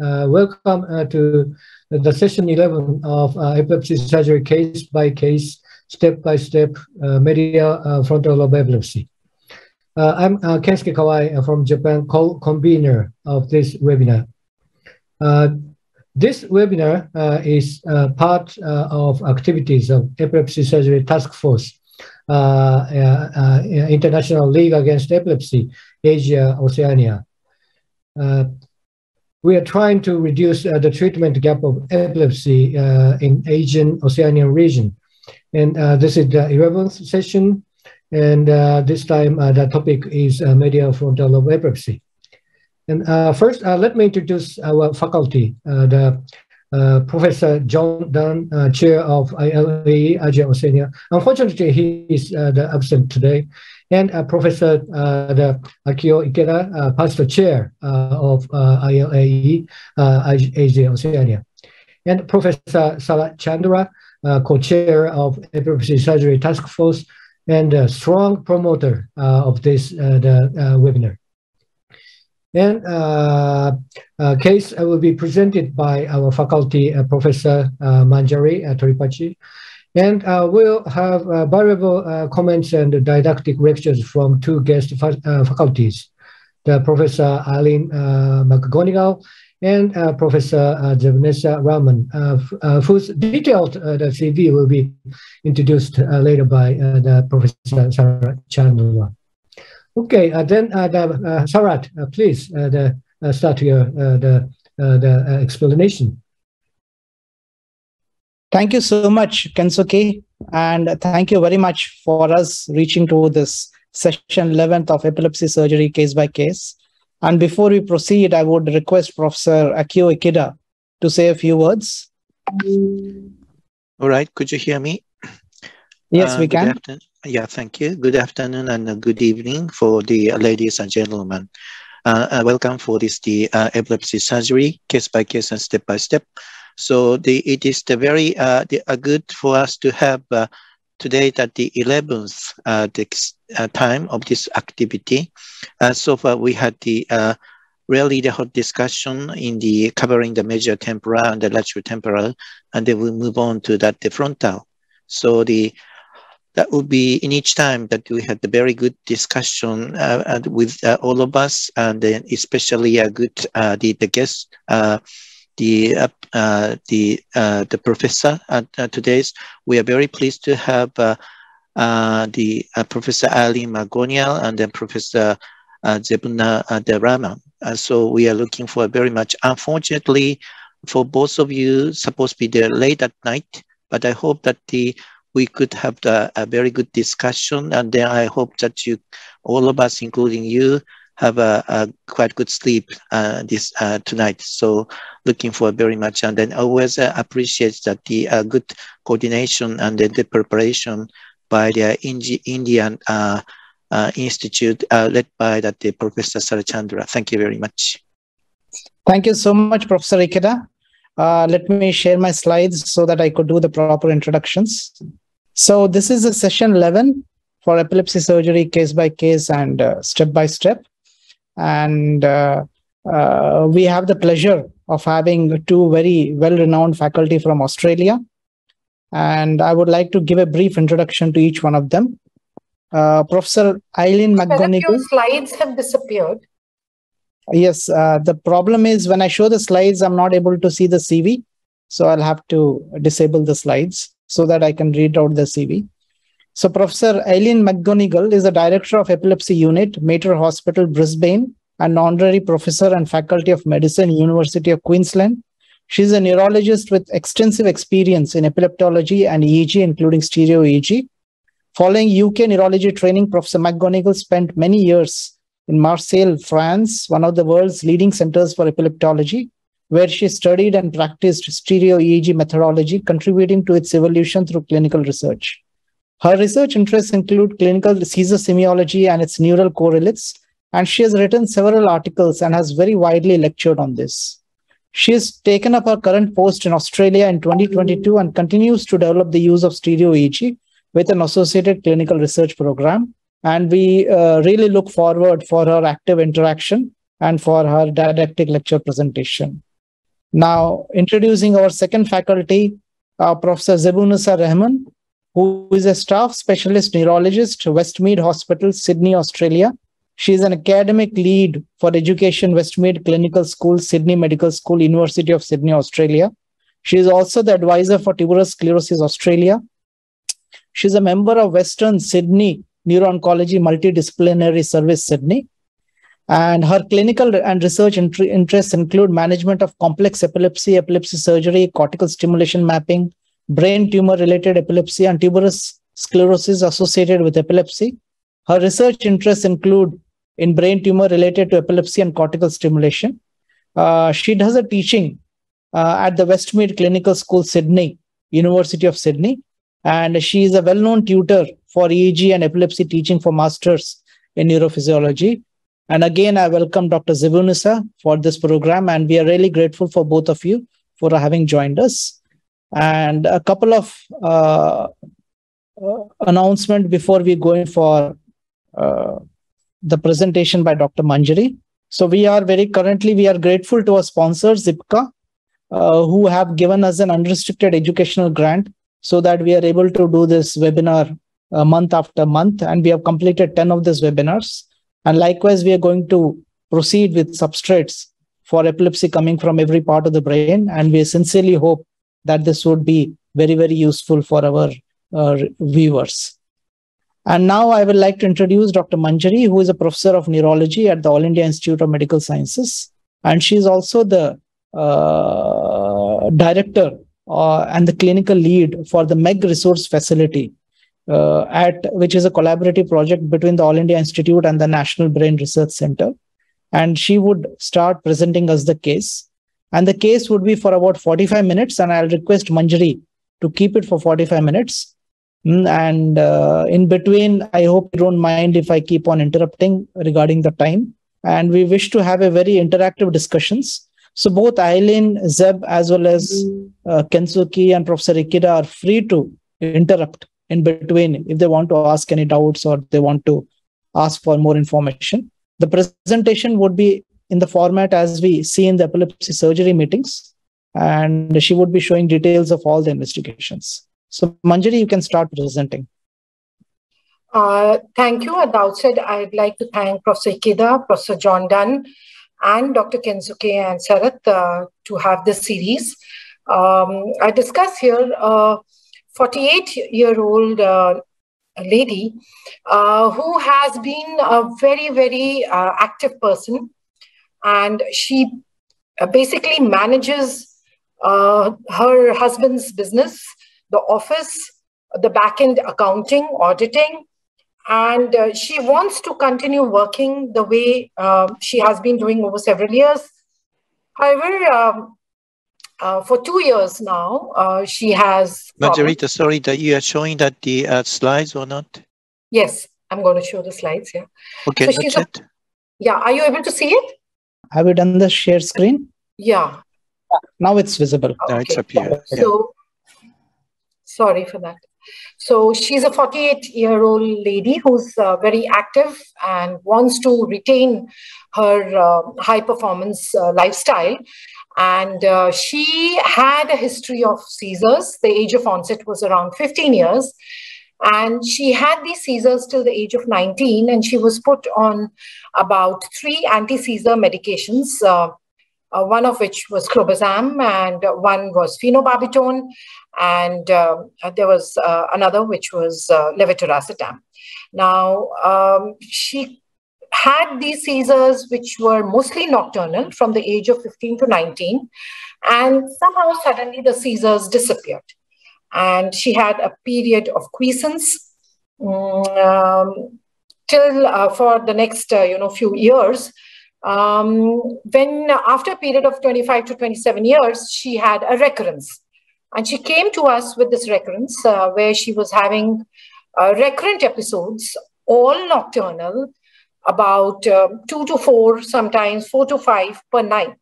Uh, welcome uh, to the session 11 of uh, epilepsy surgery case by case, step by step medial frontal lobe epilepsy. I'm Kensuke Kawai from Japan, co-convener of this webinar. This webinar uh, is uh, part uh, of activities of Epilepsy Surgery Task Force, International League Against Epilepsy, Asia, Oceania. We are trying to reduce the treatment gap of epilepsy in Asian Oceanian region. And this is the 11th session. And this time the topic is medial frontal lobe epilepsy. And uh, first, uh, let me introduce our faculty, uh, the uh, Professor John Dunne, uh, Chair of ILAE Asia Oceania. Unfortunately, he is uh, absent today. And uh, Professor uh, the Akio Ikeda, uh, Past Chair of ILAE Asia Oceania. And Professor Sarat Chandra, Co-Chair of Epilepsy Surgery Task Force and a strong promoter of this the, webinar. And uh, uh, case will be presented by our faculty, uh, Professor uh, Manjari uh, Tripathi. And uh, we'll have variable comments and didactic lectures from two guest fa faculties, the Professor Aileen McGonigal and Professor uh, Zebunnessa Rahman, whose detailed the CV will be introduced later by the Professor Sarat Chandra. Okay, uh, then uh, the, uh, Sarat, uh, please uh, the, uh, start your the the explanation. Thank you so much, Kensuke, and thank you very much for us reaching to this session 11th of epilepsy surgery case by case. And before we proceed, I would request Professor Akio Ikeda to say a few words. All right, could you hear me? Yes, we can. Yeah, thank you. Good afternoon and good evening for the ladies and gentlemen. Uh, uh, welcome for this the uh, epilepsy surgery case by case and step by step. So the it is the very uh, the, good for us to have uh, today at the 11th uh, the, uh, time of this activity. Uh, so far we had the uh, really the hot discussion in the covering the mesial temporal and the lateral temporal, and then we move on to that the frontal. So the that would be in each time that we had a very good discussion with all of us, and then especially a good the the guest, Uh, the uh, uh, the the professor at uh, today's. We are very pleased to have uh, the Professor Ali Magonial and then Professor Zebuna Derama. so we are looking for very much. Unfortunately, for both of you, supposed to be there late at night, but I hope that the we could have the, a very good discussion. And then I hope that you, all of us, including you, have a, a quite good sleep uh, this uh, tonight. So looking forward very much. And then always uh, appreciate that the uh, good coordination and the preparation by the Indi Indian uh, uh, Institute led by that the Professor Sarat Chandra. Thank you very much. Thank you so much, Professor Ikeda. let me share my slides so that I could do the proper introductions. So this is a session 11 for epilepsy surgery case by case and uh, step by step. And uh, uh, we have the pleasure of having two very well-renowned faculty from Australia. And I would like to give a brief introduction to each one of them. Uh, Professor Aileen McGonigal. Your slides have disappeared. Yes, uh, the problem is when I show the slides, I'm not able to see the CV. So I'll have to disable the slides so that I can read out the CV. So Professor Aileen McGonigal is the Director of Epilepsy Unit, Mater Hospital, Brisbane, and honorary professor and faculty of medicine, University of Queensland. She's a neurologist with extensive experience in epileptology and EEG, including stereo EEG. Following UK neurology training, Professor McGonigal spent many years in Marseille, France, one of the world's leading centers for epileptology, where she studied and practiced stereo EEG methodology, contributing to its evolution through clinical research. Her research interests include clinical seizure semiology and its neural correlates, and she has written several articles and has very widely lectured on this. She has taken up her current post in Australia in 2022 and continues to develop the use of stereo EEG with an associated clinical research program. And we uh, really look forward for her active interaction and for her didactic lecture presentation. Now, introducing our second faculty, uh, Professor Zebunnessa Rahman, who is a staff specialist neurologist, Westmead Hospital, Sydney, Australia. She is an academic lead for education, Westmead Clinical School, Sydney Medical School, University of Sydney, Australia. She is also the advisor for Tuberous Sclerosis Australia. She is a member of Western Sydney Neuro-Oncology Multidisciplinary Service, Sydney. And her clinical and research interests include management of complex epilepsy, epilepsy surgery, cortical stimulation mapping, brain tumor related epilepsy, and tuberous sclerosis associated with epilepsy. Her research interests include in brain tumor related to epilepsy and cortical stimulation. Uh, she does a teaching uh, at the Westmead Clinical School, Sydney, University of Sydney. And she is a well known tutor for EEG and epilepsy teaching for masters in neurophysiology. And again, I welcome Dr. Zebunnessa for this program, and we are really grateful for both of you for having joined us. And a couple of uh, uh, announcement before we go in for uh, the presentation by Dr. Manjari. So we are very currently we are grateful to our sponsors Zipca, uh, who have given us an unrestricted educational grant so that we are able to do this webinar month after month, and we have completed 10 of these webinars. And likewise, we are going to proceed with substrates for epilepsy coming from every part of the brain. And we sincerely hope that this would be very, very useful for our uh, viewers. And now I would like to introduce Dr. Manjari, who is a professor of neurology at the All India Institute of Medical Sciences. And she is also the uh, director uh, and the clinical lead for the MEG resource facility uh, at which is a collaborative project between the All India Institute and the National Brain Research Center. And she would start presenting us the case. And the case would be for about 45 minutes. And I'll request Manjari to keep it for 45 minutes. Mm, and uh, in between, I hope you don't mind if I keep on interrupting regarding the time. And we wish to have a very interactive discussions. So both Aileen, Zeb, as well as uh, Kensuke and Professor Ikeda are free to interrupt in between if they want to ask any doubts or they want to ask for more information. The presentation would be in the format as we see in the epilepsy surgery meetings, and she would be showing details of all the investigations. So, Manjari, you can start presenting. Uh, thank you. At the outset, I'd like to thank Professor Ikeda, Professor John Dunne, and Dr. Kensuke and Sarath uh, to have this series. Um, I discuss here a 48 year old uh, lady uh, who has been a very, very uh, active person. And she uh, basically manages uh, her husband's business, the office, the back end accounting, auditing. And uh, she wants to continue working the way she has been doing over several years. However, um, uh, for two years now, uh, she has. Manjari, sorry that you are showing that the uh, slides or not? Yes, I'm going to show the slides. Yeah. Okay, so she's a, it. Yeah, are you able to see it? Have you done the share screen? Yeah. Now it's visible. Okay. Now it's up here. So, sorry for that. So she's a 48 year old lady who's uh, very active and wants to retain her uh, high performance uh, lifestyle. And uh, she had a history of seizures. The age of onset was around 15 years. And she had these seizures till the age of 19, and she was put on about three anti seizure medications, uh, uh, one of which was clobazam, and one was phenobarbital, and uh, there was uh, another which was uh, levetiracetam. Now, um, she had these seizures, which were mostly nocturnal from the age of 15 to 19. And somehow suddenly the seizures disappeared. And she had a period of quiescence um, till uh, for the next uh, you know few years. Um, when after a period of 25 to 27 years, she had a recurrence. And she came to us with this recurrence uh, where she was having uh, recurrent episodes, all nocturnal, about uh, two to four, sometimes four to five per night.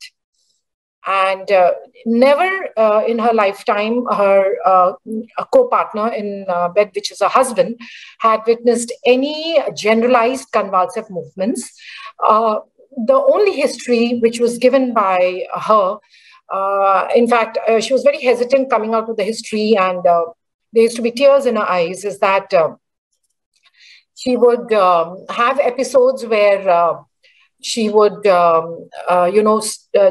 And uh, never uh, in her lifetime, her uh, co-partner in uh, bed, which is her husband, had witnessed any generalized convulsive movements. Uh, the only history which was given by her Uh, in fact, she was very hesitant coming out with the history, and there used to be tears in her eyes. Is that she would um, have episodes where she would, um, uh, you know,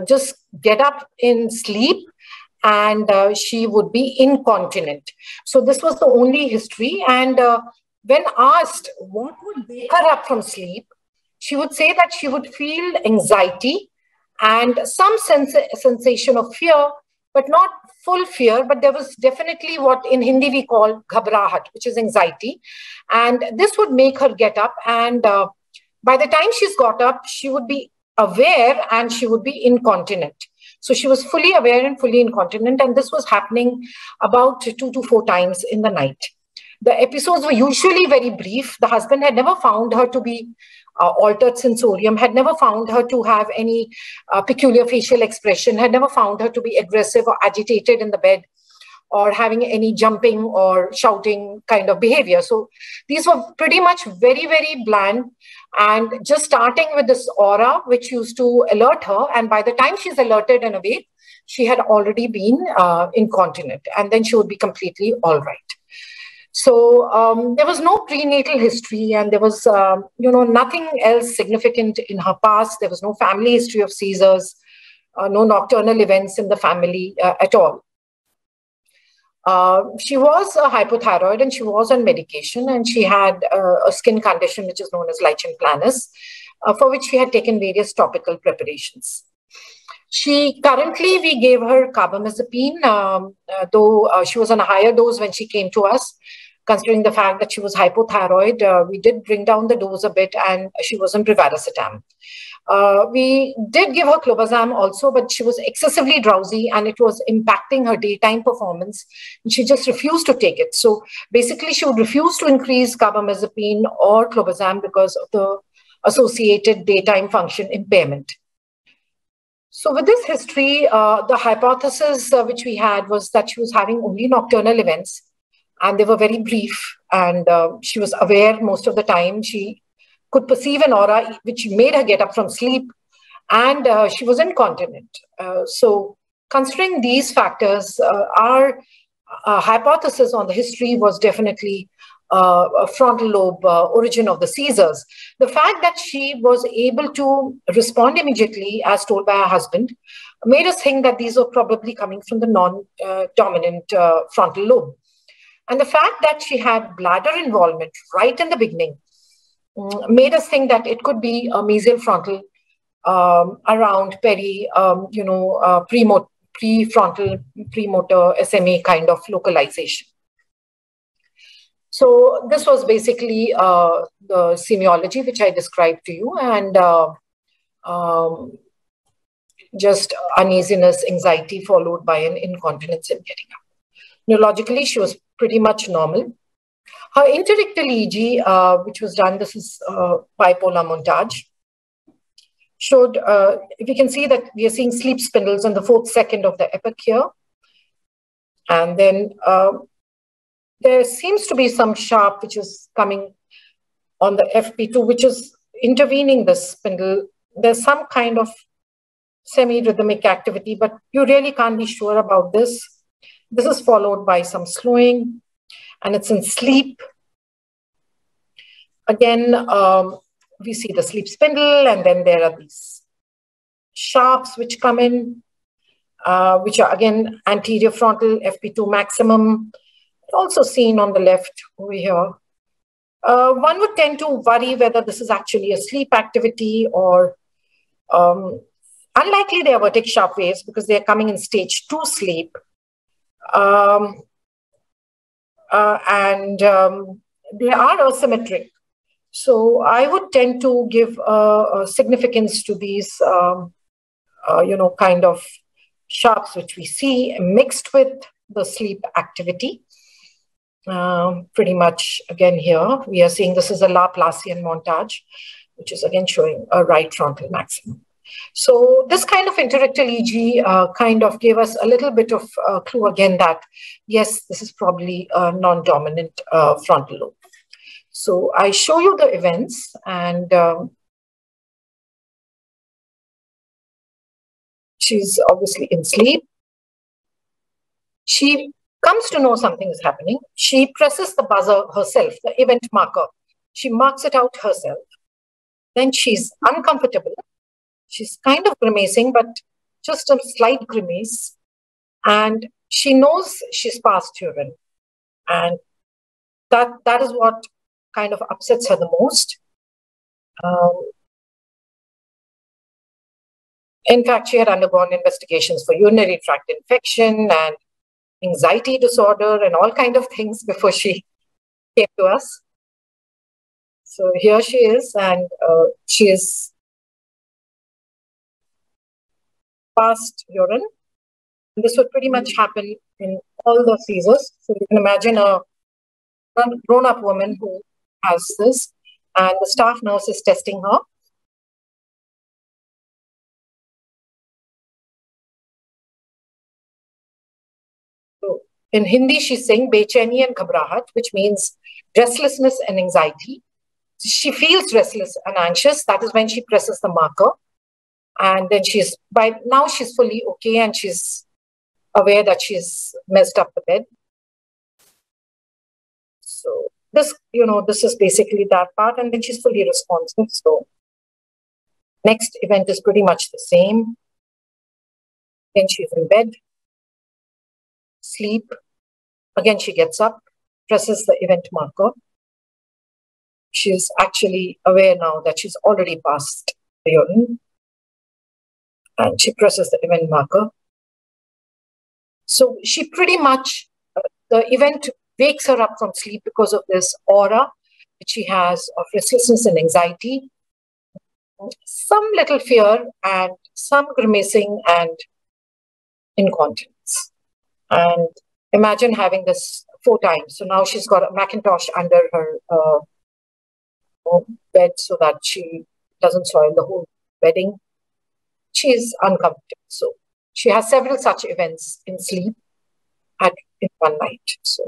just get up in sleep and she would be incontinent. So this was the only history. And when asked what would wake her up from sleep, she would say that she would feel anxiety and some sens sensation of fear, but not full fear, but there was definitely what in Hindi we call ghabrahat, which is anxiety. And this would make her get up. And uh, by the time she's got up, she would be aware and she would be incontinent. So she was fully aware and fully incontinent. And this was happening about two to four times in the night. The episodes were usually very brief. The husband had never found her to be uh, altered sensorium, had never found her to have any uh, peculiar facial expression, had never found her to be aggressive or agitated in the bed or having any jumping or shouting kind of behavior. So these were pretty much very, very bland and just starting with this aura, which used to alert her. And by the time she's alerted and awake, she had already been uh, incontinent and then she would be completely all right. So um, there was no prenatal history, and there was, uh, you know, nothing else significant in her past. There was no family history of seizures, uh, no nocturnal events in the family uh, at all. Uh, she was a hypothyroid and she was on medication, and she had uh, a skin condition which is known as lichen planus, uh, for which she had taken various topical preparations. She currently, we gave her carbamazepine, um, though she was on a higher dose when she came to us considering the fact that she was hypothyroid, uh, we did bring down the dose a bit and she was on brivaracetam. Uh, we did give her clobazam also, but she was excessively drowsy and it was impacting her daytime performance. And she just refused to take it. So basically, she would refuse to increase carbamazepine or clobazam because of the associated daytime function impairment. So with this history, uh, the hypothesis uh, which we had was that she was having only nocturnal events and they were very brief. And uh, she was aware most of the time. She could perceive an aura which made her get up from sleep, and uh, she was incontinent. Uh, so, considering these factors, uh, our uh, hypothesis on the history was definitely uh, a frontal lobe origin of the seizures. The fact that she was able to respond immediately, as told by her husband, made us think that these were probably coming from the non-dominant frontal lobe. And the fact that she had bladder involvement right in the beginning made us think that it could be a mesial frontal um, around peri, um, you know, uh, prefrontal, premotor SMA kind of localization. So this was basically uh, the semiology which I described to you and uh, um, just uneasiness, anxiety followed by an incontinence in getting up. Neurologically, she was pretty much normal. Her interictal EEG, uh, which was done, this is uh, bipolar montage, showed, uh, if you can see that we are seeing sleep spindles on the fourth second of the epoch here. And then uh, there seems to be some sharp which is coming on the FP2, which is intervening the spindle. There's some kind of semi-rhythmic activity, but you really can't be sure about this. This is followed by some slowing, and it's in sleep. Again, um, we see the sleep spindle, and then there are these sharps which come in, uh, which are again anterior frontal FP2 maximum, also seen on the left over here. Uh, one would tend to worry whether this is actually a sleep activity or um, unlikely they are vertex sharp waves because they are coming in stage two sleep. Um, uh, and um, they are asymmetric. So I would tend to give uh, significance to these, um, uh, you know, kind of sharps which we see mixed with the sleep activity. Um, pretty much again here, we are seeing this is a Laplacian montage, which is again showing a right frontal maximum. So this kind of interictal EEG uh, kind of gave us a little bit of uh, clue again that, yes, this is probably a non-dominant uh, frontal lobe. So I show you the events and um, she's obviously in sleep. She comes to know something is happening. She presses the buzzer herself, the event marker. She marks it out herself. Then she's uncomfortable. She's kind of grimacing, but just a slight grimace. And she knows she's past urine. And that, that is what kind of upsets her the most. Um, in fact, she had undergone investigations for urinary tract infection and anxiety disorder and all kind of things before she came to us. So here she is, and uh, she is past urine. And this would pretty much happen in all the seizures. So you can imagine a grown-up woman who has this, and the staff nurse is testing her. In Hindi, she's saying bechani and ghabrahat, which means restlessness and anxiety. She feels restless and anxious. That is when she presses the marker. And then she's, by now, she's fully okay and she's aware that she's messed up the bed. So this, you know, this is basically that part. And then she's fully responsive. So next event is pretty much the same. Then she's in bed sleep. Again, she gets up, presses the event marker. She's actually aware now that she's already passed the urine. And she presses the event marker. So she pretty much, uh, the event wakes her up from sleep because of this aura which she has of restlessness and anxiety, some little fear, and some grimacing and incontinence. And imagine having this four times. So now she's got a Macintosh under her uh, bed so that she doesn't soil the whole bedding. She's uncomfortable. So she has several such events in sleep at in one night. So,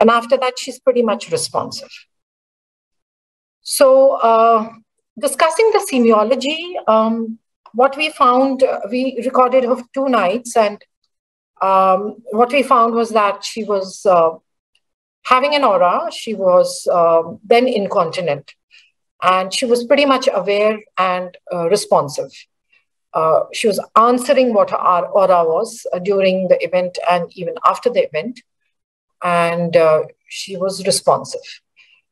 and after that, she's pretty much responsive. So, uh, discussing the semiology, um, what we found, uh, we recorded of two nights, and um, what we found was that she was uh, having an aura. She was um, then incontinent. And she was pretty much aware and uh, responsive. Uh, she was answering what her aura was uh, during the event and even after the event. And uh, she was responsive.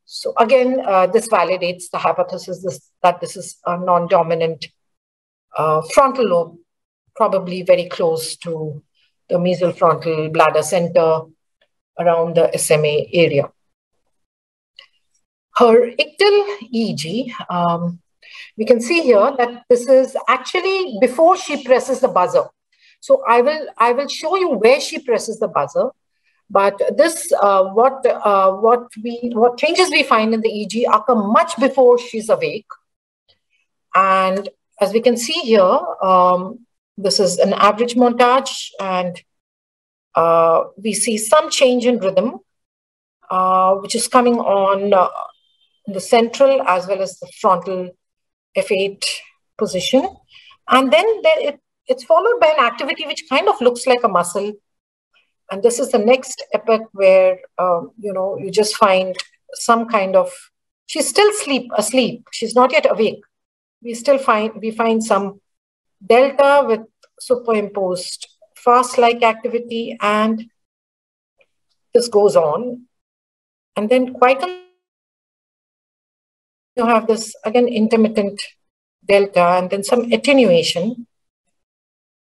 So again, uh, this validates the hypothesis this, that this is a non-dominant frontal lobe, probably very close to the mesial frontal bladder center around the SMA area. Her ictal EEG, um, we can see here that this is actually before she presses the buzzer. So I will, I will show you where she presses the buzzer. But this, uh, what, uh, what, we, what changes we find in the EEG occur much before she's awake. And as we can see here, um, this is an average montage, and uh, we see some change in rhythm, uh, which is coming on uh, the central as well as the frontal F8 position. And then there it, it's followed by an activity which kind of looks like a muscle. And this is the next epoch where, um, you know, you just find some kind of, she's still sleep asleep. She's not yet awake. We still find, we find some delta with superimposed fast-like activity, and this goes on. And then quite a you have this, again, intermittent delta, and then some attenuation.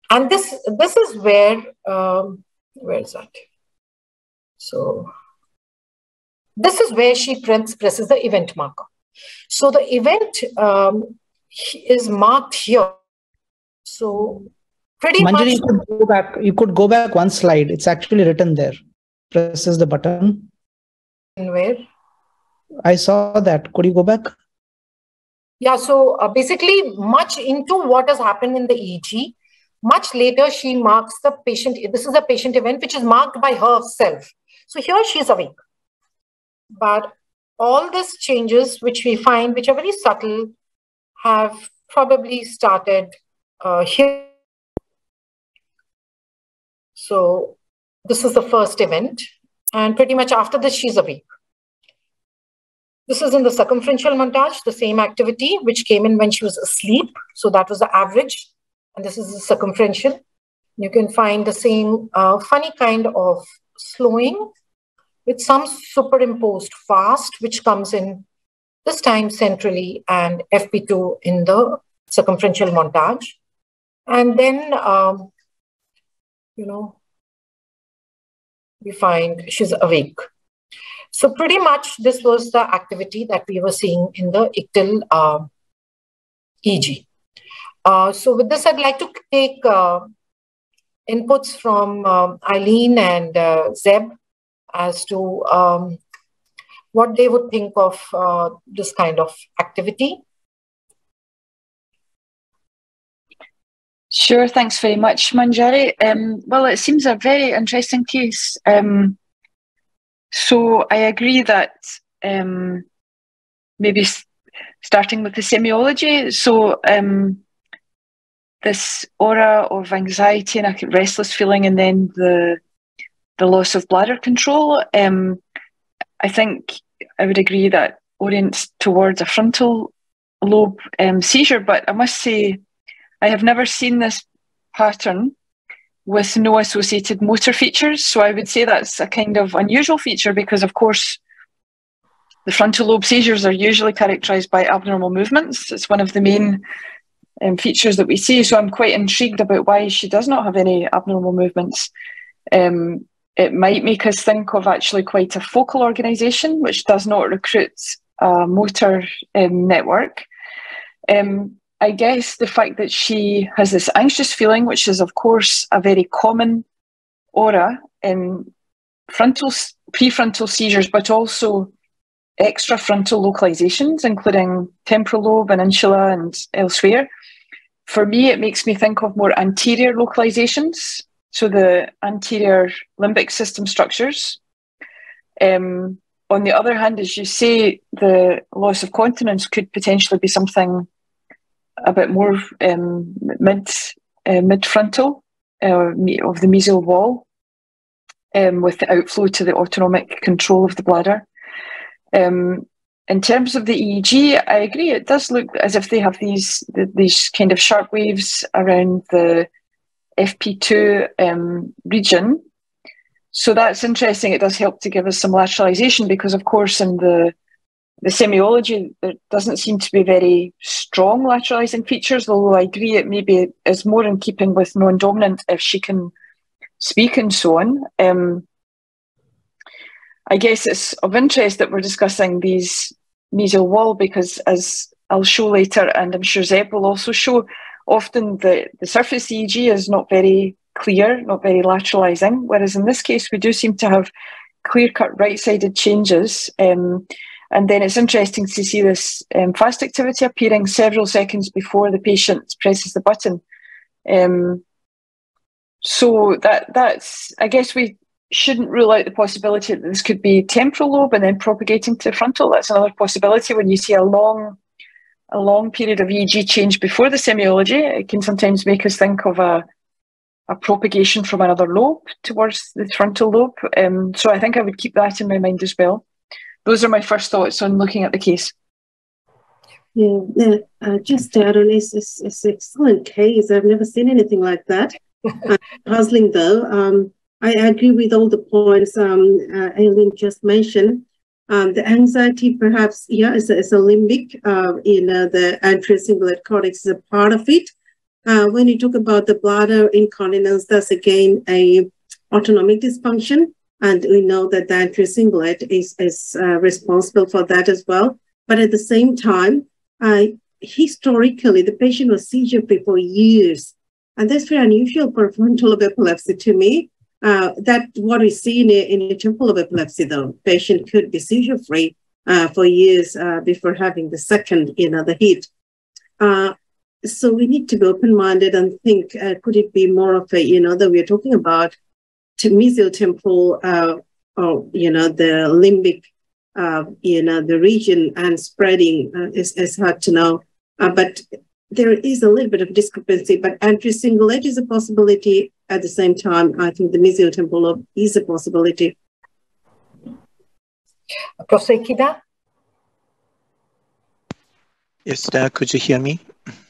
And this, this is where, um, where is that? So this is where she prints presses the event marker. So the event um, is marked here. So pretty Manjari, much. You could go back. You could go back one slide. It's actually written there. Presses the button. And where? I saw that. Could you go back? Yeah. So uh, basically, much into what has happened in the EEG. Much later, she marks the patient. This is a patient event which is marked by herself. So here she's awake. But all these changes, which we find, which are very subtle, have probably started uh, here So this is the first event. And pretty much after this, she's awake. This is in the circumferential montage, the same activity, which came in when she was asleep. So that was the average. And this is the circumferential. You can find the same uh, funny kind of slowing with some superimposed fast, which comes in this time centrally and FP2 in the circumferential montage. And then, um, you know, we find she's awake. So pretty much this was the activity that we were seeing in the ictal uh, EG. Uh, so with this, I'd like to take uh, inputs from um, Aileen and uh, Zeb as to um, what they would think of uh, this kind of activity. Sure, thanks very much, Manjari. Um, well, it seems a very interesting case. Um, so I agree that um, maybe starting with the semiology. So um, this aura of anxiety and a restless feeling, and then the the loss of bladder control. Um, I think I would agree that orients towards a frontal lobe um, seizure, but I must say I have never seen this pattern with no associated motor features. So I would say that's a kind of unusual feature because, of course, the frontal lobe seizures are usually characterized by abnormal movements. It's one of the main um, features that we see. So I'm quite intrigued about why she does not have any abnormal movements. Um, it might make us think of actually quite a focal organisation which does not recruit a motor um, network. Um, I guess the fact that she has this anxious feeling, which is of course a very common aura in frontal prefrontal seizures, but also extrafrontal localizations, including temporal lobe and insula and elsewhere. For me, it makes me think of more anterior localizations, so the anterior limbic system structures. Um, on the other hand, as you say, the loss of continence could potentially be something a bit more um, mid uh, mid frontal uh, of the mesial wall, um, with the outflow to the autonomic control of the bladder. Um, in terms of the EEG, I agree. It does look as if they have these these kind of sharp waves around the FP2 um, region. So that's interesting. It does help to give us some lateralization because, of course, in the the semiology, there doesn't seem to be very strong lateralizing features, although I agree it maybe is more in keeping with non-dominant if she can speak and so on. Um, I guess it's of interest that we're discussing these mesial wall because as I'll show later, and I'm sure Zeb will also show, often the, the surface EEG is not very clear, not very lateralizing, whereas in this case we do seem to have clear-cut right-sided changes. Um, and then it's interesting to see this um, fast activity appearing several seconds before the patient presses the button. Um, so that that's, I guess we shouldn't rule out the possibility that this could be temporal lobe and then propagating to frontal. That's another possibility when you see a long, a long period of EEG change before the semiology. It can sometimes make us think of a, a propagation from another lobe towards the frontal lobe. Um, so I think I would keep that in my mind as well those are my first thoughts on looking at the case. Yeah, yeah uh, just to add on, it's, it's, it's, an excellent case. I've never seen anything like that. uh, puzzling though. Um, I agree with all the points um, uh, Aileen just mentioned. Um, the anxiety, perhaps, yeah, is a, is a limbic uh, in uh, the anterior cingulate cortex is a part of it. Uh, when you talk about the bladder incontinence, that's again a autonomic dysfunction. And we know that anterior cingulate is, is uh, responsible for that as well. But at the same time, uh, historically, the patient was seizure free for years. And that's very unusual for frontal lobe epilepsy to me. Uh, that what we see in a, in a temporal lobe epilepsy, though, patient could be seizure free uh, for years uh, before having the second, you know, the hit. Uh, so we need to be open-minded and think, uh, could it be more of a, you know, that we're talking about mesiotemporal, uh, or, you know, the limbic, uh, you know, the region and spreading uh, is, is hard to know. Uh, but there is a little bit of discrepancy, but anterior cingulate is a possibility at the same time, I think the mesial temporal lobe is a possibility. Professor Ikeda? Yes, uh, could you hear me?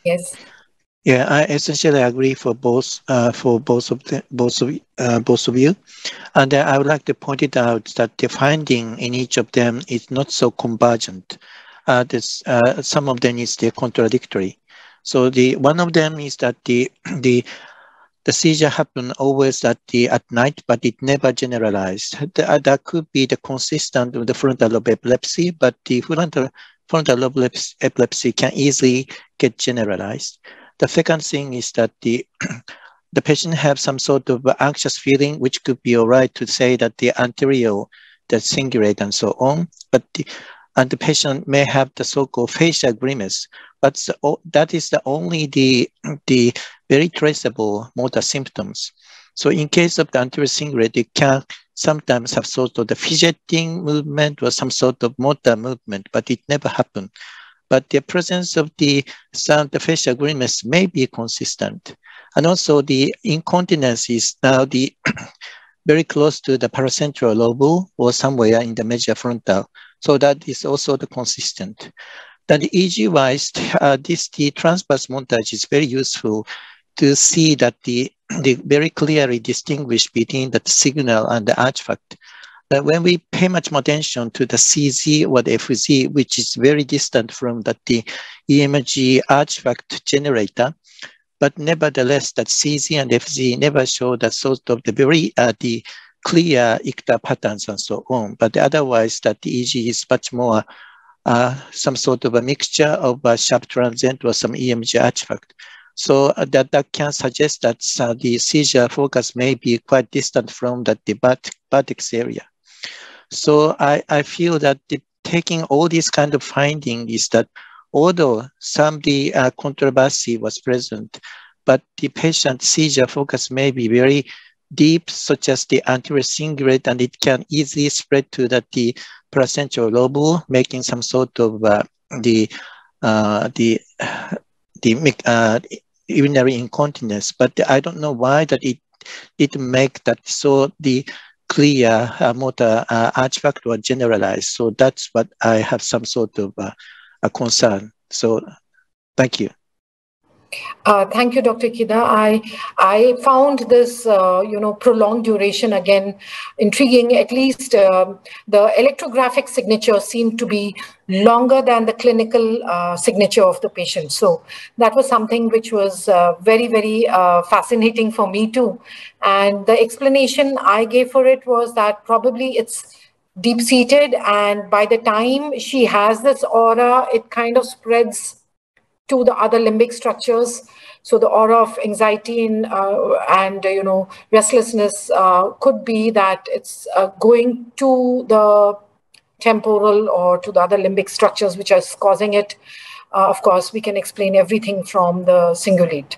Yes. Yeah, I essentially agree for both uh, for both of the both of uh, both of you, and uh, I would like to point it out that the finding in each of them is not so convergent. Uh, this uh, some of them is the contradictory. So the one of them is that the the the seizure happen always at the at night, but it never generalized. The, that could be the consistent with the frontal lobe epilepsy, but the frontal frontal lobe epilepsy can easily get generalized. The second thing is that the the patient have some sort of anxious feeling, which could be all right to say that the anterior, the cingulate and so on, but the, and the patient may have the so-called facial grimace, but the, that is the only the, the very traceable motor symptoms. So in case of the anterior cingulate, it can sometimes have sort of the fidgeting movement or some sort of motor movement, but it never happened but the presence of the sound, facial grimace may be consistent. And also the incontinence is now the very close to the paracentral lobe or somewhere in the mesial frontal. So that is also the consistent. Then the EG wise, uh, this the transverse montage is very useful to see that the, the very clearly distinguish between the signal and the artifact. But when we pay much more attention to the CZ or the FZ, which is very distant from that the EMG artifact generator, but nevertheless that CZ and FZ never show that sort of the very uh, the clear ictal patterns and so on. But otherwise that the EG is much more uh, some sort of a mixture of a sharp transient or some EMG artifact. So uh, that, that can suggest that uh, the seizure focus may be quite distant from that the buttocks area. So I, I feel that the, taking all these kind of finding is that although some the uh, controversy was present, but the patient seizure focus may be very deep, such as the anterior cingulate, and it can easily spread to the, the paracentral lobe, making some sort of uh, the uh, the the uh, urinary incontinence. But I don't know why that it didn't make that. So the clear uh, motor uh, artifact or generalized. So that's what I have some sort of uh, a concern. So thank you. Uh, thank you, Dr. Ikeda. I I found this, uh, you know, prolonged duration again intriguing. At least uh, the electrographic signature seemed to be longer than the clinical uh, signature of the patient. So that was something which was uh, very, very uh, fascinating for me too. And the explanation I gave for it was that probably it's deep-seated, and by the time she has this aura, it kind of spreads to the other limbic structures. So the aura of anxiety and, uh, and uh, you know, restlessness uh, could be that it's uh, going to the temporal or to the other limbic structures which are causing it. Uh, of course, we can explain everything from the cingulate.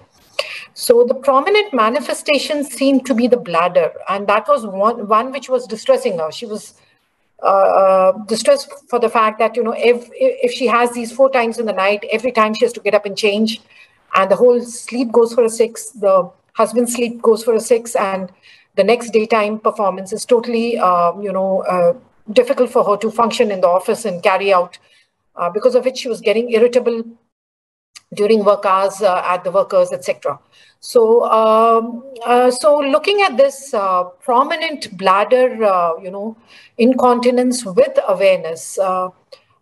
So the prominent manifestations seem to be the bladder, and that was one, one which was distressing her. She was uh, uh, for the fact that you know if if she has these four times in the night, every time she has to get up and change, and the whole sleep goes for a six, the husband's sleep goes for a six, and the next daytime performance is totally uh, you know uh, difficult for her to function in the office and carry out. Uh, because of it, she was getting irritable during work hours uh, at the workers, etc. So, um, uh, so looking at this uh, prominent bladder, uh, you know, incontinence with awareness, uh,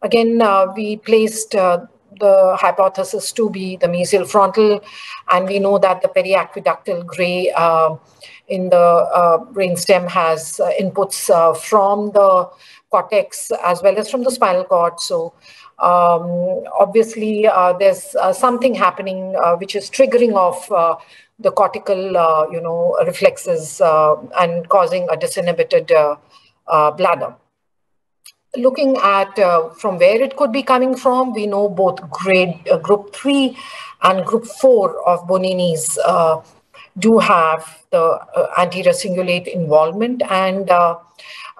again, uh, we placed uh, the hypothesis to be the mesial frontal, and we know that the periaqueductal gray in the brainstem has inputs from the cortex as well as from the spinal cord. So um, obviously, uh, there's uh, something happening uh, which is triggering off uh, the cortical, uh, you know, reflexes uh, and causing a disinhibited bladder. Looking at from where it could be coming from, we know both grade group three and group four of Bonini's do have the anterior cingulate involvement and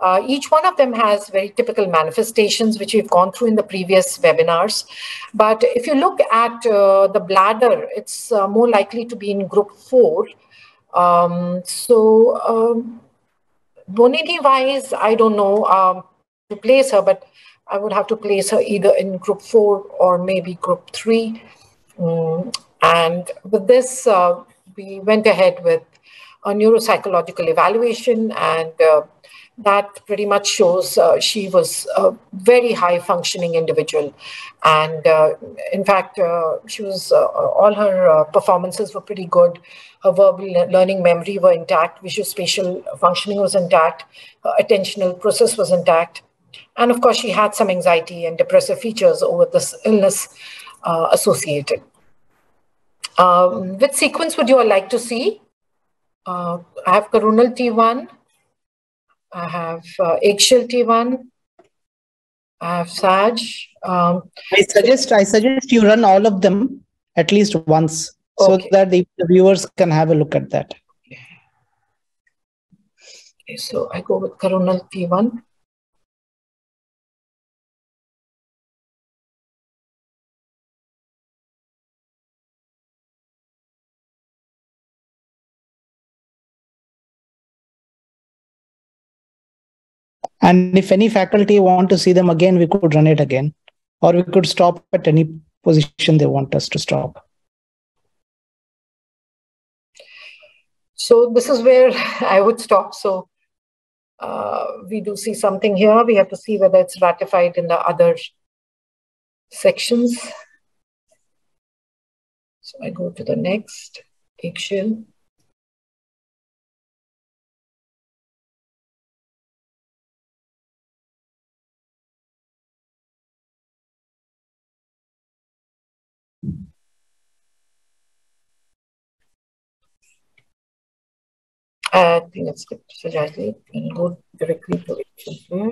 uh, each one of them has very typical manifestations, which we've gone through in the previous webinars. But if you look at uh, the bladder, it's uh, more likely to be in group four. Um, so um, Bonini wise, I don't know um, to place her, but I would have to place her either in group four or maybe group three. Mm, and with this, uh, we went ahead with a neuropsychological evaluation and uh, that pretty much shows uh, she was a very high functioning individual. And uh, in fact, uh, she was, uh, all her uh, performances were pretty good. Her verbal learning memory were intact, visual spatial functioning was intact, her attentional process was intact. And of course, she had some anxiety and depressive features over this illness uh, associated. Um, which sequence would you all like to see? I have coronal T1. I have uh, axial T1. I have Saj. Um, I suggest I suggest you run all of them at least once okay. so that the, the, viewers can have a look at that. Okay. okay so I go with coronal T1. And if any faculty want to see them again, we could run it again, or we could stop at any position they want us to stop. So this is where I would stop. So uh, we do see something here. We have to see whether it's ratified in the other sections. So I go to the next axial. I think it's sagittal and go directly to it here.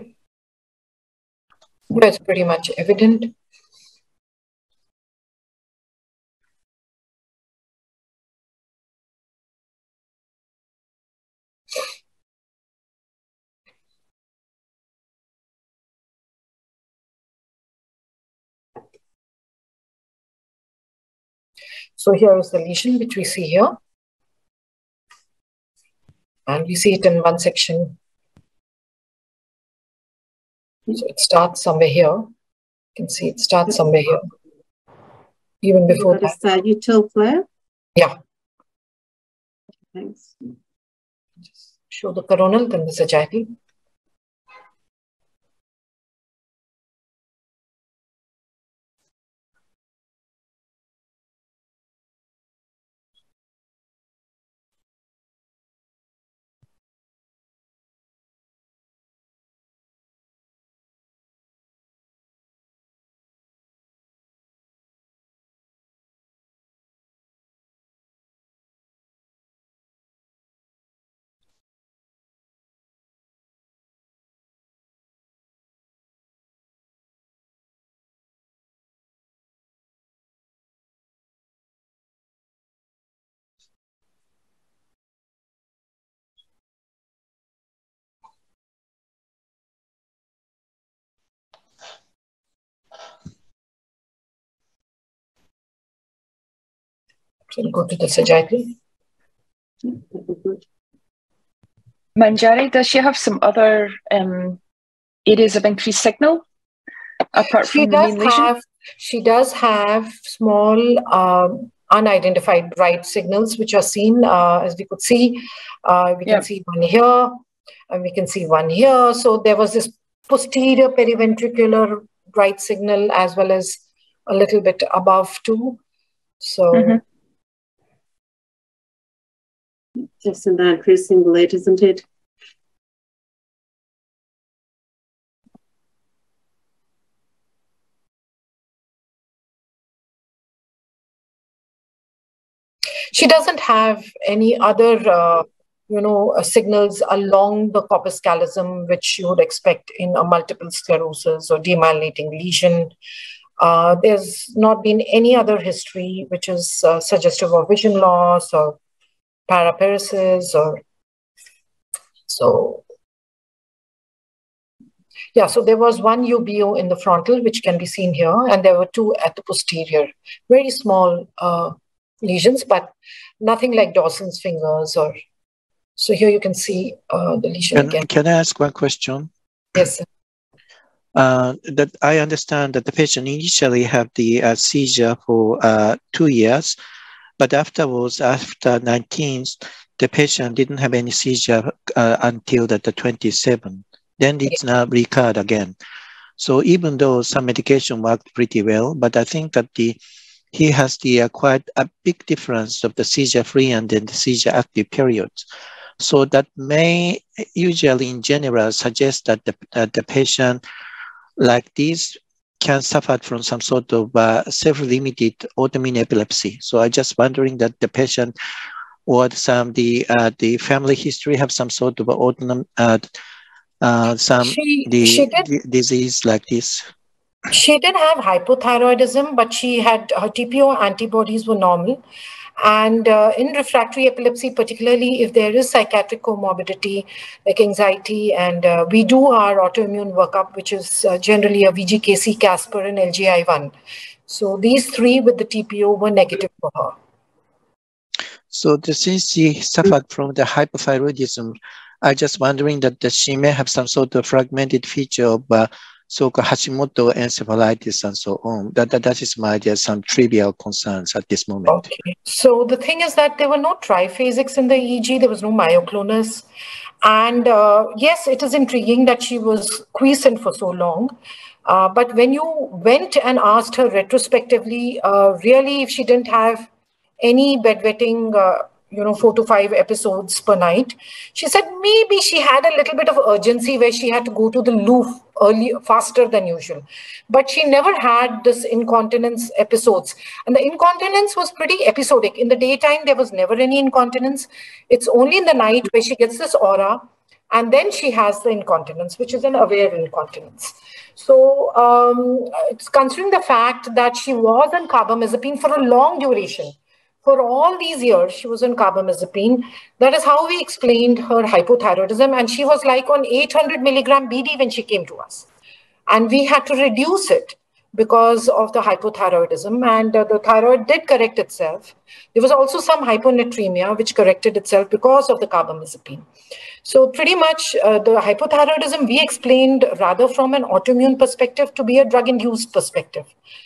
That's pretty much evident. So here is the lesion which we see here. And we see it in one section. So it starts somewhere here. You can see it starts somewhere here. Even before that. sagittal FLAIR? Yeah. Thanks. Just show the coronal, then the sagittal. Can go to the sagittal. Manjari, does she have some other um, areas of increased signal apart she from does the main have, She does have small um, unidentified bright signals which are seen uh, as we could see. Uh, we can see one here and we can see one here. So there was this posterior periventricular bright signal as well as a little bit above too. So mm -hmm. Just in that increasing late, isn't it? She doesn't have any other, uh, you know, uh, signals along the corpus callosum, which you would expect in a multiple sclerosis or demyelinating lesion. Uh, there's not been any other history which is uh, suggestive of vision loss or paraparesis or so yeah, so there was one UBO in the frontal, which can be seen here, and there were two at the posterior, very small uh, lesions, but nothing like Dawson's fingers or. So here you can see uh, the lesion can, again. Can I ask one question? Yes. Sir. Uh, that I understand that the patient initially had the uh, seizure for uh, two years, but afterwards, after 19, the patient didn't have any seizure uh, until the, the 27. Then it's now recurred again. So even though some medication worked pretty well, but I think that the he has the uh, quite a big difference of the seizure-free and then the seizure-active periods. So that may usually in general suggest that the, uh, the patient like this can suffer from some sort of uh, self-limited autoimmune epilepsy. So I just wondering that the patient or some the uh, the family history have some sort of autonom uh, uh, some she, the, she did, the disease like this. She didn't have hypothyroidism, but she had her TPO antibodies were normal. And uh, in refractory epilepsy, particularly if there is psychiatric comorbidity like anxiety, and uh, we do our autoimmune workup, which is uh, generally a VGKC, CASPR, and LGI1. So these three with the TPO were negative for her. So since she suffered from the hypothyroidism, I just wondering that, that she may have some sort of fragmented feature of so-called Hashimoto encephalitis and so on. That, that, that is my just some trivial concerns at this moment. Okay. So the thing is that there were no triphasics in the EEG. There was no myoclonus. And uh, yes, it is intriguing that she was quiescent for so long. Uh, but when you went and asked her retrospectively, uh, really, if she didn't have any bedwetting uh, you know, four to five episodes per night. She said maybe she had a little bit of urgency where she had to go to the loo early, faster than usual. But she never had this incontinence episodes. And the incontinence was pretty episodic. In the daytime, there was never any incontinence. It's only in the night where she gets this aura. And then she has the incontinence, which is an aware incontinence. So um, it's considering the fact that she was on carbamazepine for a long duration for all these years, she was on carbamazepine. That is how we explained her hypothyroidism. And she was like on 800 milligram BD when she came to us. And we had to reduce it because of the hypothyroidism. And uh, the thyroid did correct itself. There was also some hyponatremia, which corrected itself because of the carbamazepine. So pretty much uh, the hypothyroidism we explained rather from an autoimmune perspective to be a drug-induced perspective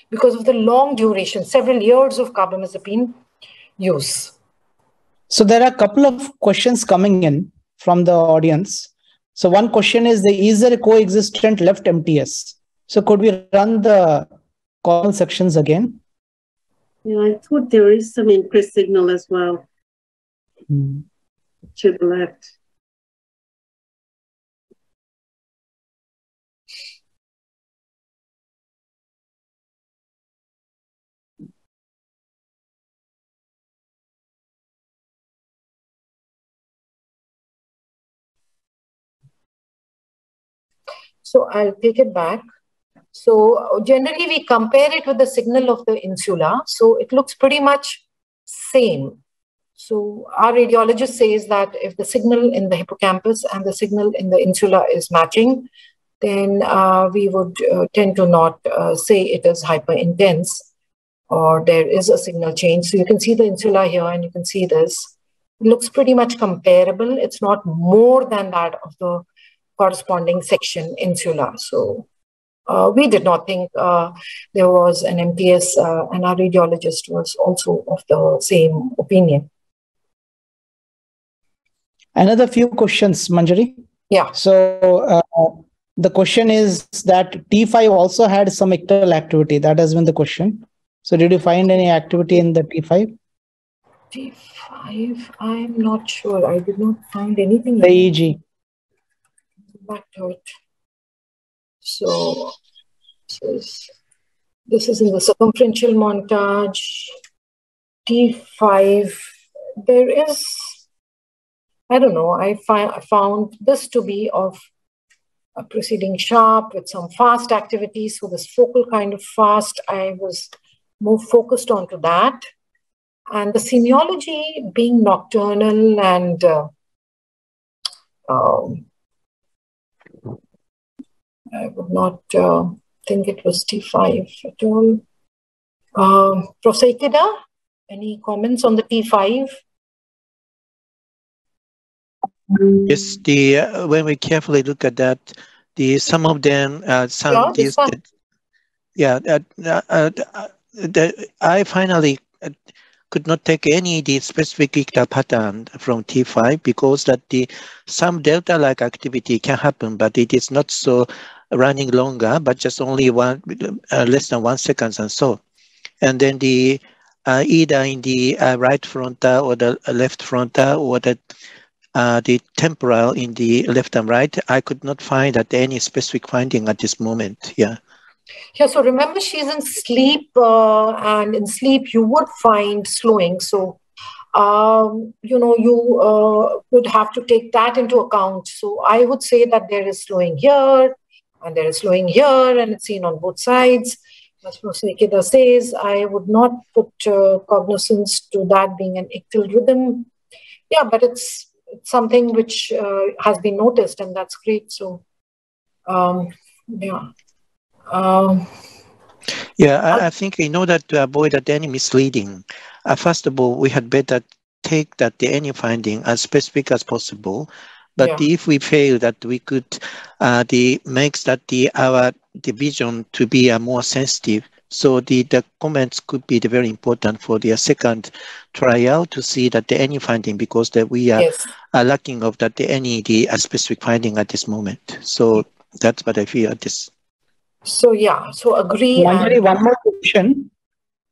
because of the long duration, several years of carbamazepine use. So there are a couple of questions coming in from the audience. So one question is, the, is there a coexistent left MTS? So could we run the call sections again? Yeah, I thought there is some increased signal as well hmm. to the left. So I'll take it back. So generally we compare it with the signal of the insula. So it looks pretty much same. So our radiologist says that if the signal in the hippocampus and the signal in the insula is matching, then uh, we would uh, tend to not uh, say it is hyper intense or there is a signal change. So you can see the insula here and you can see this. It looks pretty much comparable. It's not more than that of the corresponding section insula. So uh, we did not think uh, there was an MTS, uh, and our radiologist was also of the same opinion. Another few questions, Manjari. Yeah. So uh, the question is that T5 also had some ictal activity. That has been the question. So did you find any activity in the T5? T5, I'm not sure. I did not find anything. The EEG back to it. So this is, in the circumferential montage. T5, there is, I don't know, I, I found this to be of a proceeding sharp with some fast activity. So this focal kind of fast, I was more focused onto that. And the semiology being nocturnal and uh, um, I would not uh, think it was T5 at all. Um, Professor Ikeda, Any comments on the T5? Yes, the uh, when we carefully look at that, the some of them, uh, some Yeah, these, this yeah, uh, uh, uh, the, I finally uh, could not take any the specific data pattern from T5 because that the some delta-like activity can happen, but it is not so running longer, but just only one uh, less than one seconds and so. And then the uh, either in the uh, right frontal or the left frontal or the uh, the temporal in the left and right, I could not find that any specific finding at this moment. Yeah. Yeah, so remember she's in sleep, uh, and in sleep you would find slowing. So, um, you know, you uh, would have to take that into account. So, I would say that there is slowing here, and there is slowing here, and it's seen on both sides. As Professor Ikeda says, I would not put uh, cognizance to that being an ictal rhythm. Yeah, but it's, it's something which uh, has been noticed, and that's great. So, um, yeah. Um, Yeah, I, I think in order to avoid that any misleading, uh, first of all, we had better take that the any finding as specific as possible. But Yeah. if we fail, that we could uh, the makes that the our division to be uh, more sensitive. So the, the comments could be the very important for the second trial to see that the any finding because that we are, yes. are lacking of that the any the uh, specific finding at this moment. So that's what I feel at this. So yeah, so agree. Manjari, and- one more question.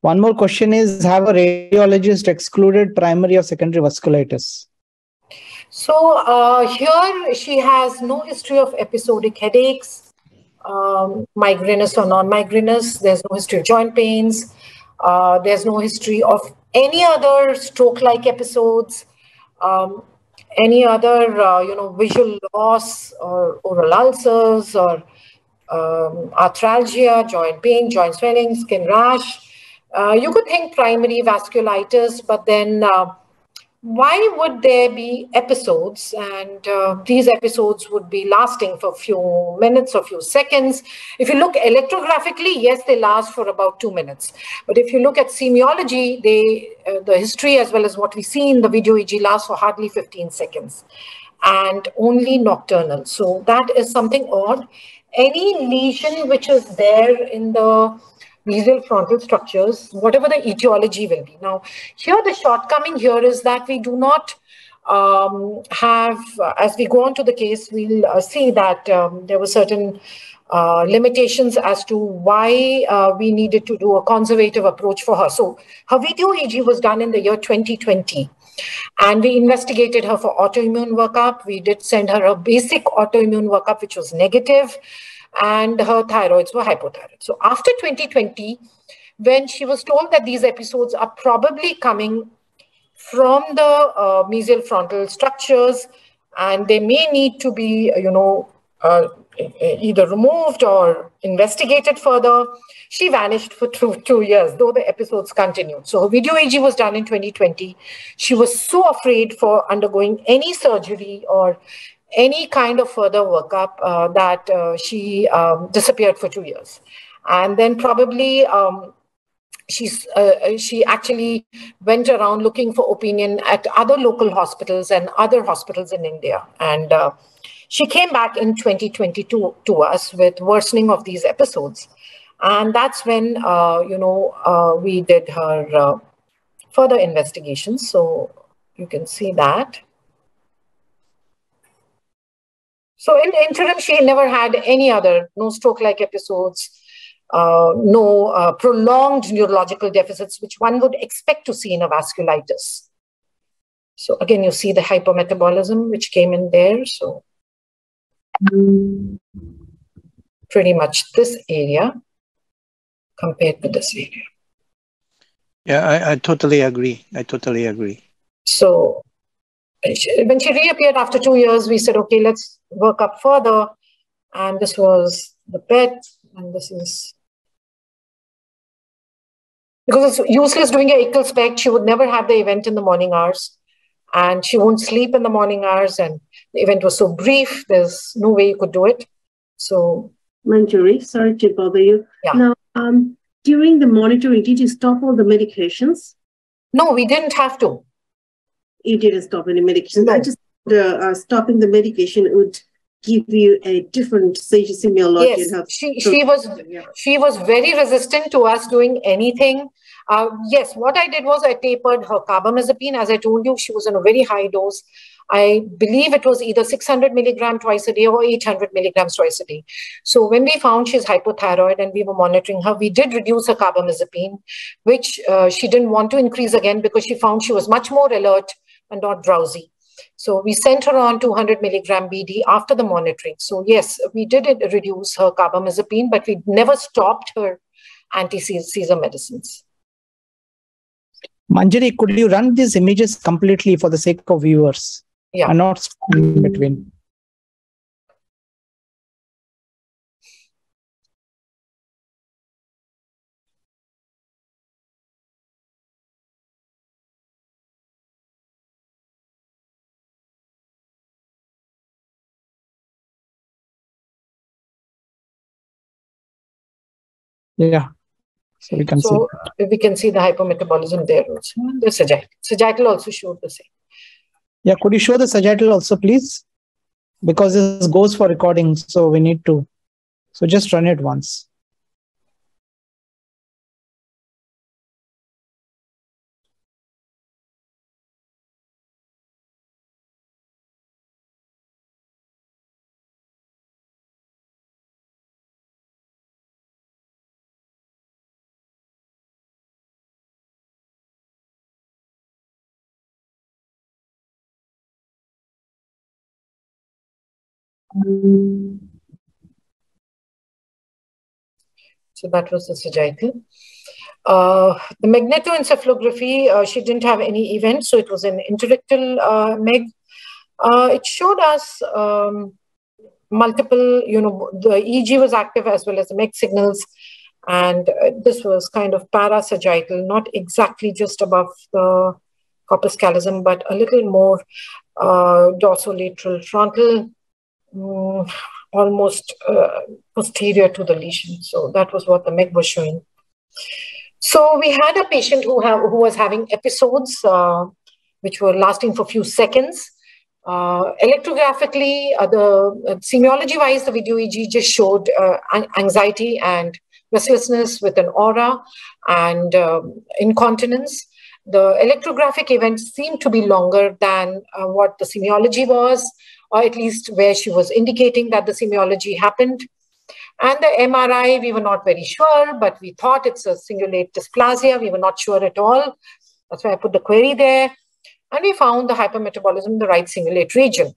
One more question is Have a radiologist excluded primary or secondary vasculitis? So uh, here she has no history of episodic headaches, um, migrainous or non-migrainous. There's no history of joint pains. Uh, there's no history of any other stroke-like episodes, um, any other uh, you know visual loss or oral ulcers or um, arthralgia, joint pain, joint swelling, skin rash. Uh, you could think primary vasculitis, but then uh, why would there be episodes? And uh, these episodes would be lasting for a few minutes or few seconds. If you look electrographically yes they last for about two minutes. But if you look at semiology they uh, the history as well as what we see in the video EEG lasts for hardly 15 seconds and only nocturnal. So that is something odd. Any lesion which is there in the mesial frontal structures, whatever the etiology will be. Now, here the shortcoming here is that we do not um, have, uh, as we go on to the case, we'll uh, see that um, there were certain uh, limitations as to why uh, we needed to do a conservative approach for her. So her video EEG was done in the year 2020. And we investigated her for autoimmune workup. We did send her a basic autoimmune workup, which was negative and her thyroids were hypothyroid. So after 2020, when she was told that these episodes are probably coming from the uh, mesial frontal structures and they may need to be, you know, uh, either removed or investigated further, she vanished for two, two years, though the episodes continued. So her video EEG was done in 2020. She was so afraid for undergoing any surgery or any kind of further workup uh, that uh, she um, disappeared for two years. And then probably um, she's, uh, she actually went around looking for opinion at other local hospitals and other hospitals in India. And uh, she came back in 2022 to us with worsening of these episodes. And that's when, uh, you know, uh, we did her further investigations. So you can see that. So in the interim, she never had any other, no stroke-like episodes, uh, no uh, prolonged neurological deficits, which one would expect to see in a vasculitis. So again, you see the hypermetabolism, which came in there. So pretty much this area compared to this area. Yeah, I, I totally agree. I totally agree. So when she reappeared after two years, we said, okay, let's work up further. And this was the PET, and this is because it's useless doing a ictal spec. She would never have the event in the morning hours, and she won't sleep in the morning hours. And the event was so brief, there's no way you could do it. So, Manjari, sorry to bother you. Yeah. Now, um, during the monitoring, did you stop all the medications? No, we didn't have to. You didn't stop any medication. No. I just uh, stopping the medication would give you a different semiology. Yes, she, she was yeah. she was very resistant to us doing anything. Uh, yes, what I did was I tapered her carbamazepine. As I told you, she was on a very high dose. I believe it was either 600 milligram twice a day or 800 milligrams twice a day. So when we found she's hypothyroid and we were monitoring her, we did reduce her carbamazepine, which uh, she didn't want to increase again because she found she was much more alert and not drowsy. So we sent her on 200 milligram BD after the monitoring. So yes, we did reduce her carbamazepine, but we never stopped her anti-seizure medicines. Manjari, could you run these images completely for the sake of viewers? Yeah. And not in between. Yeah. So we can so see. we can see the hypermetabolism there also. Hmm. The sagittal. Sagittal also showed the same. Yeah, could you show the sagittal also, please? Because this goes for recording, so we need to. So just run it once. So that was the sagittal. Uh, the magnetoencephalography, uh, she didn't have any event, so it was an interictal uh, meg. Uh, it showed us um, multiple, you know, the EEG was active as well as the meg signals. And uh, this was kind of parasagittal, not exactly just above the corpus callosum, but a little more uh, dorsolateral frontal um, almost uh, posterior to the lesion. So that was what the MEG was showing. So we had a patient who, who was having episodes uh, which were lasting for a few seconds. Uh, electrographically, uh, the uh, semiology-wise, the video EEG just showed uh, anxiety and restlessness with an aura and um, incontinence. The electrographic events seemed to be longer than what the semiology was or at least where she was indicating that the semiology happened. And the MRI, we were not very sure, but we thought it's a cingulate dysplasia. We were not sure at all. That's why I put the query there. And we found the hypermetabolism in the right cingulate region,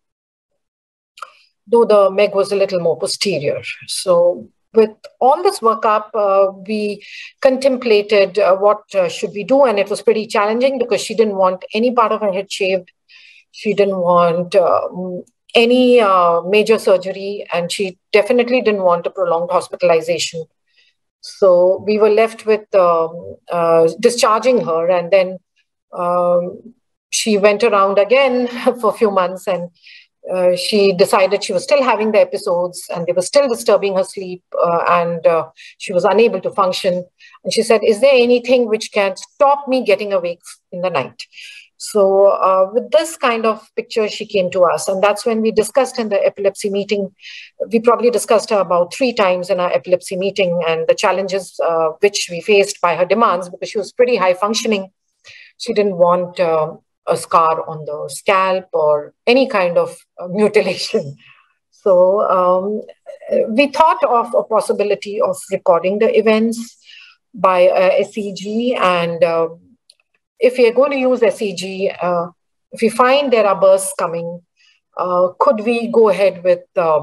though the MEG was a little more posterior. So with all this workup, uh, we contemplated uh, what uh, should we do, and it was pretty challenging because she didn't want any part of her head shaved. She didn't want um, any uh, major surgery, and she definitely didn't want a prolonged hospitalization. So we were left with um, uh, discharging her, and then um, she went around again for a few months, and uh, she decided she was still having the episodes, and they were still disturbing her sleep, uh, and uh, she was unable to function. And she said, "Is there anything which can stop me getting awake in the night?" So uh, with this kind of picture, she came to us. And that's when we discussed in the epilepsy meeting. We probably discussed her about three times in our epilepsy meeting and the challenges uh, which we faced by her demands because she was pretty high functioning. She didn't want uh, a scar on the scalp or any kind of uh, mutilation. So um, we thought of a possibility of recording the events by uh, SEEG and uh, if we are going to use SEEG, uh, if we find there are bursts coming, uh, could we go ahead with uh,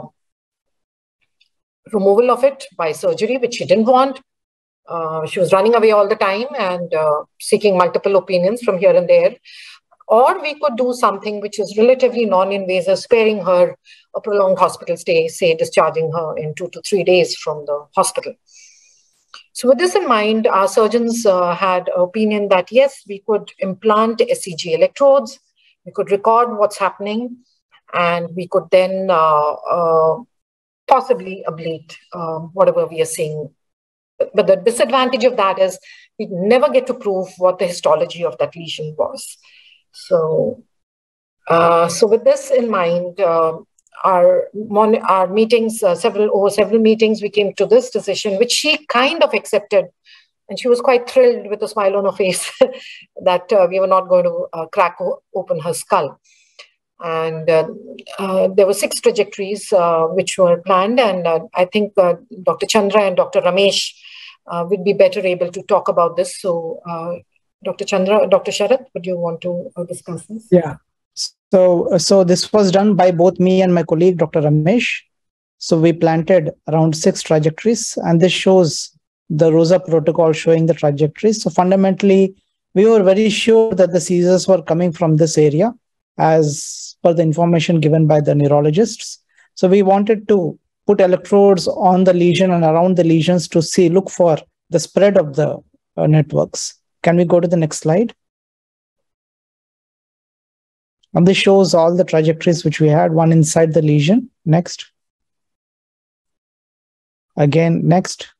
removal of it by surgery, which she didn't want? Uh, she was running away all the time and uh, seeking multiple opinions from here and there. Or we could do something which is relatively non-invasive, sparing her a prolonged hospital stay, say discharging her in two to three days from the hospital. So with this in mind, our surgeons uh, had opinion that yes, we could implant SEEG electrodes, we could record what's happening, and we could then uh, uh, possibly ablate um, whatever we are seeing. But the disadvantage of that is we never get to prove what the histology of that lesion was. So, uh, so with this in mind, uh, our our meetings, uh, several over several meetings, we came to this decision, which she kind of accepted, and she was quite thrilled with a smile on her face that uh, we were not going to uh, crack open her skull. And uh, uh, there were six trajectories uh, which were planned, and I think Dr. Chandra and Dr. Ramesh would be better able to talk about this. So, Dr. Chandra, Dr. Sarat, would you want to discuss this? Yeah. So, so this was done by both me and my colleague, Dr. Ramesh. So we planted around six trajectories, and this shows the ROSA protocol showing the trajectories. So fundamentally, we were very sure that the seizures were coming from this area as per the information given by the neurologists. So we wanted to put electrodes on the lesion and around the lesions to see, look for the spread of the uh, networks. Can we go to the next slide? And this shows all the trajectories which we had, one inside the lesion. Next. Again, next.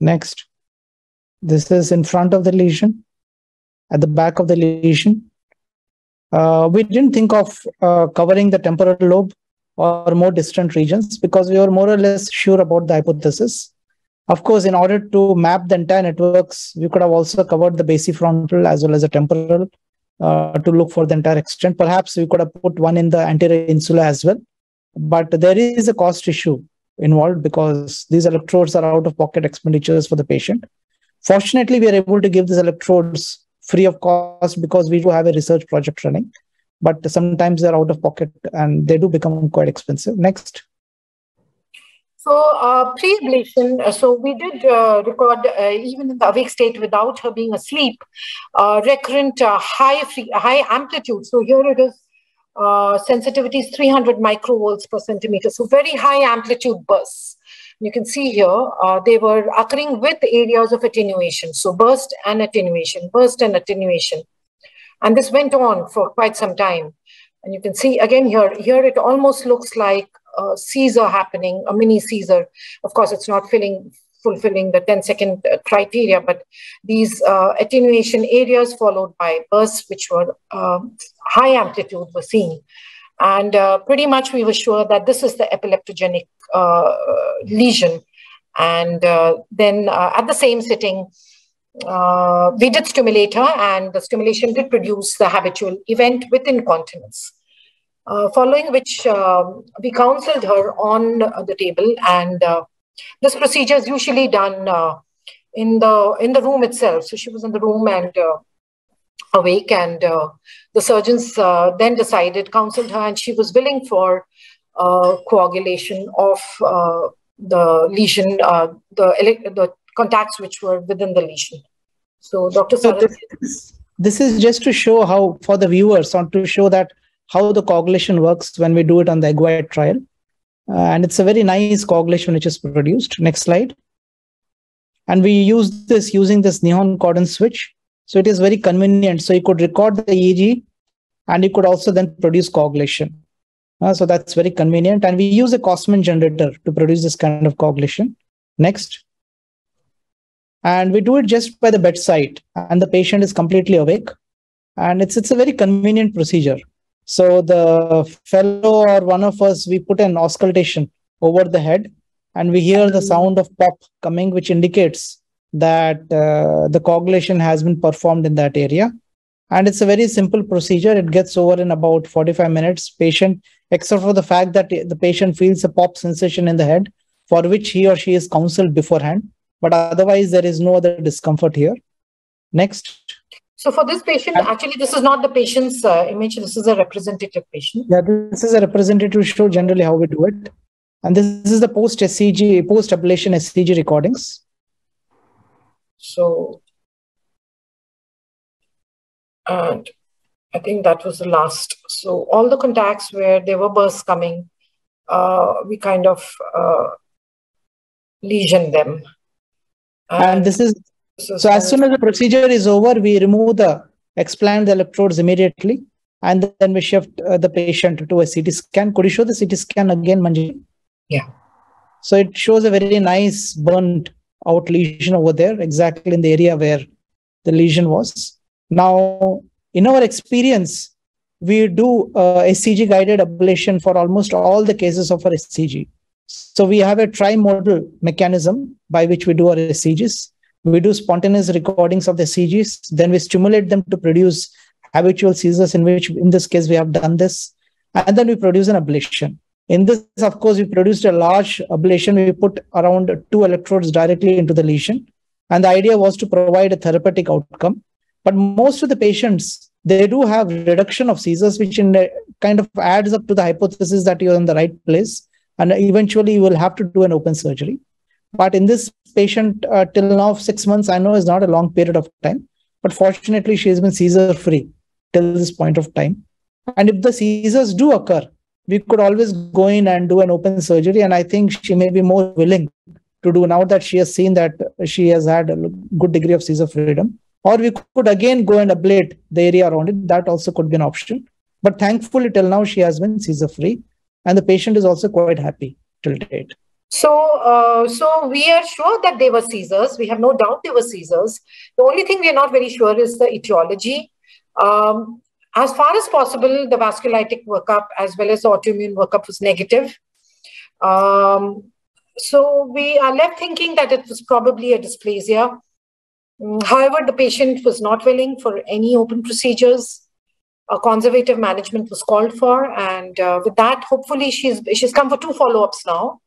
Next. This is in front of the lesion, at the back of the lesion. Uh, we didn't think of uh, covering the temporal lobe or more distant regions because we were more or less sure about the hypothesis. Of course, in order to map the entire networks, we could have also covered the basifrontal as well as the temporal uh, to look for the entire extent. Perhaps we could have put one in the anterior insula as well. But there is a cost issue involved because these electrodes are out of pocket expenditures for the patient. Fortunately, we are able to give these electrodes free of cost because we do have a research project running but sometimes they're out of pocket and they do become quite expensive next so uh, pre-ablation, uh, so we did uh, record uh, even in the awake state without her being asleep, uh, recurrent uh, high free, high amplitude. So here it is, sensitivity is 300 microvolts per centimeter. So very high amplitude bursts. You can see here, they were occurring with areas of attenuation. So burst and attenuation, burst and attenuation. And this went on for quite some time. And you can see again here, here it almost looks like a seizure happening, a mini seizure. Of course, it's not filling, fulfilling the 10 second uh, criteria, but these uh, attenuation areas followed by bursts, which were um, high amplitude were seen. And uh, pretty much we were sure that this is the epileptogenic uh, lesion. And uh, then uh, at the same sitting, we did stimulate her and the stimulation did produce the habitual event with incontinence. Uh, following which um, we counseled her on the table and this procedure is usually done in the in the room itself. So she was in the room and awake and uh, the surgeons uh, then decided counseled her and she was willing for uh, coagulation of uh, the lesion uh, the the contacts which were within the lesion so dr so this, this is just to show how for the viewers or to show that how the coagulation works when we do it on the egg white trial uh, and it's a very nice coagulation which is produced next slide and we use this using this neon cordon switch so it is very convenient. So you could record the EEG and you could also then produce coagulation. Uh, so that's very convenient. And we use a Cosman generator to produce this kind of coagulation. Next. And we do it just by the bedside and the patient is completely awake. And it's, it's a very convenient procedure. So the fellow or one of us, we put an auscultation over the head and we hear the sound of pop coming, which indicates that uh, the coagulation has been performed in that area. And it's a very simple procedure. It gets over in about 45 minutes. Patient, except for the fact that the patient feels a pop sensation in the head, for which he or she is counseled beforehand. But otherwise, there is no other discomfort here. Next. So for this patient, actually, this is not the patient's uh, image. This is a representative patient. Yeah, this is a representative show generally how we do it. And this, this is the post SEEG, post ablation SEEG recordings. So, and I think that was the last. So all the contacts where there were bursts coming, uh, we kind of uh, lesion them. And, and this is, so as soon as the procedure is over, we remove the explant the electrodes immediately, and then we shift uh, the patient to a CT scan. Could you show the CT scan again, Manji? Yeah. So it shows a very nice burned out lesion over there, exactly in the area where the lesion was. Now, in our experience, we do uh, SEEG guided ablation for almost all the cases of our SEEG. So we have a tri-modal mechanism by which we do our SEEGs. We do spontaneous recordings of the SEEGs, then we stimulate them to produce habitual seizures, in which in this case we have done this, and then we produce an ablation. In this, of course, we produced a large ablation. We put around two electrodes directly into the lesion. And the idea was to provide a therapeutic outcome. But most of the patients, they do have reduction of seizures, which in kind of adds up to the hypothesis that you're in the right place. And eventually you will have to do an open surgery. But in this patient, uh, till now, six months, I know is not a long period of time. But fortunately, she has been seizure free till this point of time. And if the seizures do occur, we could always go in and do an open surgery. And I think she may be more willing to do now that she has seen that she has had a good degree of seizure freedom. Or we could again go and ablate the area around it. That also could be an option. But thankfully, till now, she has been seizure free. And the patient is also quite happy till date. So, uh, so we are sure that they were seizures. We have no doubt they were seizures. The only thing we are not very sure is the etiology. Um, as far as possible, the vasculitic workup as well as the autoimmune workup was negative. Um, so we are left thinking that it was probably a dysplasia. Mm, however, the patient was not willing for any open procedures. A conservative management was called for, and uh, with that, hopefully, she's she's come for two follow-ups now,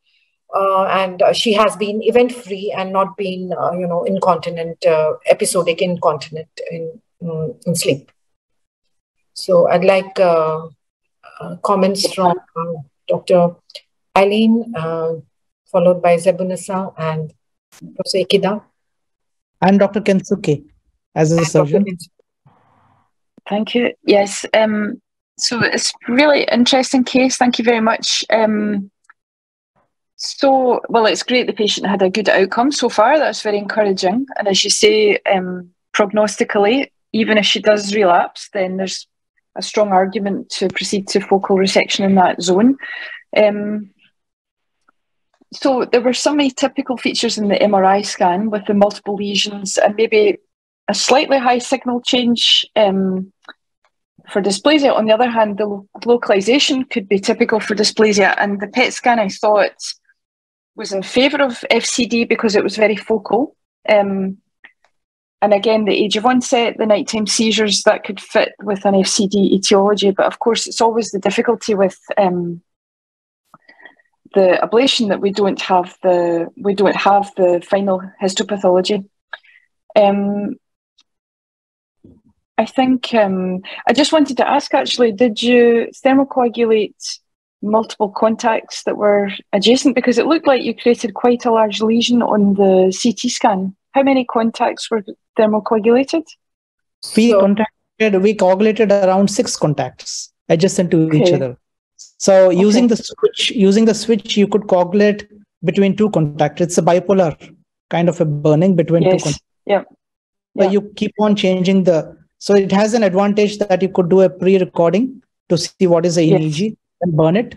uh, and uh, she has been event-free and not been, uh, you know, incontinent, uh, episodic incontinent in mm, in sleep. So I'd like uh, uh, comments from uh, Dr. Aileen, uh, followed by Zebunnessa and Professor Ikeda. And Dr. Kensuke as a surgeon. Thank you. Yes. Um, so it's really interesting case. Thank you very much. Um, so, well, it's great the patient had a good outcome so far. That's very encouraging. And as you say, um, prognostically, even if she does relapse, then there's a strong argument to proceed to focal resection in that zone. Um, so there were some atypical features in the MRI scan with the multiple lesions and maybe a slightly high signal change um, for dysplasia. On the other hand, the localization could be typical for dysplasia, and the PET scan I thought was in favour of FCD because it was very focal. Um, and again, the age of onset, the nighttime seizures that could fit with an FCD etiology. But of course, it's always the difficulty with um, the ablation that we don't have the we don't have the final histopathology. Um, I think um, I just wanted to ask actually, did you thermocoagulate multiple contacts that were adjacent? Because it looked like you created quite a large lesion on the CT scan. How many contacts were thermocoagulated? We so, contacted, we coagulated around six contacts adjacent to okay. each other. So okay. using the switch, using the switch, you could coagulate between two contacts. It's a bipolar kind of a burning between yes. two contacts. Yeah. But yeah. you keep on changing the. So it has an advantage that you could do a pre-recording to see what is the yes. And burn it,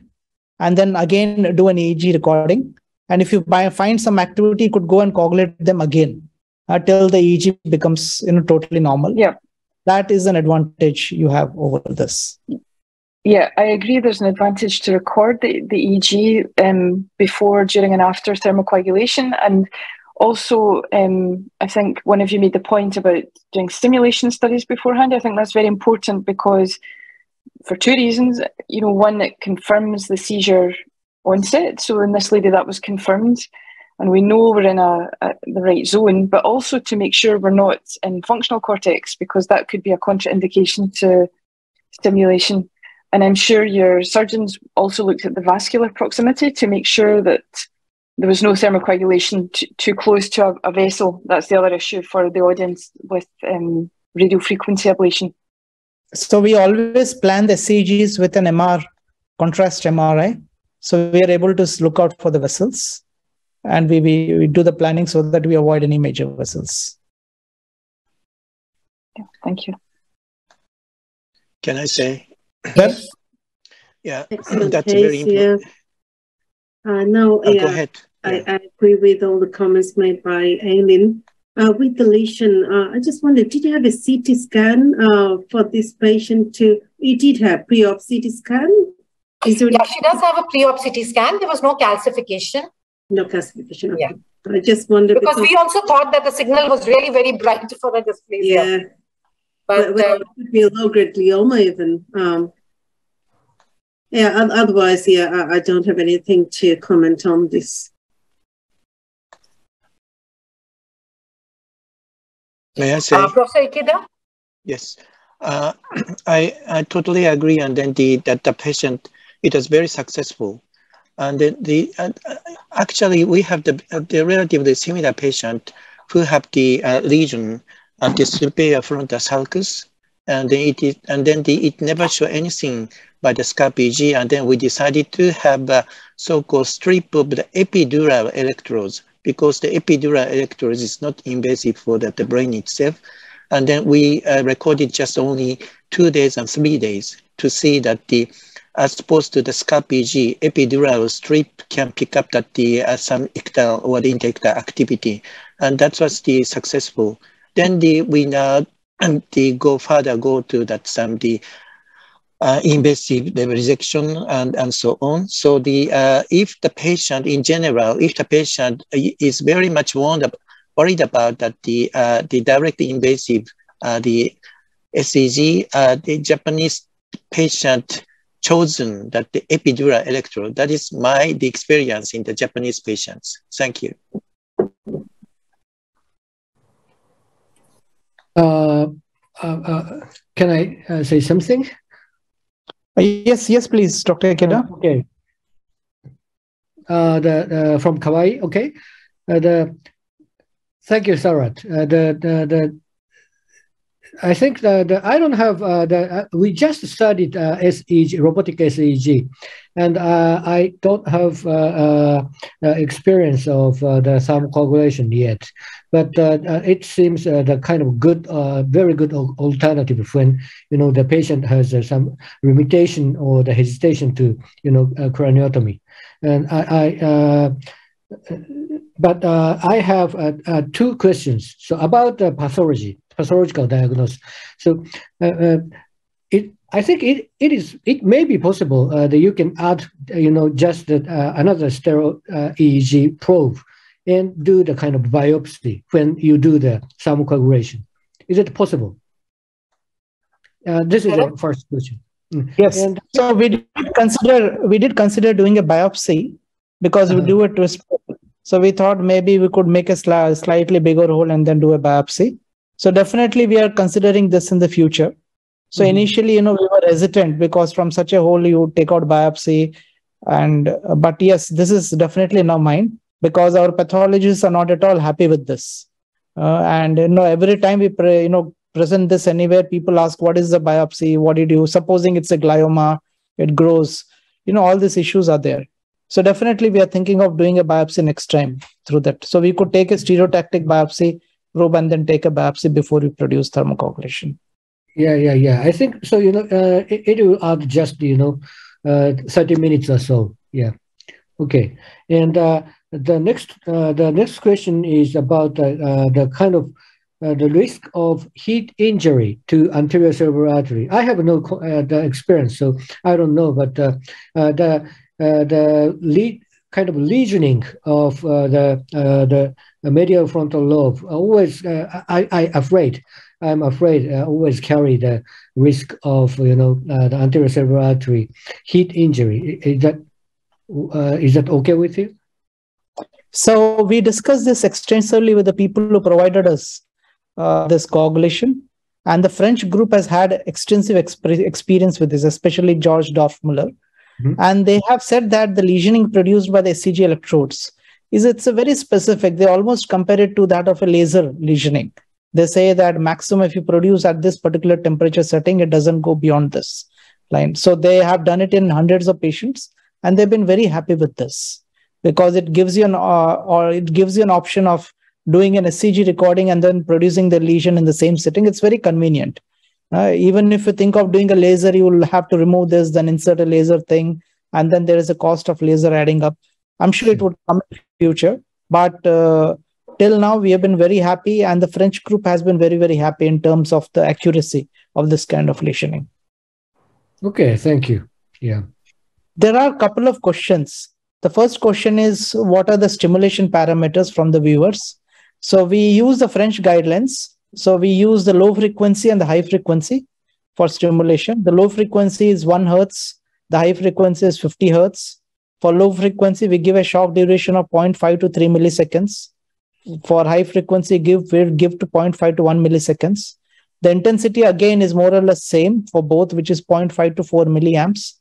and then again do an EEG recording. And if you buy, find some activity, you could go and coagulate them again until the EEG becomes you know totally normal. Yeah, that is an advantage you have over this. Yeah, I agree. There's an advantage to record the, the EEG um, before, during, and after thermocoagulation. And also, um, I think one of you made the point about doing stimulation studies beforehand. I think that's very important because, for two reasons, you know, one, that confirms the seizure onset. So in this lady, that was confirmed and we know we're in a, a, the right zone, but also to make sure we're not in functional cortex because that could be a contraindication to stimulation. And I'm sure your surgeons also looked at the vascular proximity to make sure that there was no thermocoagulation t- too close to a, a, vessel. That's the other issue for the audience with um, radio frequency ablation. So we always plan the SEEGs with an MR, contrast MRI. So we are able to look out for the vessels and we, we, we do the planning so that we avoid any major vessels. Yeah, thank you. Can I say? Yes. Yeah, Excellent that's case, very important. Yeah. Uh, no, oh, yeah. Go ahead. I, I, agree with all the comments made by Aileen. Uh, with the lesion, uh, I just wondered, did you have a CT scan uh, for this patient to, you did have pre-op CT scan? Is there yeah, she does have a pre-op CT scan. There was no calcification. No calcification. Okay. Yeah. I just wondered. Because, because, we also thought that the signal was really very bright for a dysplasia. Yeah. But, well, uh, it could be a low-grade glioma even. Um, yeah, otherwise, yeah, I, I don't have anything to comment on this. May I say? Uh, Professor Ikeda? Yes. Uh, I, I totally agree. And then the, that the patient, it was very successful. And then the, uh, actually we have the, the relatively similar patient who have the uh, lesion at the superior frontal sulcus. And then it is, and then the, it never show anything by the scalp EEG. And then we decided to have a so-called strip of the epidural electrodes because the epidural electrodes is not invasive for the, the brain itself. And then we uh, recorded just only two days and three days to see that the, as opposed to the scalp EEG, epidural strip can pick up that the uh, some ictal or the interictal activity. And that was the successful. Then the, we now and the go further, go to that some the uh, invasive resection and, and so on. So the uh, if the patient in general, if the patient is very much worried, worried about that the uh, the direct invasive uh, the SEEG, uh, the Japanese patient chosen that the epidural electrode. That is my the experience in the Japanese patients. Thank you. Uh, can I say something? Uh, yes, yes, please, Dr. Ikeda. Uh, okay. Uh, the uh, from Kawai. Okay. Uh, the thank you, Sarat. Uh, the the the. I think the I don't have uh, the uh, we just studied uh, SEEG robotic SEEG, and uh, I don't have uh, uh, experience of the thermocoagulation yet but uh, uh, it seems uh, the kind of good, very good alternative when you know the patient has some limitation or the hesitation to you know craniotomy, and I. I but I have two questions. So about the pathology, pathological diagnosis. So it I think it, it is it may be possible uh, that you can add you know just uh, another sterile uh, EEG probe and do the kind of biopsy when you do the thermocoagulation. Is it possible? Uh, this is the first question. Mm. Yes. And, so we did consider we did consider doing a biopsy because uh, we uh-huh. do it with. So we thought maybe we could make a sli slightly bigger hole and then do a biopsy. So definitely we are considering this in the future. So mm-hmm. initially, you know, we were hesitant because from such a hole you take out biopsy, and but yes, this is definitely in our mind because our pathologists are not at all happy with this. Uh, and you know, every time we pre- you know present this anywhere, people ask, "What is the biopsy? What did you?" Supposing it's a glioma, it grows. You know, all these issues are there. So definitely, we are thinking of doing a biopsy next time through that. So we could take a stereotactic biopsy probe and then take a biopsy before we produce thermocoagulation. Yeah, yeah, yeah. I think so. You know, uh, it, it will add just you know, uh, thirty minutes or so. Yeah. Okay. And uh, the next uh, the next question is about uh, the kind of uh, the risk of heat injury to anterior cerebral artery. I have no uh, the experience, so I don't know. But uh, uh the the lead kind of lesioning of the the medial frontal lobe always I I afraid. I'm afraid I always carry the risk of you know the anterior cerebral artery heat injury. Is that is that okay with you? So we discussed this extensively with the people who provided us uh, this coagulation. And the French group has had extensive exp- experience with this, especially George Dorfmuller. Mm-hmm. And they have said that the lesioning produced by the SEEG electrodes is it's a very specific. They almost compare it to that of a laser lesioning. They say that maximum if you produce at this particular temperature setting, it doesn't go beyond this line. So they have done it in hundreds of patients, and they've been very happy with this because it gives you an uh, or it gives you an option of doing an SEEG recording and then producing the lesion in the same setting. It's very convenient. Uh, even if you think of doing a laser, you will have to remove this, then insert a laser thing, and then there is a cost of laser adding up. I'm sure it would come in future, but uh, till now we have been very happy, and the French group has been very very happy in terms of the accuracy of this kind of lesioning. Okay, thank you. Yeah. There are a couple of questions. The first question is what are the stimulation parameters from the viewers? So we use the French guidelines. So we use the low frequency and the high frequency for stimulation. The low frequency is 1 hertz, the high frequency is 50 hertz. For low frequency, we give a shock duration of 0.5 to 3 milliseconds. For high frequency, give we give to 0.5 to 1 milliseconds. The intensity again is more or less same for both, which is 0.5 to 4 milliamps.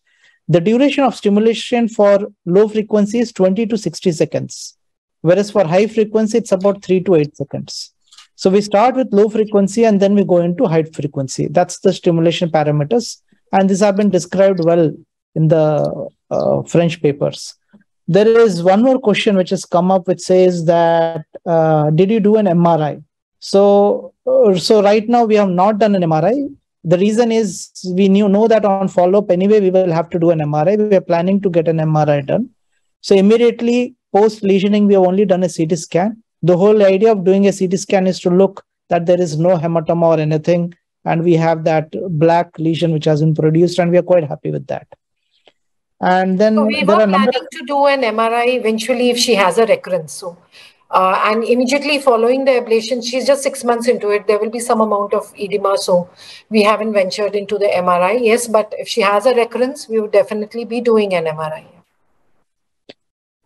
The duration of stimulation for low frequency is 20 to 60 seconds, whereas for high frequency, it's about 3 to 8 seconds. So we start with low frequency and then we go into high frequency. That's the stimulation parameters. And these have been described well in the uh, French papers. There is one more question which has come up which says that uh, did you do an MRI? So, uh, so right now we have not done an MRI the reason is we knew know that on follow-up anyway we will have to do an mri we are planning to get an mri done. So immediately post lesioning we have only done a ct scan. The whole idea of doing a ct scan is to look that there is no hematoma or anything and we have that black lesion which has been produced and we are quite happy with that and then so we were planning to do an mri eventually if she has a recurrence so uh, and immediately following the ablation, she's just six months into it. There will be some amount of edema. So we haven't ventured into the MRI. Yes, but if she has a recurrence, we would definitely be doing an MRI.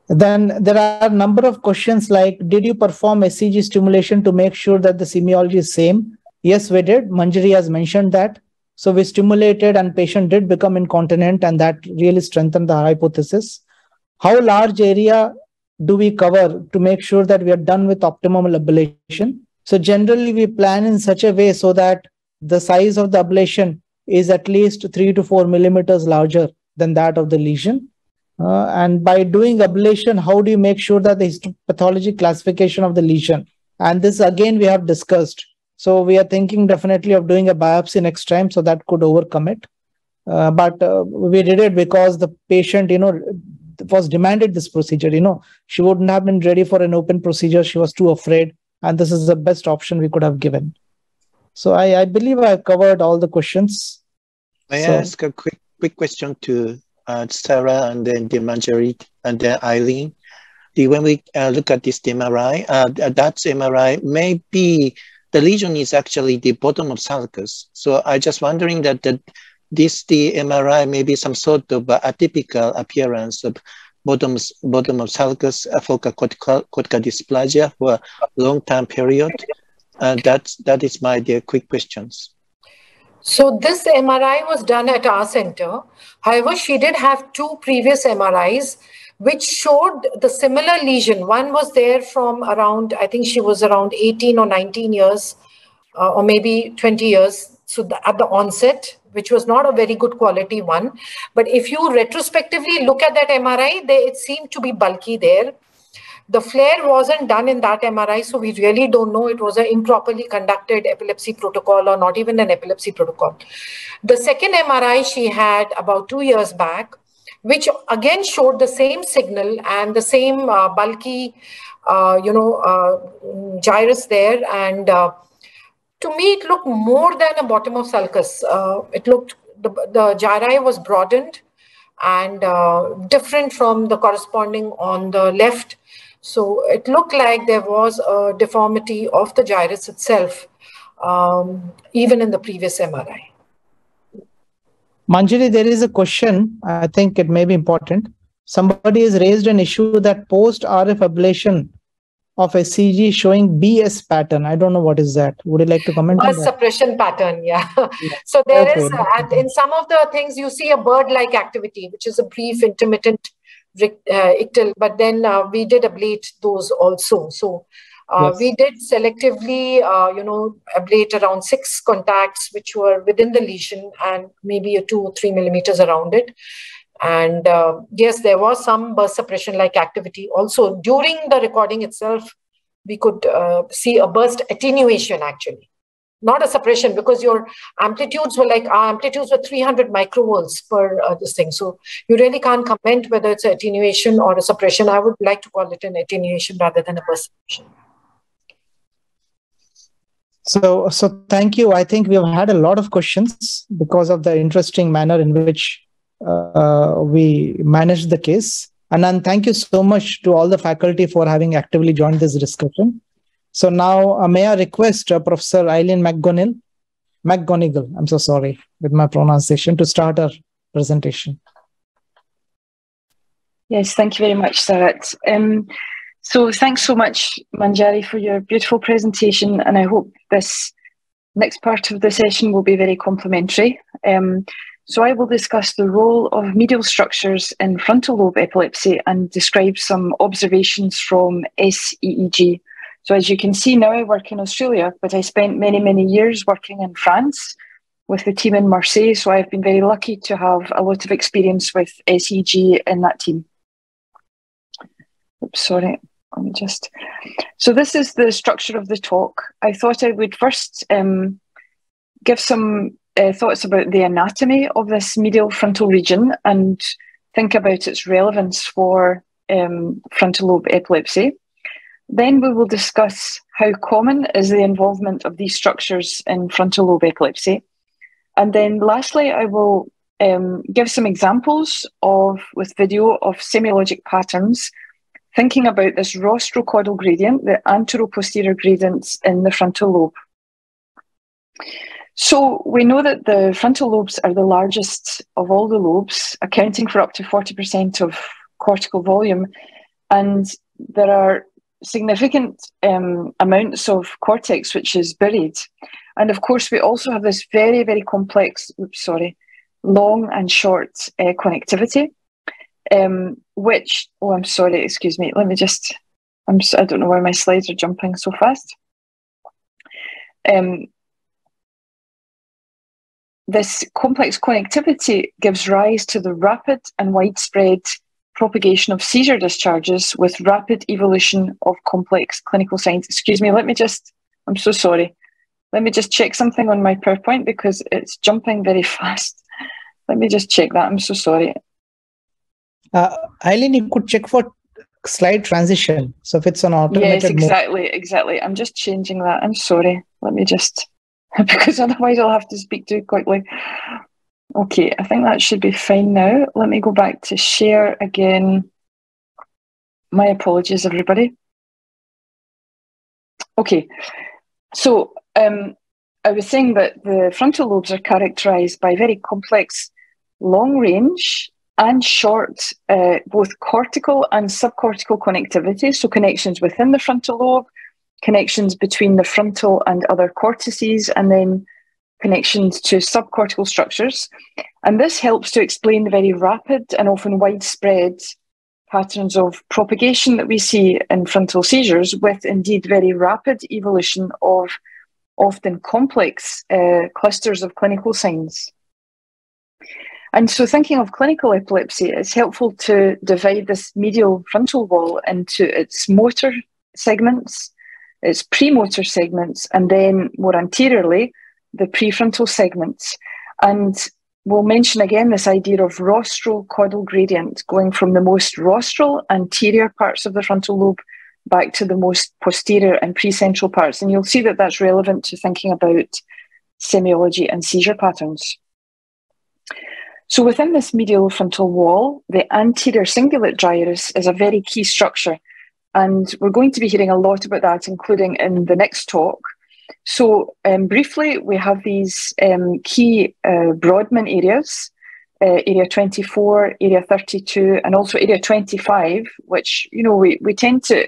Then there are a number of questions like, did you perform SEEG stimulation to make sure that the semiology is same? Yes, we did. Manjari has mentioned that. So we stimulated and patient did become incontinent and that really strengthened the hypothesis. How large area do we cover to make sure that we are done with optimum ablation? So generally we plan in such a way so that the size of the ablation is at least three to four millimeters larger than that of the lesion. Uh, and by doing ablation, how do you make sure that the histopathology classification of the lesion? And this again we have discussed. So we are thinking definitely of doing a biopsy next time, so that could overcome it. Uh, but uh, we did it because the patient, you know, was demanded this procedure you know. She wouldn't have been ready for an open procedure. She was too afraid and this is the best option we could have given. So i, I believe i've covered all the questions. May so, i ask a quick quick question to uh, Sarat and then the Manjari and then Aileen? The, when we uh, look at this MRI, uh, that's MRI, maybe the lesion is actually the bottom of sulcus. So I just wondering that the this the MRI may be some sort of atypical appearance of bottom, bottom of sulcus focal cortical, cortical dysplasia for a long time period? And that's, that is my dear quick questions. So this MRI was done at our center. However, she did have two previous MRIs which showed the similar lesion. One was there from around, I think she was around 18 or 19 years, uh, or maybe 20 years. So the, at the onset, which was not a very good quality one. But if you retrospectively look at that MRI, they, it seemed to be bulky there. The FLAIR wasn't done in that MRI, so we really don't know it was an improperly conducted epilepsy protocol or not even an epilepsy protocol. The second MRI she had about two years back, which again showed the same signal and the same uh, bulky, uh, you know, uh, gyrus there and uh, to me, it looked more than a bottom of sulcus. Uh, it looked, the, the gyri was broadened and uh, different from the corresponding on the left. So it looked like there was a deformity of the gyrus itself, um, even in the previous MRI. Manjari, there is a question. I think it may be important. Somebody has raised an issue that post RF ablation of SEEG showing BS pattern. I don't know what is that. Would you like to comment? A suppression pattern, yeah. so there okay. is, uh, in some of the things you see a bird-like activity, which is a brief intermittent uh, ictal, but then uh, we did ablate those also. So uh, yes. we did selectively, uh, you know, ablate around six contacts which were within the lesion and maybe a two or three millimeters around it. And uh, yes, there was some burst suppression like activity. Also, during the recording itself, we could uh, see a burst attenuation actually. not a suppression because your amplitudes were like our amplitudes were 300 microvolts per uh, this thing. So you really can't comment whether it's attenuation or a suppression. I would like to call it an attenuation rather than a perception. So, so thank you. I think we have had a lot of questions because of the interesting manner in which uh, we managed the case. And then thank you so much to all the faculty for having actively joined this discussion. So now uh, may I request uh, Professor Aileen McGonigal, McGonigal, I'm so sorry with my pronunciation, to start our presentation. Yes, thank you very much, Sarat. Um, so thanks so much, Manjari, for your beautiful presentation, and I hope this next part of the session will be very complimentary. Um, so I will discuss the role of medial structures in frontal lobe epilepsy and describe some observations from SEEG. So as you can see now, I work in Australia, but I spent many, many years working in France with the team in Marseille. So I've been very lucky to have a lot of experience with SEEG in that team. Oops, sorry. Let me just. So this is the structure of the talk. I thought I would first um, give some uh, thoughts about the anatomy of this medial frontal region and think about its relevance for um, frontal lobe epilepsy. Then we will discuss how common is the involvement of these structures in frontal lobe epilepsy. And then lastly, I will um, give some examples of with video of semiologic patterns thinking about this rostrocaudal gradient, the anteroposterior gradients in the frontal lobe. So we know that the frontal lobes are the largest of all the lobes, accounting for up to 40% of cortical volume. And there are significant um, amounts of cortex which is buried. And of course, we also have this very, very complex, oops, sorry, long and short uh, connectivity um, which, oh, I'm sorry, excuse me. Let me just, I'm, I don't know why my slides are jumping so fast. Um, this complex connectivity gives rise to the rapid and widespread propagation of seizure discharges with rapid evolution of complex clinical signs. Excuse me, let me just, I'm so sorry. Let me just check something on my PowerPoint because it's jumping very fast. Let me just check that. I'm so sorry. Uh, Aileen, you could check for slide transition. So if it's an automated Yes, exactly, mode. exactly. I'm just changing that. I'm sorry. Let me just, because otherwise I'll have to speak too quickly. Okay, I think that should be fine now. Let me go back to share again. My apologies, everybody. Okay, so um, I was saying that the frontal lobes are characterized by very complex long range and short, uh, both cortical and subcortical connectivity, so connections within the frontal lobe, connections between the frontal and other cortices, and then connections to subcortical structures. And this helps to explain the very rapid and often widespread patterns of propagation that we see in frontal seizures, with indeed very rapid evolution of often complex uh, clusters of clinical signs. And so, thinking of clinical epilepsy, it's helpful to divide this medial frontal wall into its motor segments, its premotor segments, and then more anteriorly, the prefrontal segments. And we'll mention again this idea of rostral caudal gradient going from the most rostral anterior parts of the frontal lobe back to the most posterior and precentral parts. And you'll see that that's relevant to thinking about semiology and seizure patterns. So within this medial frontal wall, the anterior cingulate gyrus is a very key structure. And we're going to be hearing a lot about that, including in the next talk. So um, briefly, we have these um, key uh, Brodmann areas, uh, area 24, area 32, and also area 25, which, you know, we, we tend to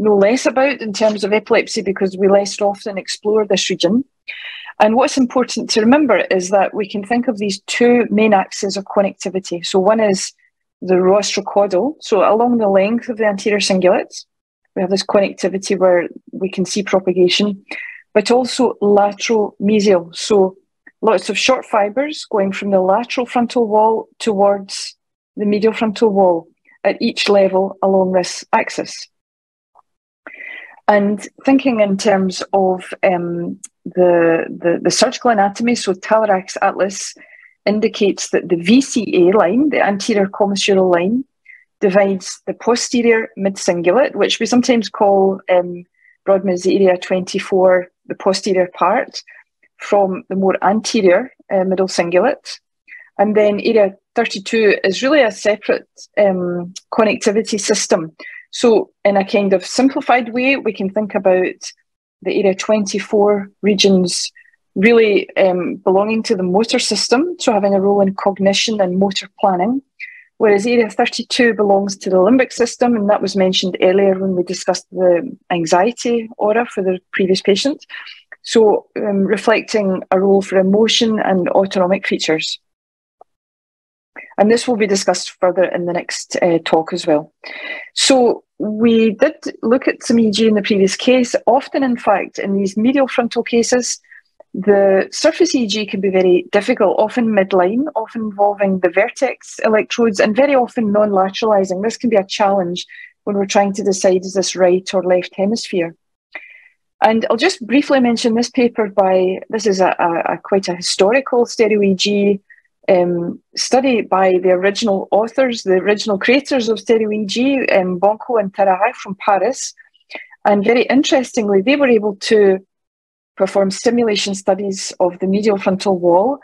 know less about in terms of epilepsy because we less often explore this region. And what's important to remember is that we can think of these two main axes of connectivity. So one is the rostrocaudal, so along the length of the anterior cingulate, we have this connectivity where we can see propagation, but also lateral mesial. So lots of short fibers going from the lateral frontal wall towards the medial frontal wall at each level along this axis. And thinking in terms of um, the, the, the surgical anatomy, so Talairach's atlas, indicates that the VCA line, the anterior commissural line, divides the posterior mid-cingulate, which we sometimes call um, Brodmann's area 24, the posterior part, from the more anterior uh, middle cingulate. And then area 32 is really a separate um, connectivity system. So in a kind of simplified way, we can think about the area 24 regions really um, belonging to the motor system, so having a role in cognition and motor planning, whereas area 32 belongs to the limbic system, and that was mentioned earlier when we discussed the anxiety aura for the previous patient. So um, reflecting a role for emotion and autonomic features. And this will be discussed further in the next uh, talk as well. So we did look at some EEG in the previous case. Often, in fact, in these medial frontal cases, the surface EEG can be very difficult, often midline, often involving the vertex electrodes, and very often non lateralizing. This can be a challenge when we're trying to decide is this right or left hemisphere. And I'll just briefly mention this paper by this is a, a, a quite a historical stereo EEG um, study by the original authors, the original creators of EEG, um, Bancaud and Talairach from Paris. And very interestingly, they were able to perform simulation studies of the medial frontal wall,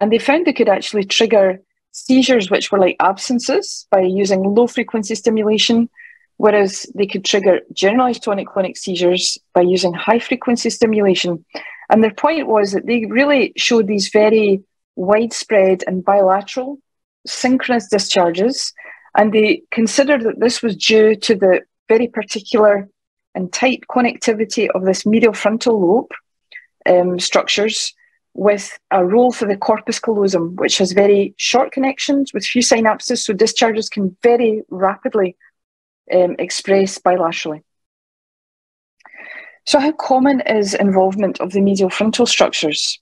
and they found they could actually trigger seizures which were like absences by using low frequency stimulation, whereas they could trigger generalized tonic clonic seizures by using high frequency stimulation. And their point was that they really showed these very widespread and bilateral synchronous discharges, and they considered that this was due to the very particular and tight connectivity of this medial frontal lobe um, structures with a role for the corpus callosum, which has very short connections with few synapses, so discharges can very rapidly um, express bilaterally. So how common is involvement of the medial frontal structures?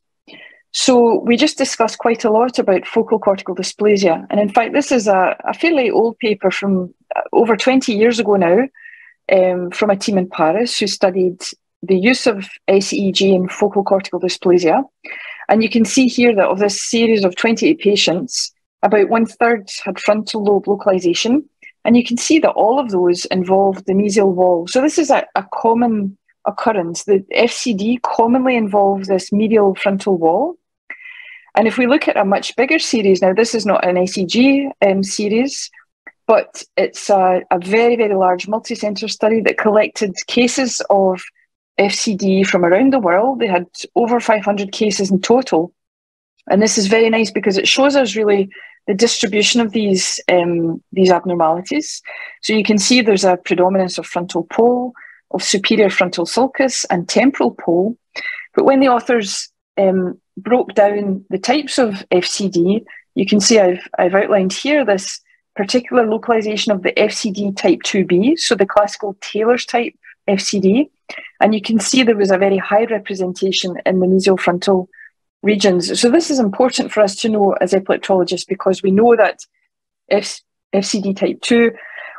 So we just discussed quite a lot about focal cortical dysplasia. And in fact, this is a, a fairly old paper from uh, over 20 years ago now um, from a team in Paris who studied the use of SEEG in focal cortical dysplasia. And you can see here that of this series of 28 patients, about one third had frontal lobe localization. And you can see that all of those involved the mesial wall. So this is a, a common occurrence. The FCD commonly involves this medial frontal wall. And if we look at a much bigger series, now this is not an SEEG um, series, but it's a, a very, very large multi-center study that collected cases of FCD from around the world. They had over 500 cases in total. And this is very nice because it shows us really the distribution of these, um, these abnormalities. So you can see there's a predominance of frontal pole, of superior frontal sulcus and temporal pole. But when the authors um, broke down the types of FCD, you can see I've, I've outlined here this particular localization of the FCD type 2B, so the classical Taylor's type FCD. And you can see there was a very high representation in the mesial-frontal regions. So this is important for us to know as epileptologists because we know that F FCD type 2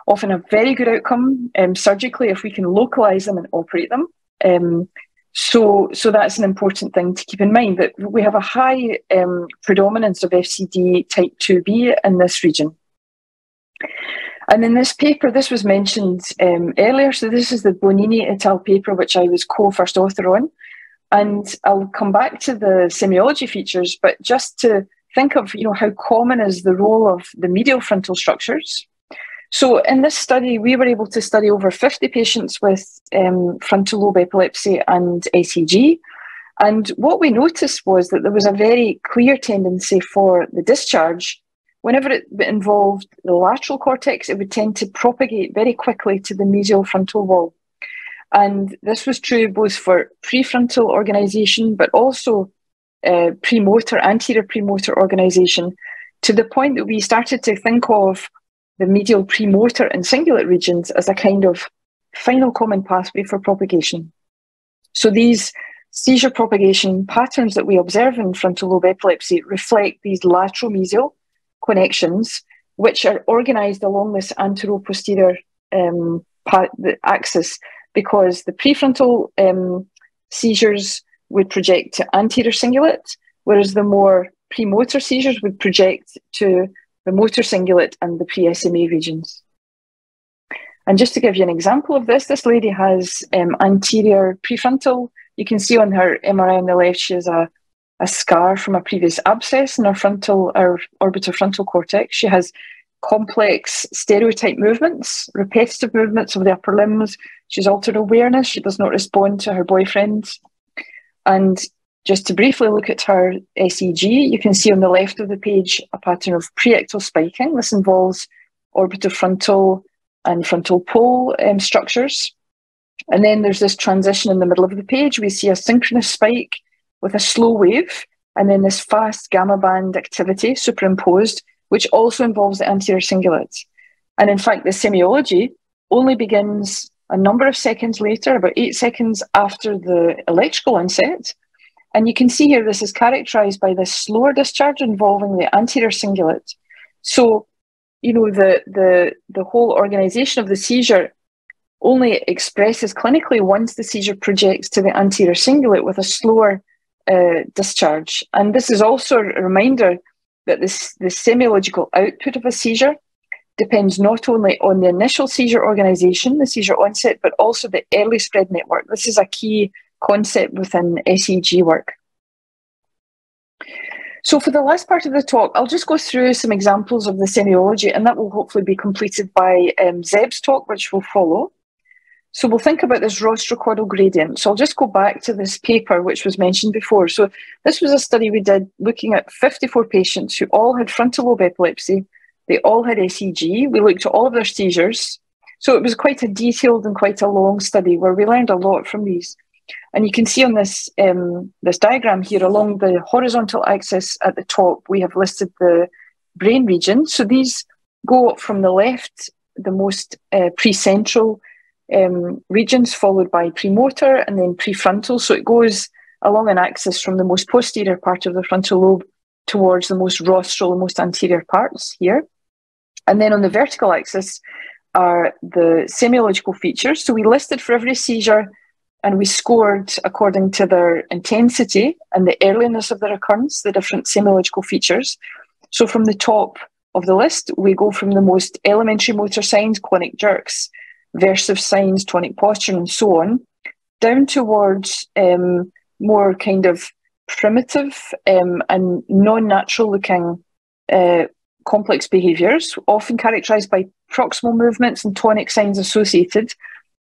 often have very good outcome um, surgically if we can localize them and operate them. Um, so, so that's an important thing to keep in mind that we have a high um, predominance of FCD type 2B in this region. And in this paper, this was mentioned um, earlier. So this is the Bonini et al. paper, which I was co-first author on. And I'll come back to the semiology features, but just to think of, you know, how common is the role of the medial frontal structures. So in this study, we were able to study over 50 patients with um, frontal lobe epilepsy and SEEG. And what we noticed was that there was a very clear tendency for the discharge whenever it involved the lateral cortex, it would tend to propagate very quickly to the mesial frontal wall. And this was true both for prefrontal organization, but also uh, premotor, anterior premotor organization, to the point that we started to think of the medial premotor and cingulate regions as a kind of final common pathway for propagation. So these seizure propagation patterns that we observe in frontal lobe epilepsy reflect these lateral mesial connections, which are organized along this anteroposterior um, axis because the prefrontal um, seizures would project to anterior cingulate, whereas the more premotor seizures would project to the motor cingulate and the pre-SMA regions. And just to give you an example of this, this lady has um, anterior prefrontal. You can see on her MRI on the left, she has a, a scar from a previous abscess in her frontal or orbitofrontal cortex. She has complex stereotype movements, repetitive movements of the upper limbs. She's altered awareness. She does not respond to her boyfriend. And just to briefly look at her SEEG, you can see on the left of the page a pattern of preictal spiking. This involves orbitofrontal and frontal pole um, structures. And then there's this transition in the middle of the page. We see a synchronous spike with a slow wave, and then this fast gamma band activity superimposed which also involves the anterior cingulate. And in fact, the semiology only begins a number of seconds later, about eight seconds after the electrical onset. And you can see here this is characterized by this slower discharge involving the anterior cingulate. So, you know, the, the, the whole organization of the seizure only expresses clinically once the seizure projects to the anterior cingulate with a slower uh, discharge. And this is also a reminder that this, the semiological output of a seizure depends not only on the initial seizure organisation, the seizure onset, but also the early spread network. This is a key concept within SEEG work. So for the last part of the talk, I'll just go through some examples of the semiology, and that will hopefully be completed by um, Zeb's talk, which will follow. So we'll think about this rostrocaudal gradient. So I'll just go back to this paper, which was mentioned before. So this was a study we did looking at 54 patients who all had frontal lobe epilepsy. They all had SEEG. We looked at all of their seizures. So it was quite a detailed and quite a long study where we learned a lot from these. And you can see on this, um, this diagram here, along the horizontal axis at the top, we have listed the brain region. So these go from the left, the most uh, precentral um, regions, followed by premotor and then prefrontal. So it goes along an axis from the most posterior part of the frontal lobe towards the most rostral and most anterior parts here. And then on the vertical axis are the semiological features. So we listed for every seizure and we scored according to their intensity and the earliness of their occurrence, the different semiological features. So from the top of the list, we go from the most elementary motor signs, clonic jerks, versive signs, tonic posture, and so on, down towards um, more kind of primitive um, and non-natural looking uh, complex behaviours, often characterised by proximal movements and tonic signs associated,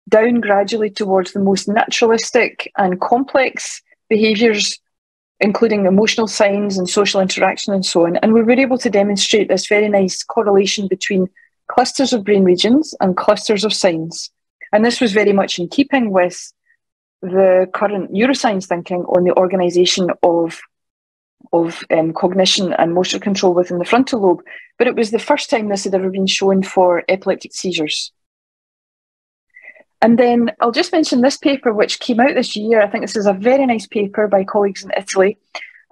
down gradually towards the most naturalistic and complex behaviours, including emotional signs and social interaction and so on. And we were able to demonstrate this very nice correlation between clusters of brain regions and clusters of signs. And this was very much in keeping with the current neuroscience thinking on the organisation of, of um, cognition and motor control within the frontal lobe. But it was the first time this had ever been shown for epileptic seizures. And then I'll just mention this paper, which came out this year. I think this is a very nice paper by colleagues in Italy.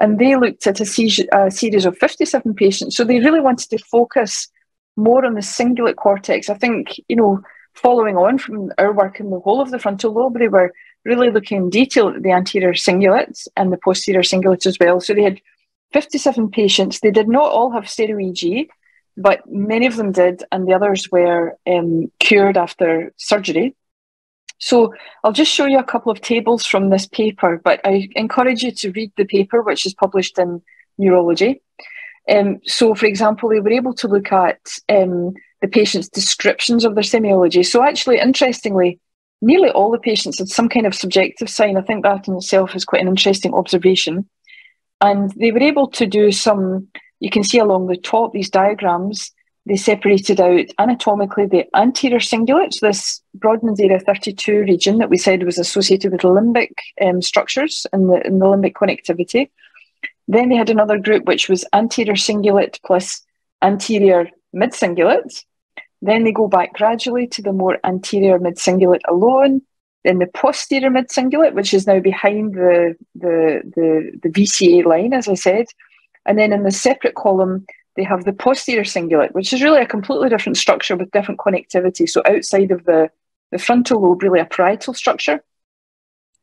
And they looked at a, seizure, a series of 57 patients. So they really wanted to focus more on the cingulate cortex. I think, you know, following on from our work in the whole of the frontal lobe, they were really looking in detail at the anterior cingulates and the posterior cingulates as well. So they had 57 patients. They did not all have stereo but many of them did, and the others were um, cured after surgery. So I'll just show you a couple of tables from this paper, but I encourage you to read the paper, which is published in Neurology. Um, so, for example, they were able to look at um, the patient's descriptions of their semiology. So, actually, interestingly, nearly all the patients had some kind of subjective sign. I think that in itself is quite an interesting observation. And they were able to do some, you can see along the top, these diagrams, they separated out anatomically the anterior cingulates, this Brodmann's area 32 region that we said was associated with limbic um, structures and the, the limbic connectivity. Then they had another group which was anterior cingulate plus anterior mid cingulate. Then they go back gradually to the more anterior mid cingulate alone. Then the posterior mid cingulate, which is now behind the, the, the, the VCA line, as I said. And then in the separate column, they have the posterior cingulate, which is really a completely different structure with different connectivity. So outside of the, the frontal lobe, really a parietal structure.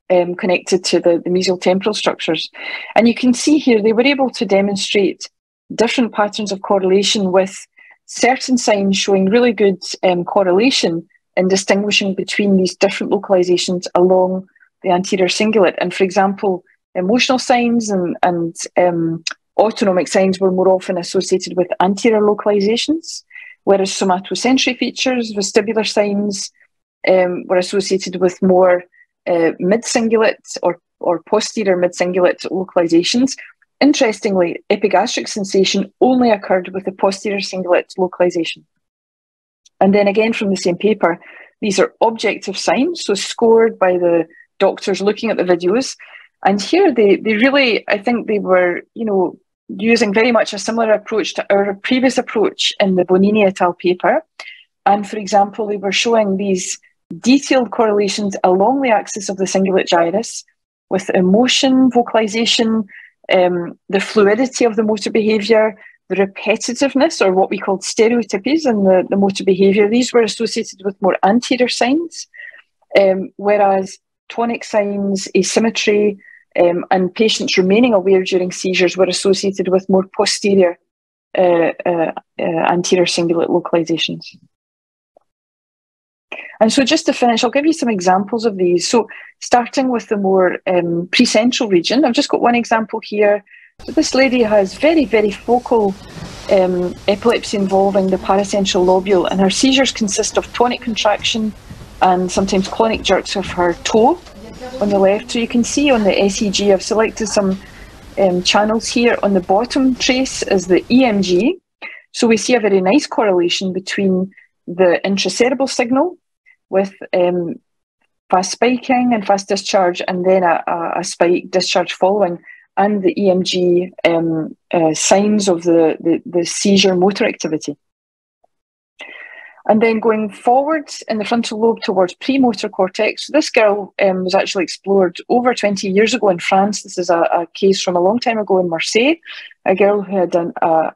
um, connected to the, the mesial temporal structures. And you can see here they were able to demonstrate different patterns of correlation with certain signs showing really good um, correlation in distinguishing between these different localizations along the anterior cingulate. And for example, emotional signs and, and um, autonomic signs were more often associated with anterior localizations, whereas somatosensory features, vestibular signs, um, were associated with more uh, mid-cingulate or, or posterior mid-cingulate localizations. Interestingly, epigastric sensation only occurred with the posterior cingulate localization. And then again from the same paper, these are objective signs, so scored by the doctors looking at the videos. And here they, they really, I think they were, you know, using very much a similar approach to our previous approach in the Bonini et al. paper. And for example, they were showing these detailed correlations along the axis of the cingulate gyrus with emotion, vocalization, um, the fluidity of the motor behaviour, the repetitiveness, or what we called stereotypies in the, the motor behaviour. These were associated with more anterior signs, um, whereas tonic signs, asymmetry, um, and patients remaining aware during seizures were associated with more posterior uh, uh, uh, anterior cingulate localizations. And so just to finish, I'll give you some examples of these. So starting with the more um, precentral region, I've just got one example here. So this lady has very, very focal um, epilepsy involving the paracentral lobule and her seizures consist of tonic contraction and sometimes clonic jerks of her toe on the left. So you can see on the SEEG, I've selected some um, channels here. On the bottom trace is the EMG. So we see a very nice correlation between the intracerebral signal with um, fast spiking and fast discharge, and then a, a, a spike discharge following, and the EMG um, uh, signs of the, the, the seizure motor activity. And then going forward in the frontal lobe towards premotor cortex, this girl um, was actually explored over 20 years ago in France. This is a, a case from a long time ago in Marseille, a girl who had done a,